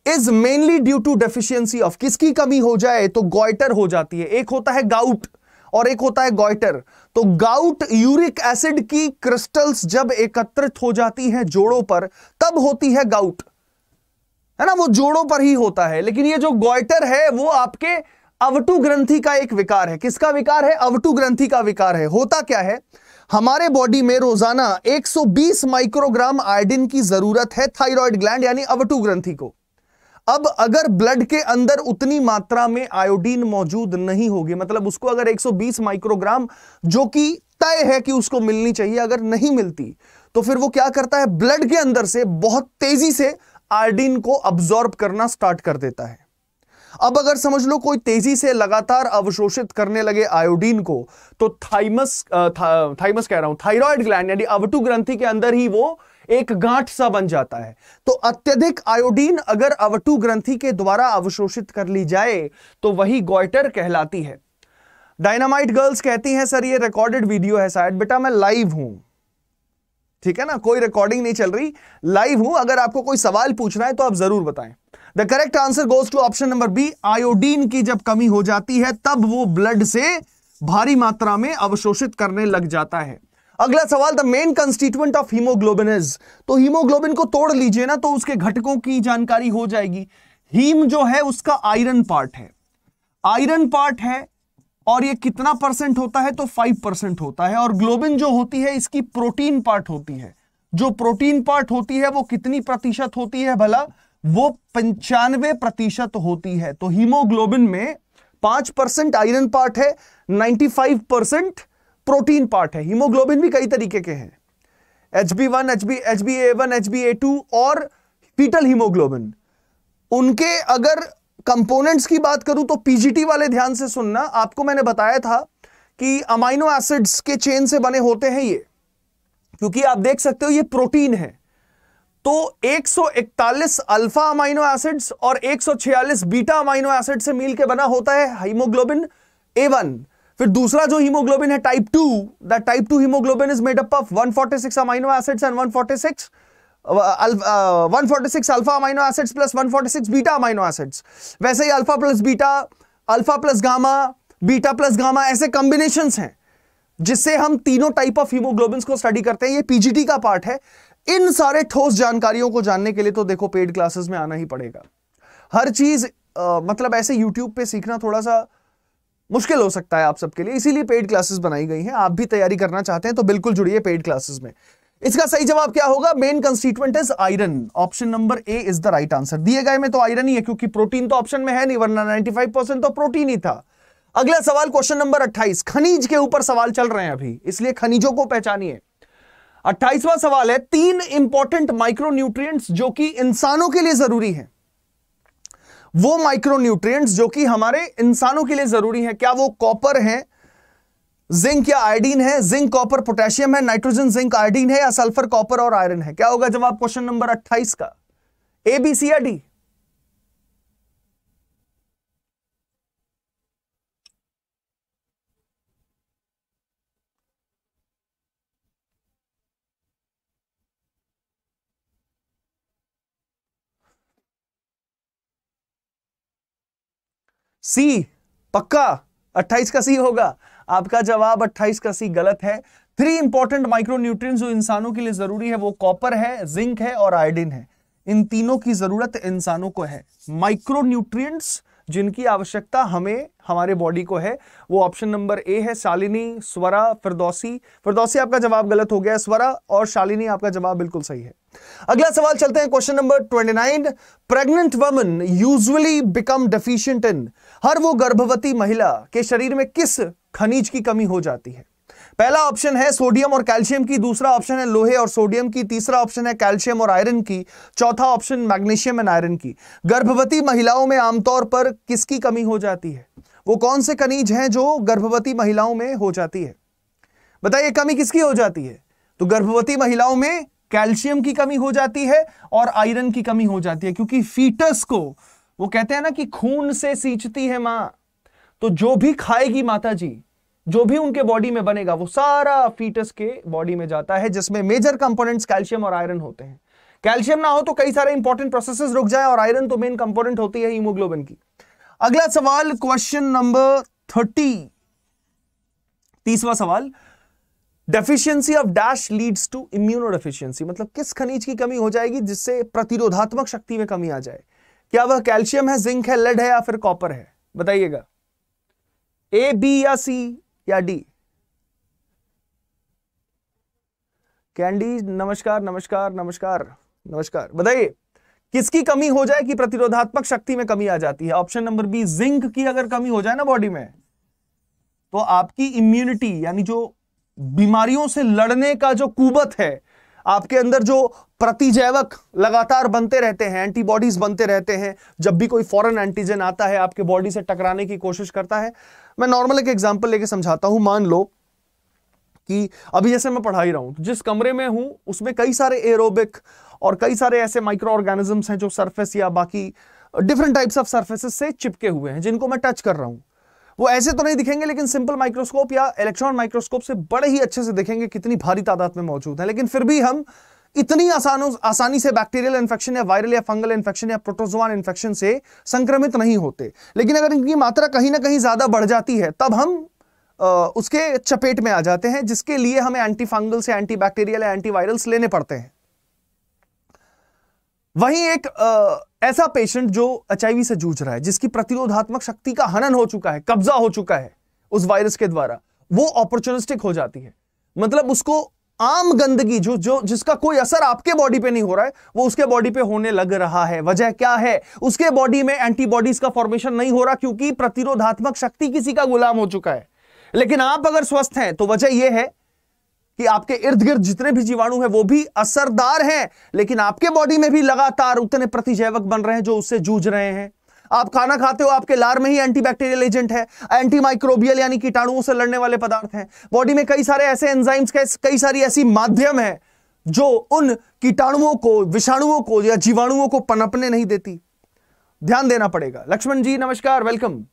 Speaker 3: is mainly due to deficiency of किसकी कमी हो जाए तो गॉइटर हो जाती है। एक होता है गाउट और एक होता है गॉइटर तो गाउट यूरिक एसिड की क्रिस्टल्स जब एकत्रित हो जाती हैं जोड़ों पर, तब होती है गाउट है ना, वो जोड़ों पर ही होता है। लेकिन ये जो गॉइटर है, वो आपके अवटु ग्रंथि का एक विकार है। किसका विकार है? अवटु ग्रंथि का विकार है। होता क्या है? हमारे बॉडी में रोज़ाना 120 माइक्रोग्राम आयोडीन की ज़रूरत है थायराइड ग्लैंड, यानी अवटु ग्रंथि को। अब अगर ब्लड के अंदर उतनी मात्रा में आयोडीन मौजूद नहीं होगी मतलब उसको अगर 120 माइक्रोग्राम जो कि तय है कि उसको मिलनी चाहिए, अगर नहीं मिलती तो फिर वो क्या करता है? ब्लड के अंदर से, बहुत तेज़ी से आयोडीन को अब्सॉर्ब करना स्टार्ट कर देता है। अब अगर समझ लो कोई तेज़ी से लगातार अवशोषित करने लगे आयोडीन को तो थाइमस था, थाइमस कह रहा हूँ थाइरॉयड ग्लैंड यानी अवटु ग्रंथि के अंदर ही वो एक गांठ सा बन जाता है। तो अत्यधिक आयोडीन अगर अवटु ग्रंथि के द्वारा अवशोषित कर ली जाए तो वही गॉइटर कहलाती है। डायनामाइट गर्ल्स कहती हैं सर ये रिकॉर्डेड वीडियो है शायद बेटा मैं लाइव हूँ। ठीक है ना? कोई रिकॉर्डिंग नहीं चल रही। लाइव हूँ, अगर आपको कोई सवाल पूछना है तो आप ज़रूर बताएँ। The correct answer goes to option number B iodine की जब कमी हो जाती है, तब वो ब्लड से भारी मात्रा में अवशोषित करने लग जाता है। अगला सवाल the main constituent of haemoglobin is तो हीमोग्लोबिन को तोड़ लीजिए ना तो उसके घटकों की जानकारी हो जाएगी। हीम जो है, उसका आयरन पार्ट है। आयरन पार्ट है और ये कितना परसेंट होता है तो फाइव परसेंट होता है। और ग्लोबिन जो होती है, इसकी प्रोटीन पार्ट होती है। जो प्रोटीन पार्ट होती है, वो कितनी प्रतिशत होती है भला? वो पंचानवे प्रतिशत होती है। तो हीमोग्लोबिन में पाँच परसेंट आयरन पार्ट है ninety five percent protein part है। हीमोग्लोबिन भी कई तरीके के हैं। H B one, H B H B A one, H B A two और फीटल हीमोग्लोबिन। उनके अगर कंपोनेंट्स की बात करूँ तो पीजीटी वाले ध्यान से सुनना। आपको मैंने बताया था कि अमाइनो एसिड्स के चेन से बने होते हैं ये, क्योंकि आप देख सकते हो ये प्रोटीन है। तो 141 अल्फ़ा अमाइनो एसिड्स और 146 बीटा अमाइनो एसिड से मिलकर बना होता है हीमोग्लोबिन ए वन। फिर दूसरा जो हीमोग्लोबिन है type two the type two haemoglobin is made up of 146 amino acids and 146 one forty six alpha amino acids plus 146 beta amino acids वैसे ही alpha plus beta alpha plus gamma beta plus gamma ऐसे combination हैं, जिससे हम तीनों type of haemoglobin को study करते हैं। ये पीजीटी का पार्ट है। इन सारे ठोस जानकारियों को जानने के लिए तो देखो पेड क्लासेस में आना ही पड़ेगा। हर चीज़ मतलब ऐसे यूट्यूब पे सीखना थोड़ा सा मुश्किल हो सकता है आप सबके लिए। इसीलिए पेड क्लासेस बनाई गई हैं। आप भी तैयारी करना चाहते हैं तो बिल्कुल जुड़िए पेड क्लासेस में। इसका सही जवाब क्या होगा? Main constituent is iron option number A is the right answer दिए गए में तो आयरन ही है, क्योंकि प्रोटीन तो ऑप्शन में है नहीं, वरना 95 परसेंट तो प्रोटीन ही था। अगला सवाल क्वेश्चन नंबर 28 खनिज के ऊपर सवाल चल रहे हैं अभी, इसलिए खनिजों को पहचानिए। अट्ठाईसवां सवाल है, तीन इंपॉर्टेंट माइक्रोन्यूट्रिएंट्स जो कि इंसानों के लिए ज़रूरी है। वो माइक्रोन्यूट्रिएंट्स जो कि हमारे इंसानों के लिए ज़रूरी है, क्या वो कॉपर है जिंक या आयोडीन है, जिंक, कॉपर, पोटेशियम है, नाइट्रोजन, जिंक, आयोडीन है या सल्फ़र, कॉपर और आयरन है? क्या होगा जवाब क्वेश्चन नंबर 28 का? ए बी सी या डी सी पक्का? 28 का सी होगा। आपका जवाब 28 का सी गलत है। थ्री इंपॉर्टेंट माइक्रोन्यूट्रिय जो इंसानों के लिए ज़रूरी है, वो कॉपर है जिंक है और आयोडीन है। इन तीनों की ज़रूरत इंसानों को है। माइक्रोन्यूट्रिएंट्स जिनकी आवश्यकता हमें, हमारे बॉडी को है, वो ऑप्शन नंबर ए है, शालिनी, स्वरा, फिरदौसी। फिरदौसी आपका जवाब गलत हो गया स्वरा, और शालिनी आपका जवाब बिल्कुल सही है। अगला सवाल चलते हैं question number 29 pregnant woman usually become deficient in हर वो गर्भवती महिला के शरीर में किस खनिज की कमी हो जाती है? पहला ऑप्शन है सोडियम और कैल्शियम की, दूसरा ऑप्शन है लोहे और सोडियम की, तीसरा ऑप्शन है कैल्शियम और आयरन की, चौथा ऑप्शन मैग्नीशियम एंड आयरन की। गर्भवती महिलाओं में आमतौर पर किसकी कमी हो जाती है? वो कौन से खनिज हैं जो गर्भवती महिलाओं में हो जाती है? बताइए, कमी किसकी हो जाती है? तो गर्भवती महिलाओं में कैल्शियम की कमी हो जाती है और आयरन की कमी हो जाती है, क्योंकि फीटस को वो कहते हैं ना कि खून से सींचती है माँ। तो जो भी खाएगी माता जी जो भी उनके बॉडी में बनेगा, वो सारा फीटस के बॉडी में जाता है, जिसमें मेजर कंपोनेंट्स कैल्शियम और आयरन होते हैं। कैल्शियम ना हो तो कई सारे इंपॉर्टेंट प्रोसेसेस रुक जाए और आयरन तो मेन कंपोनेंट होती है हीमोग्लोबिन की। अगला सवाल क्वेश्चन नंबर थर्टी तीसवा सवाल deficiency of dash leads to immunodeficiency मतलब किस खनिज की कमी हो जाएगी जिससे प्रतिरोधात्मक शक्ति में कमी आ जाए? क्या वह कैल्शियम है जिंक है लेड है या फिर कॉपर है? बताइएगा। ए बी या सी या डी? कैंडी नमस्कार नमस्कार नमस्कार नमस्कार। बताइए, किसकी कमी हो जाए कि प्रतिरोधात्मक शक्ति में कमी आ जाती है? ऑप्शन नंबर बी जिंक की अगर कमी हो जाए ना बॉडी में तो आपकी इम्यूनिटी यानी जो बीमारियों से लड़ने का जो कुबत है, आपके अंदर जो प्रतिजैवक लगातार बनते रहते हैं एंटीबॉडीज बनते रहते हैं, जब भी कोई फॉरेन एंटीजन आता है, आपके बॉडी से टकराने की कोशिश करता है मैं नॉर्मल एक एग्ज़ाम्पल लेके समझाता हूँ, मान लो कि अभी जैसे मैं पढ़ा ही रहा हूँ तो जिस कमरे में हूँ, उसमें कई सारे एरोबिक और कई सारे ऐसे माइक्रो ऑर्गेनिजम्स हैं जो सरफेस या बाकी डिफरेंट टाइप्स ऑफ़ सरफेसेस से चिपके हुए हैं, जिनको मैं टच कर रहा हूँ। वो ऐसे तो नहीं दिखेंगे, लेकिन सिंपल माइक्रोस्कोप या इलेक्ट्रॉन माइक्रोस्कोप से बड़े ही अच्छे से दिखेंगे, कितनी भारी तादाद में मौजूद है। लेकिन फिर भी हम इतनी आसान आसानी से बैक्टीरियल इन्फेक्शन या वायरल या फंगल इन्फेक्शन या प्रोटोजोआन इन्फेक्शन से संक्रमित नहीं होते। लेकिन अगर इनकी मात्रा कहीं ना कहीं ज़्यादा बढ़ जाती है तब हम उसके चपेट में आ जाते हैं जिसके लिए हमें एंटी फंगल से एंटी बैक्टीरियल या एंटीवायरल्स लेने पड़ते हैं। वहीं एक आ, ऐसा पेशेंट जो एचआईवी से जूझ रहा है जिसकी प्रतिरोधात्मक शक्ति का हनन हो चुका है कब्जा हो चुका है उस वायरस के द्वारा वो अपॉर्चुनिस्टिक हो जाती है। मतलब उसको आम गंदगी जो जो, जिसका कोई असर आपके बॉडी पे नहीं हो रहा है, वो उसके बॉडी पे होने लग रहा है। वजह क्या है? उसके बॉडी में एंटीबॉडीज का फॉर्मेशन नहीं हो रहा क्योंकि प्रतिरोधात्मक शक्ति किसी का गुलाम हो चुका है। लेकिन आप अगर स्वस्थ हैं तो वजह यह है कि आपके इर्द गिर्द जितने भी जीवाणु हैं, वो भी असरदार हैं, लेकिन आपके बॉडी में भी लगातार उतने प्रतिजैवक बन रहे हैं जो उससे जूझ रहे हैं। आप खाना खाते हो, आपके लार में ही एंटीबैक्टीरियल एजेंट है एंटी माइक्रोबियल यानी कीटाणुओं से लड़ने वाले पदार्थ हैं। बॉडी में कई सारे ऐसे एंजाइम्स कई सारी ऐसी माध्यम है, जो उन कीटाणुओं को, विषाणुओं को या जीवाणुओं को पनपने नहीं देती। ध्यान देना पड़ेगा। लक्ष्मण जी, नमस्कार वेलकम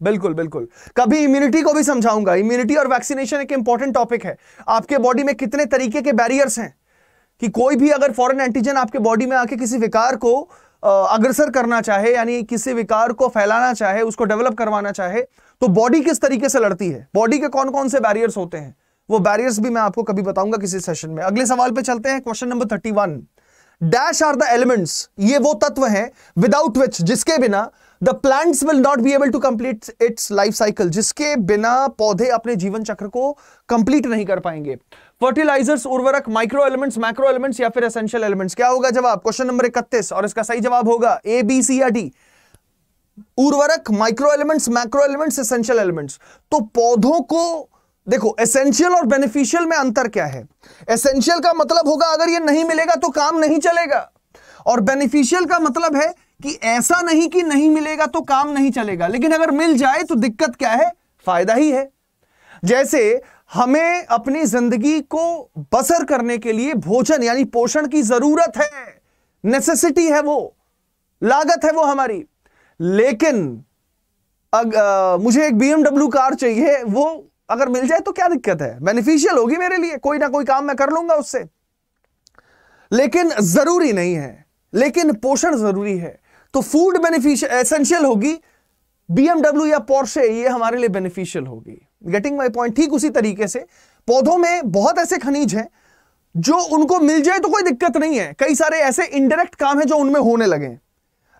Speaker 3: बिल्कुल बिल्कुल। कभी इम्यूनिटी को भी समझाऊँगा। इम्यूनिटी और वैक्सीनेशन एक इंपॉर्टेंट टॉपिक है। आपके बॉडी में कितने तरीके के बैरियर्स हैं कि कोई भी अगर फॉरेन एंटीजन आपके बॉडी में आके किसी विकार को अग्रसर करना चाहे, यानी किसी विकार को फैलाना चाहे, उसको डेवलप करवाना चाहे तो बॉडी किस तरीके से लड़ती है? बॉडी के कौन कौन से बैरियर्स होते हैं? वो बैरियर्स भी मैं आपको कभी बताऊँगा किसी सेशन में। अगले सवाल पे चलते हैं question number thirty one dash are the elements ये वो तत्व हैं विदाउट विच जिसके बिना the plants will not be able to complete its life cycle जिसके बिना पौधे अपने जीवन चक्र को कंप्लीट नहीं कर पाएँगे। फर्टिलाइजर्स, उर्वरक माइक्रो एलिमेंट्स मैक्रो एलिमेंट्स या फिर एसेंशियल एलिमेंट्स क्या होगा जवाब? क्वेश्चन नंबर इकतीस, और इसका सही जवाब होगा ए बी सी या डी उर्वरक micro elements macro elements essential elements तो पौधों को, देखो एसेंशियल और बेनिफिशियल में अंतर क्या है? एसेंशियल का मतलब होगा अगर ये नहीं मिलेगा तो काम नहीं चलेगा। और बेनिफिशियल का मतलब है कि ऐसा नहीं कि नहीं मिलेगा तो काम नहीं चलेगा। लेकिन अगर मिल जाए तो दिक्कत क्या है? फ़ायदा ही है। जैसे हमें अपनी ज़िंदगी को बसर करने के लिए भोजन यानी पोषण की ज़रूरत है। नेसेसिटी है वो। लागत है वो हमारी। लेकिन अग, आ, मुझे एक बीएमडब्ल्यू कार चाहिए वो अगर मिल जाए तो क्या दिक्कत है? बेनिफिशियल होगी मेरे लिए। कोई ना कोई काम मैं कर लूँगा उससे। लेकिन ज़रूरी नहीं है। लेकिन पोषण ज़रूरी है। तो फ़ूड बेनिफिशियल एसेंशियल होगी। बीएमडब्ल्यू या पोर्शे ये हमारे लिए बेनिफिशियल होगी। गेटिंग माई पॉइंट ठीक उसी तरीके से। पौधों में बहुत ऐसे खनिज हैं, जो उनको मिल जाए तो कोई दिक्कत नहीं है। कई सारे ऐसे इनडायरेक्ट काम है जो उनमें होने लगे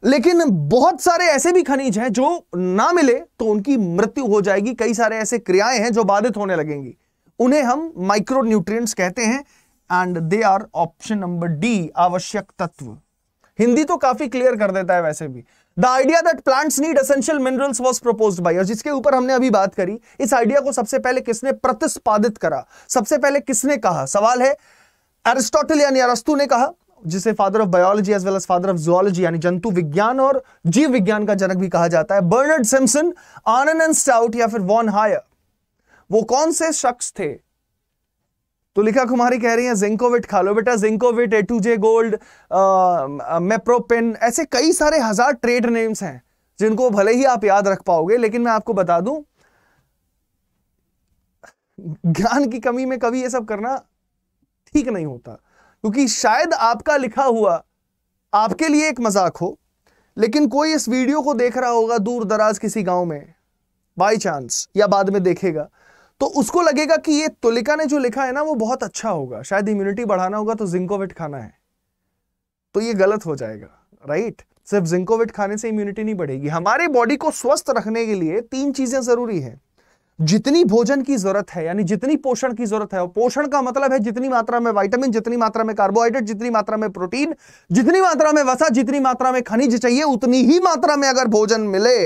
Speaker 3: लेकिन बहुत सारे ऐसे भी खनिज हैं जो ना मिले तो उनकी मृत्यु हो जाएगी। कई सारे ऐसे क्रियाएँ हैं जो बाधित होने लगेंगी। उन्हें हम माइक्रो न्यूट्रिएंट्स कहते हैं and they are option number D आवश्यक तत्व। हिंदी तो काफ़ी क्लियर कर देता है वैसे भी। The idea that plants need essential minerals was proposed by और जिसके ऊपर हमने अभी बात करी। इस आइडिया को सबसे पहले किसने प्रतिस्पादित करा? सबसे पहले किसने कहा? सवाल है एरिस्टोटल यानी अरस्तु ने कहा, जिसे father of biology as well as father of zoology यानी जंतु विज्ञान और जीव विज्ञान का जनक भी कहा जाता है। Bernard Simpson Anand and Stout या फिर वॉन हायर वो कौन से शख्स थे? तो लिखा कुमारी कह रही है जिंकोविट खा लो बेटा Zincovit A to Z Gold मेप्रोपेन ऐसे कई सारे हज़ार ट्रेड नेम्स हैं, जिनको भले ही आप याद रख पाओगे, लेकिन मैं आपको बता दूँ, ज्ञान की कमी में कभी ये सब करना ठीक नहीं होता। क्योंकि शायद आपका लिखा हुआ आपके लिए एक मज़ाक हो, लेकिन कोई इस वीडियो को देख रहा होगा दूर दराज किसी गाँव में बाई चांस या बाद में देखेगा। तो उसको लगेगा कि ये तुलिका ने जो लिखा है ना, वो बहुत अच्छा होगा। शायद इम्यूनिटी बढ़ाना होगा तो जिंकोविट खाना है। तो ये गलत हो जाएगा राइट सिर्फ़ जिंकोविट खाने से इम्यूनिटी नहीं बढ़ेगी। हमारे बॉडी को स्वस्थ रखने के लिए तीन चीज़ें ज़रूरी है। जितनी भोजन की ज़रूरत है, यानी जितनी पोषण की ज़रूरत है पोषण का मतलब है जितनी मात्रा में विटामिन जितनी मात्रा में कार्बोहाइड्रेट जितनी मात्रा में प्रोटीन जितनी मात्रा में वसा, जितनी मात्रा में खनिज चाहिए, उतनी ही मात्रा में अगर भोजन मिले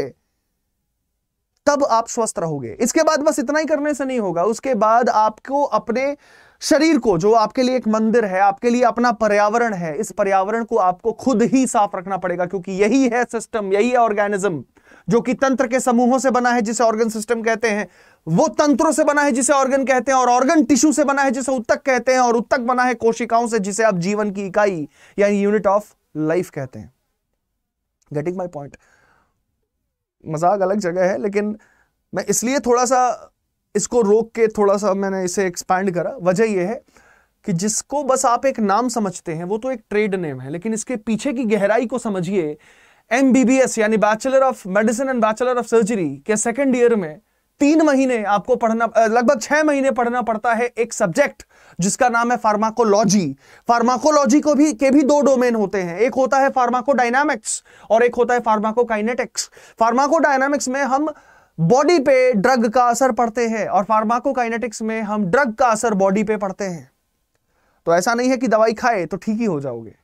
Speaker 3: तब आप स्वस्थ रहोगे। इसके बाद बस इतना ही करने से नहीं होगा। उसके बाद आपको अपने शरीर को, जो आपके लिए एक मंदिर है, आपके लिए अपना पर्यावरण है, इस पर्यावरण को आपको खुद ही साफ़ रखना पड़ेगा, क्योंकि यही है सिस्टम यही है ऑर्गेनिज्म जो कि तंत्र के समूहों से बना है, जिसे ऑर्गन सिस्टम कहते हैं। वो तंत्रों से बना है, जिसे ऑर्गन कहते हैं, और ऑर्गन टिश्यू से बना है, जिसे उत्तक कहते हैं, और उत्तक बना है कोशिकाओं से, जिसे आप जीवन की इकाई, यानी यूनिट ऑफ़ लाइफ कहते हैं। गेटिंग माई पॉइंट मज़ाक अलग जगह है, लेकिन मैं इसलिए थोड़ा सा इसको रोक के थोड़ा सा मैंने इसे एक्सपैंड करा। वजह यह है कि जिसको बस आप एक नाम समझते हैं, वो तो एक ट्रेड नेम है, लेकिन इसके पीछे की गहराई को समझिए एमबीबीएस यानी bachelor of medicine and bachelor of surgery के सेकेंड ईयर में तीन महीने आपको पढ़ना, लगभग छह महीने पढ़ना पड़ता है एक सब्जेक्ट जिसका नाम है फार्माकोलॉजी। फार्माकोलॉजी को भी, के भी दो डोमेन होते हैं। एक होता है फार्माकोडायनामिक्स और एक होता है फार्माकोकाइनेटिक्स। फार्माकोडायनामिक्स में हम बॉडी पे ड्रग का असर पड़ते हैं और फार्माकोकाइनेटिक्स में हम ड्रग का असर बॉडी पे पड़ते हैं। तो ऐसा नहीं है कि दवाई खाए तो ठीक ही हो जाओगे।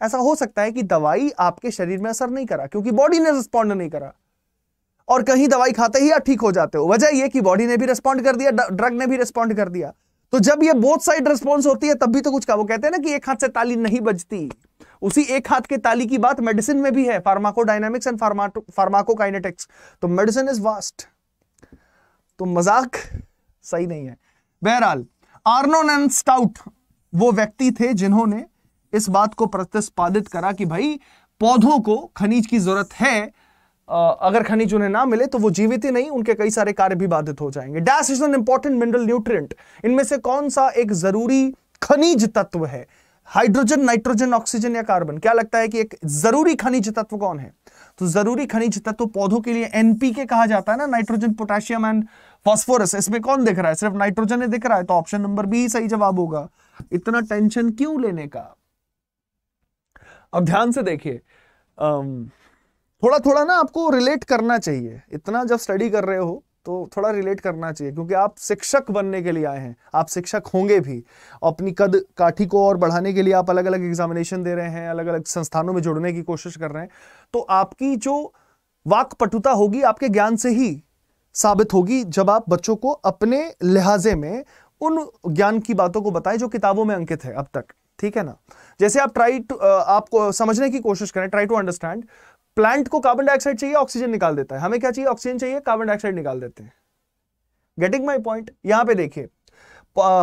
Speaker 3: ऐसा हो सकता है कि दवाई आपके शरीर में असर नहीं करा, क्योंकि बॉडी ने रिस्पॉन्ड नहीं करा। और कहीं दवाई खाते ही आप ठीक हो जाते हो। वजह यह कि बॉडी ने भी रिस्पॉन्ड कर दिया ड्रग ने भी रिस्पॉन्ड कर दिया। तो जब ये बोथ साइड रिस्पॉन्स होती है, तब भी तो कुछ का वो कहते हैं ना कि एक हाथ से ताली नहीं बजती। उसी एक हाथ के ताली की बात मेडिसिन में भी है फार्माकोडायनामिक्स एंड फार्माकोकाइनेटिक्स तो मेडिसिन इज़ वास्ट तो मज़ाक सही नहीं है। बहरहाल आर्नोन एंड स्टाउट वो व्यक्ति थे जिन्होंने इस बात को प्रतिस्पादित करा कि भाई, पौधों को खनिज की ज़रूरत है अगर खनिज उन्हें ना मिले तो वो जीवित ही नहीं, उनके कई सारे कार्य भी बाधित हो जाएँगे। Dash is an important mineral nutrient. इनमें से कौन सा एक ज़रूरी खनिज तत्व है? हाइड्रोजन, नाइट्रोजन, ऑक्सीजन या कार्बन? क्या लगता है कि एक ज़रूरी खनिज तत्व कौन है? तो ज़रूरी खनिज तत्व पौधों के लिए एनपीके कहा जाता है ना, नाइट्रोजन, पोटेशियम एंड फॉस्फोरस। इसमें कौन दिख रहा है? सिर्फ़ नाइट्रोजन ही दिख रहा है? तो ऑप्शन नंबर बी सही जवाब होगा। इतना टेंशन क्यों लेने का? अब ध्यान से देखिए थोड़ा थोड़ा ना आपको रिलेट करना चाहिए। इतना जब स्टडी कर रहे हो तो थोड़ा रिलेट करना चाहिए, क्योंकि आप शिक्षक बनने के लिए आए हैं, आप शिक्षक होंगे भी। अपनी कद, काठी को और बढ़ाने के लिए आप अलग अलग एग्जामिनेशन दे रहे हैं अलग अलग संस्थानों में जुड़ने की कोशिश कर रहे हैं तो आपकी जो वाकपटुता होगी, आपके ज्ञान से ही साबित होगी जब आप बच्चों को अपने लिहाजे में उन ज्ञान की बातों को बताएँ जो किताबों में अंकित है अब तक। ठीक है ना? जैसे आप ट्राई टू आपको समझने की कोशिश करें ट्राई टू अंडरस्टैंड प्लांट को कार्बन डाइऑक्साइड चाहिए ऑक्सीजन निकाल देता है। हमें क्या चाहिए? ऑक्सीजन चाहिए कार्बन डाइऑक्साइड निकाल देते हैं। गेटिंग माई पॉइंट यहाँ पे देखिए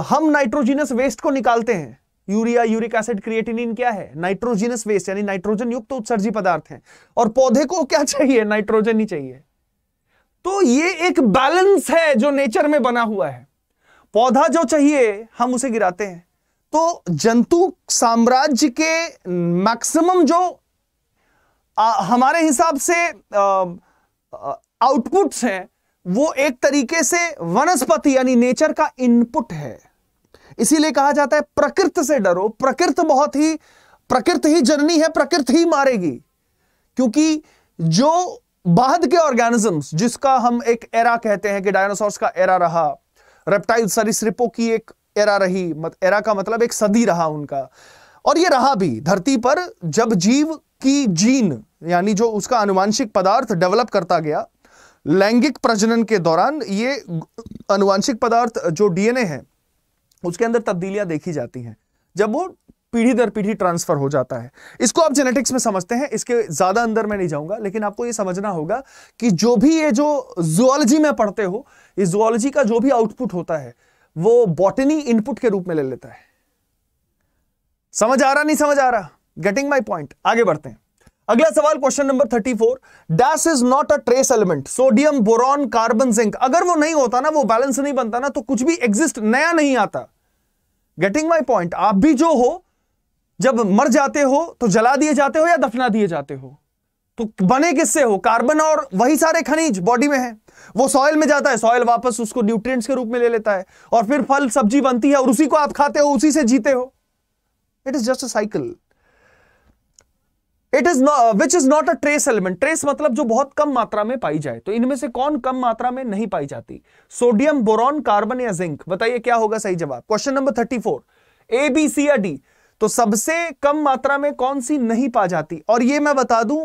Speaker 3: हम नाइट्रोजिनस वेस्ट को निकालते हैं। यूरिया यूरिक एसिड क्रिएटिनिन क्या है? नाइट्रोजिनस वेस्ट यानी नाइट्रोजन युक्त तो उत्सर्जी पदार्थ है। और पौधे को क्या चाहिए? नाइट्रोजन ही चाहिए। तो ये एक बैलेंस है जो नेचर में बना हुआ है। पौधा जो चाहिए, हम उसे गिराते हैं। तो जंतु साम्राज्य के मैक्सिमम जो आ, हमारे हिसाब से आउटपुट्स हैं वो एक तरीके से वनस्पति यानी नेचर का इनपुट है। इसीलिए कहा जाता है प्रकृति से डरो। प्रकृति बहुत ही प्रकृति ही जननी है प्रकृति ही मारेगी। क्योंकि जो बाद के ऑर्गेनिजम्स जिसका हम एक एरा कहते हैं कि डायनासोर्स का एरा रहा रेप्टाइल सरिसृपों की एक एरा रही मत, एरा का मतलब एक सदी रहा उनका। और ये रहा भी धरती पर जब जीव की जीन, यानी जो उसका अनुवांशिक पदार्थ डेवलप करता गया, लैंगिक प्रजनन के दौरान ये अनुवांशिक पदार्थ, जो डीएनए है, उसके अंदर तब्दीलियाँ देखी जाती हैं। जब वो पीढ़ी दर पीढ़ी ट्रांसफ़र हो जाता है। इसको आप जेनेटिक्स में समझते हैं, इसके ज़्यादा अंदर मैं नहीं जाऊँगा, लेकिन आपको ये समझना होगा कि जो भी ये जो जुअलॉजी में पढ़ते हो, इस जुअलॉजी का जो भी आउटपुट होता है, वो बॉटनी इनपुट के रूप में ले लेता है। समझ आ रहा, नहीं समझ आ रहा? गेटिंग माई पॉइंट आगे बढ़ते हैं। अगला सवाल question number thirty four dash is not a trace element sodium boron carbon zinc अगर वो नहीं होता ना, वो बैलेंस नहीं बनता ना तो कुछ भी एग्जिस्ट नया नहीं आता। गेटिंग माई पॉइंट आप भी जो हो, जब मर जाते हो तो जला दिए जाते हो या दफना दिए जाते हो? तो बने किससे हो? कार्बन और वही सारे खनिज बॉडी में है। वो सॉइल में जाता है सॉइल वापस उसको न्यूट्रिएंट्स के रूप में ले लेता है। और फिर फल, सब्ज़ी बनती है और उसी को आप खाते हो, उसी से जीते हो। It is just a cycle it is which is not a trace element trace मतलब जो बहुत कम मात्रा में पाई जाए तो इनमें से कौन कम मात्रा में नहीं पाई जाती? सोडियम बोरॉन कार्बन या जिंक बताइए क्या होगा सही जवाब? Question number thirty four A B C या डी तो सबसे कम मात्रा में कौन सी नहीं पा जाती? और ये मैं बता दूँ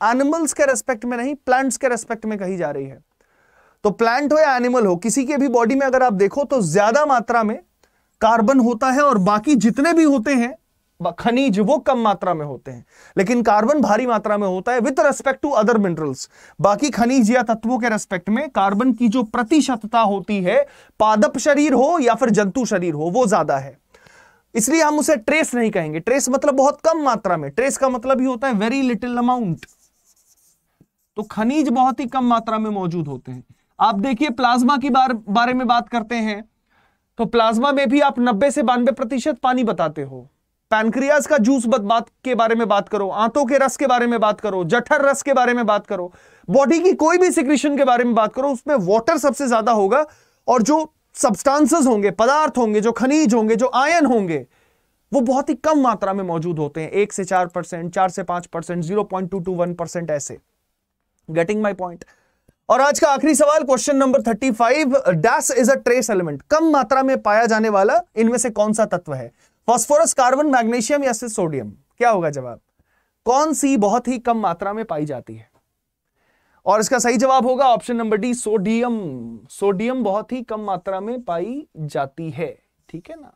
Speaker 3: एनिमल्स के रेस्पेक्ट में नहीं प्लांट्स के रेस्पेक्ट में कही जा रही है। तो प्लांट हो या एनिमल हो, किसी के भी बॉडी में अगर आप देखो तो ज़्यादा मात्रा में कार्बन होता है और बाकी जितने भी होते हैं खनिज वो कम मात्रा में होते हैं। लेकिन कार्बन भारी मात्रा में होता है with respect to other minerals बाकी खनिज या तत्वों के रेस्पेक्ट में कार्बन की जो प्रतिशतता होती है पादप शरीर हो या फिर जंतु शरीर हो वो ज़्यादा है। इसलिए हम उसे ट्रेस नहीं कहेंगे। ट्रेस मतलब बहुत कम मात्रा में। ट्रेस का मतलब ही होता है वेरी लिटिल अमाउंट तो खनिज बहुत ही कम मात्रा में मौजूद होते हैं। आप देखिए प्लाज्मा की बार, बारे में बात करते हैं तो प्लाज्मा में भी आप 90 से बानवे प्रतिशत पानी बताते हो। पैनक्रियाज का जूस बात के बारे में बात करो, आंतों के रस के बारे में बात करो, जठर रस के बारे में बात करो, बॉडी की कोई भी सिक्रेशन के बारे में बात करो, उसमें वाटर सबसे ज़्यादा होगा और जो सब्सटेंसेस होंगे, पदार्थ होंगे, जो खनिज होंगे, जो आयन होंगे, वो बहुत ही कम मात्रा में मौजूद होते हैं। एक से चार परसेंट चार से पाँच percent zero point two two one percent ऐसे। गेटिंग माई पॉइंट और आज का आखिरी सवाल question number thirty five dash is a trace element कम मात्रा में पाया जाने वाला इनमें से कौन सा तत्व है? फॉस्फोरस, कार्बन, मैग्नीशियम या फिर सोडियम? क्या होगा जवाब? कौन सी बहुत ही कम मात्रा में पाई जाती है? और इसका सही जवाब होगा option number D, sodium. Sodium बहुत ही कम मात्रा में पाई जाती है, ठीक है ना?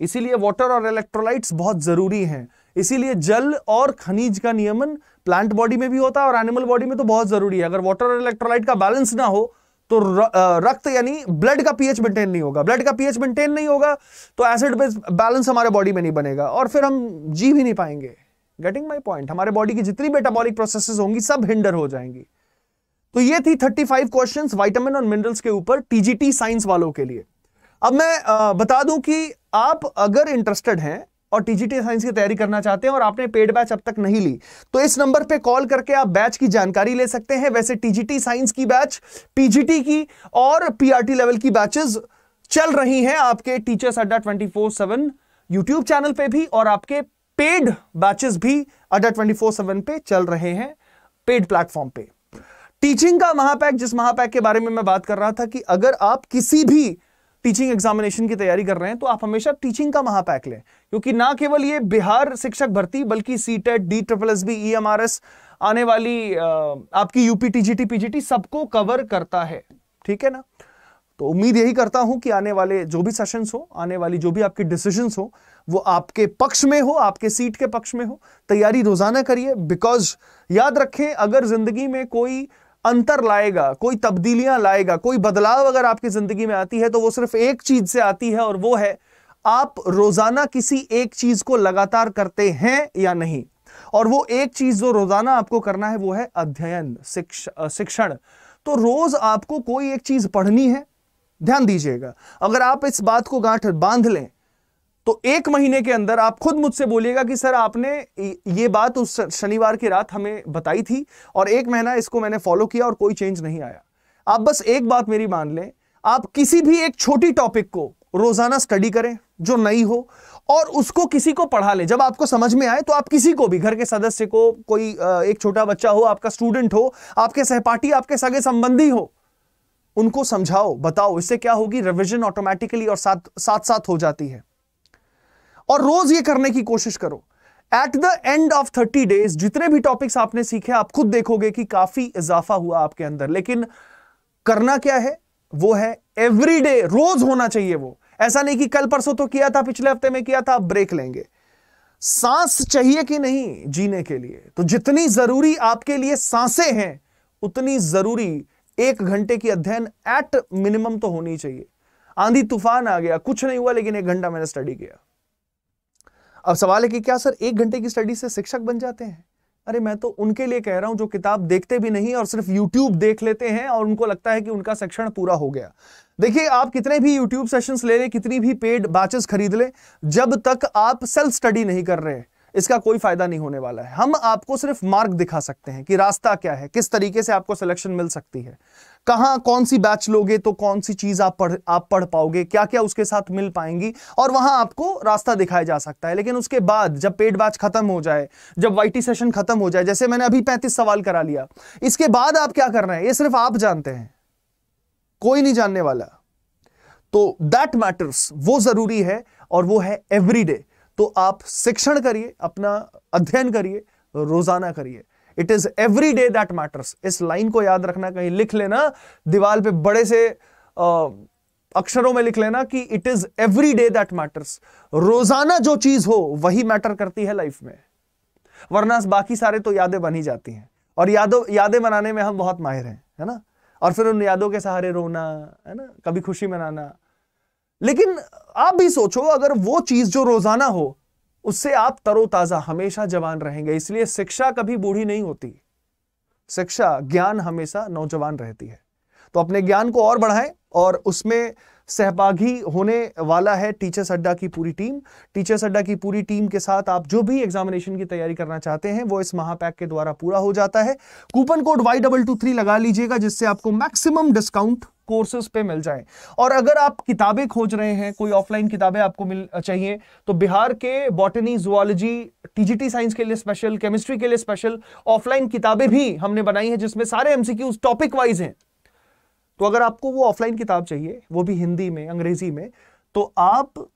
Speaker 3: इसीलिए वाटर और इलेक्ट्रोलाइट्स बहुत ज़रूरी हैं। इसीलिए जल और खनिज का नियमन प्लांट बॉडी में भी होता है और एनिमल बॉडी में तो बहुत ज़रूरी है। अगर वाटर और इलेक्ट्रोलाइट का बैलेंस ना हो तो रक्त यानी ब्लड का पीएच मेंटेन नहीं होगा। ब्लड का पीएच मेंटेन नहीं होगा तो एसिड बेस बैलेंस हमारे बॉडी में नहीं बनेगा और फिर हम जी भी नहीं पाएँगे। गेटिंग माई पॉइंट हमारे बॉडी की जितनी मेटाबॉलिक प्रोसेसेस होंगी, सब हिंडर हो जाएँगी। तो ये थी 35 क्वेश्चंस विटामिन और मिनरल्स के ऊपर टीजीटी साइंस वालों के लिए। अब मैं बता दूँ कि आप अगर इंटरेस्टेड हैं और टीजीटी साइंस की तैयारी करना चाहते हैं और आपने पेड बैच अब तक नहीं ली। तो इस नंबर पे कॉल करके आप बैच की जानकारी ले सकते हैं। वैसे टीजीटी साइंस की बैच पीजीटी की और पीआरटी लेवल की बैचेस चल रही हैं आपके teachers Adda twenty four seven YouTube channel पे भी और आपके पेड बैचेस भी अड्डा ट्वेंटी फोर सेवन पे चल रहे हैं पेड प्लेटफॉर्म पे। टीचिंग का महापैक जिस महापैक के बारे में मैं बात कर रहा था कि अगर आप किसी भी टीचिंग एग्जामिनेशन की तैयारी कर रहे हैं तो आप हमेशा टीचिंग का महापैक लें। क्योंकि ना केवल ये बिहार शिक्षक भर्ती, बल्कि C TET D triple S B E M R S आने वाली आपकी यूपी टीजीटी पीजीटी सबको कवर करता है। ठीक है ना? तो उम्मीद यही करता हूँ कि आने वाले जो भी सेशंस हो, आने वाली जो भी आपके डिसीजंस हो, वो आपके पक्ष में हो, आपके सीट के पक्ष में हो। तैयारी रोज़ाना करिए बिकॉज़ याद रखें, अगर ज़िंदगी में कोई अंतर लाएगा, कोई तब्दीलियाँ लाएगा, कोई बदलाव अगर आपकी ज़िंदगी में आती है तो वो सिर्फ़ एक चीज़ से आती है और वो है, आप रोज़ाना किसी एक चीज़ को लगातार करते हैं या नहीं? और वो एक चीज़ जो रोज़ाना आपको करना है, वो है अध्ययन शिक्षण। तो रोज आपको कोई एक चीज़ पढ़नी है? ध्यान दीजिएगा। अगर आप इस बात को गांठ बाँध लें तो एक महीने के अंदर आप खुद मुझसे बोलिएगा कि, सर, आपने ये बात उस शनिवार की रात हमें बताई थी और एक महीना इसको मैंने फॉलो किया और कोई चेंज नहीं आया। आप बस एक बात मेरी मान लें, आप किसी भी एक छोटी टॉपिक को रोज़ाना स्टडी करें, जो नई हो, और उसको किसी को पढ़ा लें। जब आपको समझ में आए तो आप किसी को भी, घर के सदस्य को, कोई एक छोटा बच्चा हो, आपका स्टूडेंट हो, आपके सहपाठी, आपके सगे संबंधी हो, उनको समझाओ, बताओ, इससे क्या होगी? रिविजन ऑटोमेटिकली और साथ साथ साथ हो जाती है। और रोज ये करने की कोशिश करो। At the end of thirty days जितने भी टॉपिक्स आपने सीखे, आप खुद देखोगे कि काफ़ी इजाफा हुआ आपके अंदर। लेकिन करना क्या है? वो है एवरी डे रोज होना चाहिए वो। ऐसा नहीं कि कल परसों तो किया था, पिछले हफ़्ते में किया था, आप ब्रेक लेंगे। सांस चाहिए कि नहीं जीने के लिए? तो जितनी ज़रूरी आपके लिए साँसें हैं, उतनी ज़रूरी एक घंटे की अध्ययन एट मिनिमम तो होनी चाहिए। आंधी तूफ़ान आ गया, कुछ नहीं हुआ, लेकिन एक घंटा मैंने स्टडी किया। अब सवाल है कि क्या सर एक घंटे की स्टडी से शिक्षक बन जाते हैं? अरे मैं तो उनके लिए कह रहा हूँ जो किताब देखते भी नहीं और सिर्फ़ यूट्यूब देख लेते हैं और उनको लगता है कि उनका शिक्षण पूरा हो गया। देखिए, आप कितने भी यूट्यूब सेशंस ले लें, कितनी भी पेड बैचेस खरीद लें, जब तक आप सेल्फ स्टडी नहीं कर रहे इसका कोई फ़ायदा नहीं होने वाला है। हम आपको सिर्फ़ मार्ग दिखा सकते हैं कि रास्ता क्या है, किस तरीके से आपको सिलेक्शन मिल सकती है। कहाँ कौन सी बैच लोगे तो कौन सी चीज़ आप पढ़ आप पढ़ पाओगे क्या क्या उसके साथ मिल पाएँगी और वहाँ आपको रास्ता दिखाया जा सकता है। लेकिन उसके बाद जब पेड बैच खत्म हो जाए, जब वाईटी सेशन खत्म हो जाए, जैसे मैंने अभी पैंतीस सवाल करा लिया, इसके बाद आप क्या करना है? ये सिर्फ़ आप जानते हैं, कोई नहीं जानने वाला। तो दैट मैटर्स वो ज़रूरी है और वो है एवरीडे तो आप शिक्षण करिए, अपना अध्ययन करिए, रोज़ाना करिए। It is every day that matters इस लाइन को याद रखना कहीं लिख लेना दीवार पे बड़े से आ, अक्षरों में लिख लेना कि it is every day that matters रोज़ाना जो चीज़ हो वही मैटर करती है लाइफ में। वरना बाकी सारे तो यादें बन ही जाती हैं। और यादों यादें बनाने में हम बहुत माहिर हैं है ना? और फिर उन यादों के सहारे रोना है ना? कभी खुशी मनाना। लेकिन आप भी सोचो अगर वो चीज़ जो रोज़ाना हो उससे आप तरोताजा हमेशा जवान रहेंगे, इसलिए शिक्षा कभी बूढ़ी नहीं होती। शिक्षा, ज्ञान हमेशा नौजवान रहती है। तो अपने ज्ञान को और बढ़ाएँ और उसमें सहभागी होने वाला है टीचर्स अड्डा की पूरी टीम। टीचर्स अड्डा की पूरी टीम के साथ आप जो भी एग्जामिनेशन की तैयारी करना चाहते हैं, वो इस महापैक के द्वारा पूरा हो जाता है। Coupon code Y double two three लगा लीजिएगा, जिससे आपको मैक्सिमम डिस्काउंट कोर्सेज पे मिल जाए। और अगर आप किताबें खोज रहे हैं, कोई ऑफलाइन किताबें आपको मिल चाहिए तो बिहार के बॉटनी जुआलॉजी टीजीटी साइंस के लिए स्पेशल केमिस्ट्री के लिए स्पेशल ऑफलाइन किताबें भी हमने बनाई हैं, जिसमें सारे एमसीक्यूज टॉपिक वाइज हैं। तो अगर आपको वो ऑफलाइन किताब चाहिए, वो भी हिंदी में, अंग्रेज़ी में तो आप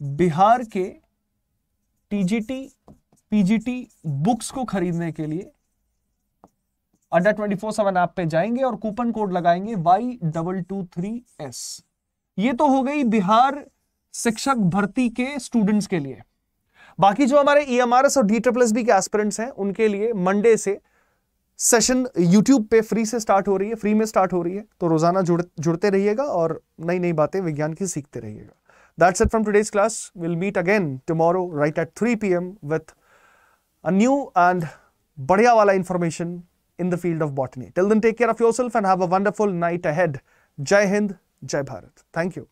Speaker 3: बिहार के टीजीटी पीजीटी बुक्स को खरीदने के लिए अड्डा ट्वेंटी फोर सेवन ऐप पे जाएँगे और कूपन कोड लगाएँगे Y double two three S ये तो हो गई बिहार शिक्षक भर्ती के स्टूडेंट्स के लिए। बाकी जो हमारे ई e और डी ट्रिपल बी के एस्पिरेंट्स हैं, उनके लिए मंडे से सेशन यूट्यूब पे फ्री से स्टार्ट हो रही है फ्री में स्टार्ट हो रही है। तो रोज़ाना जुड़, जुड़ते रहिएगा और नई नई बातें विज्ञान की सीखते रहिएगा। That's it from today's class will meet again tomorrow right at three P M with a new and बढ़िया वाला information in the field of botany. Till then, take care of yourself and have a wonderful night ahead. Jai Hind, Jai Bharat. Thank you.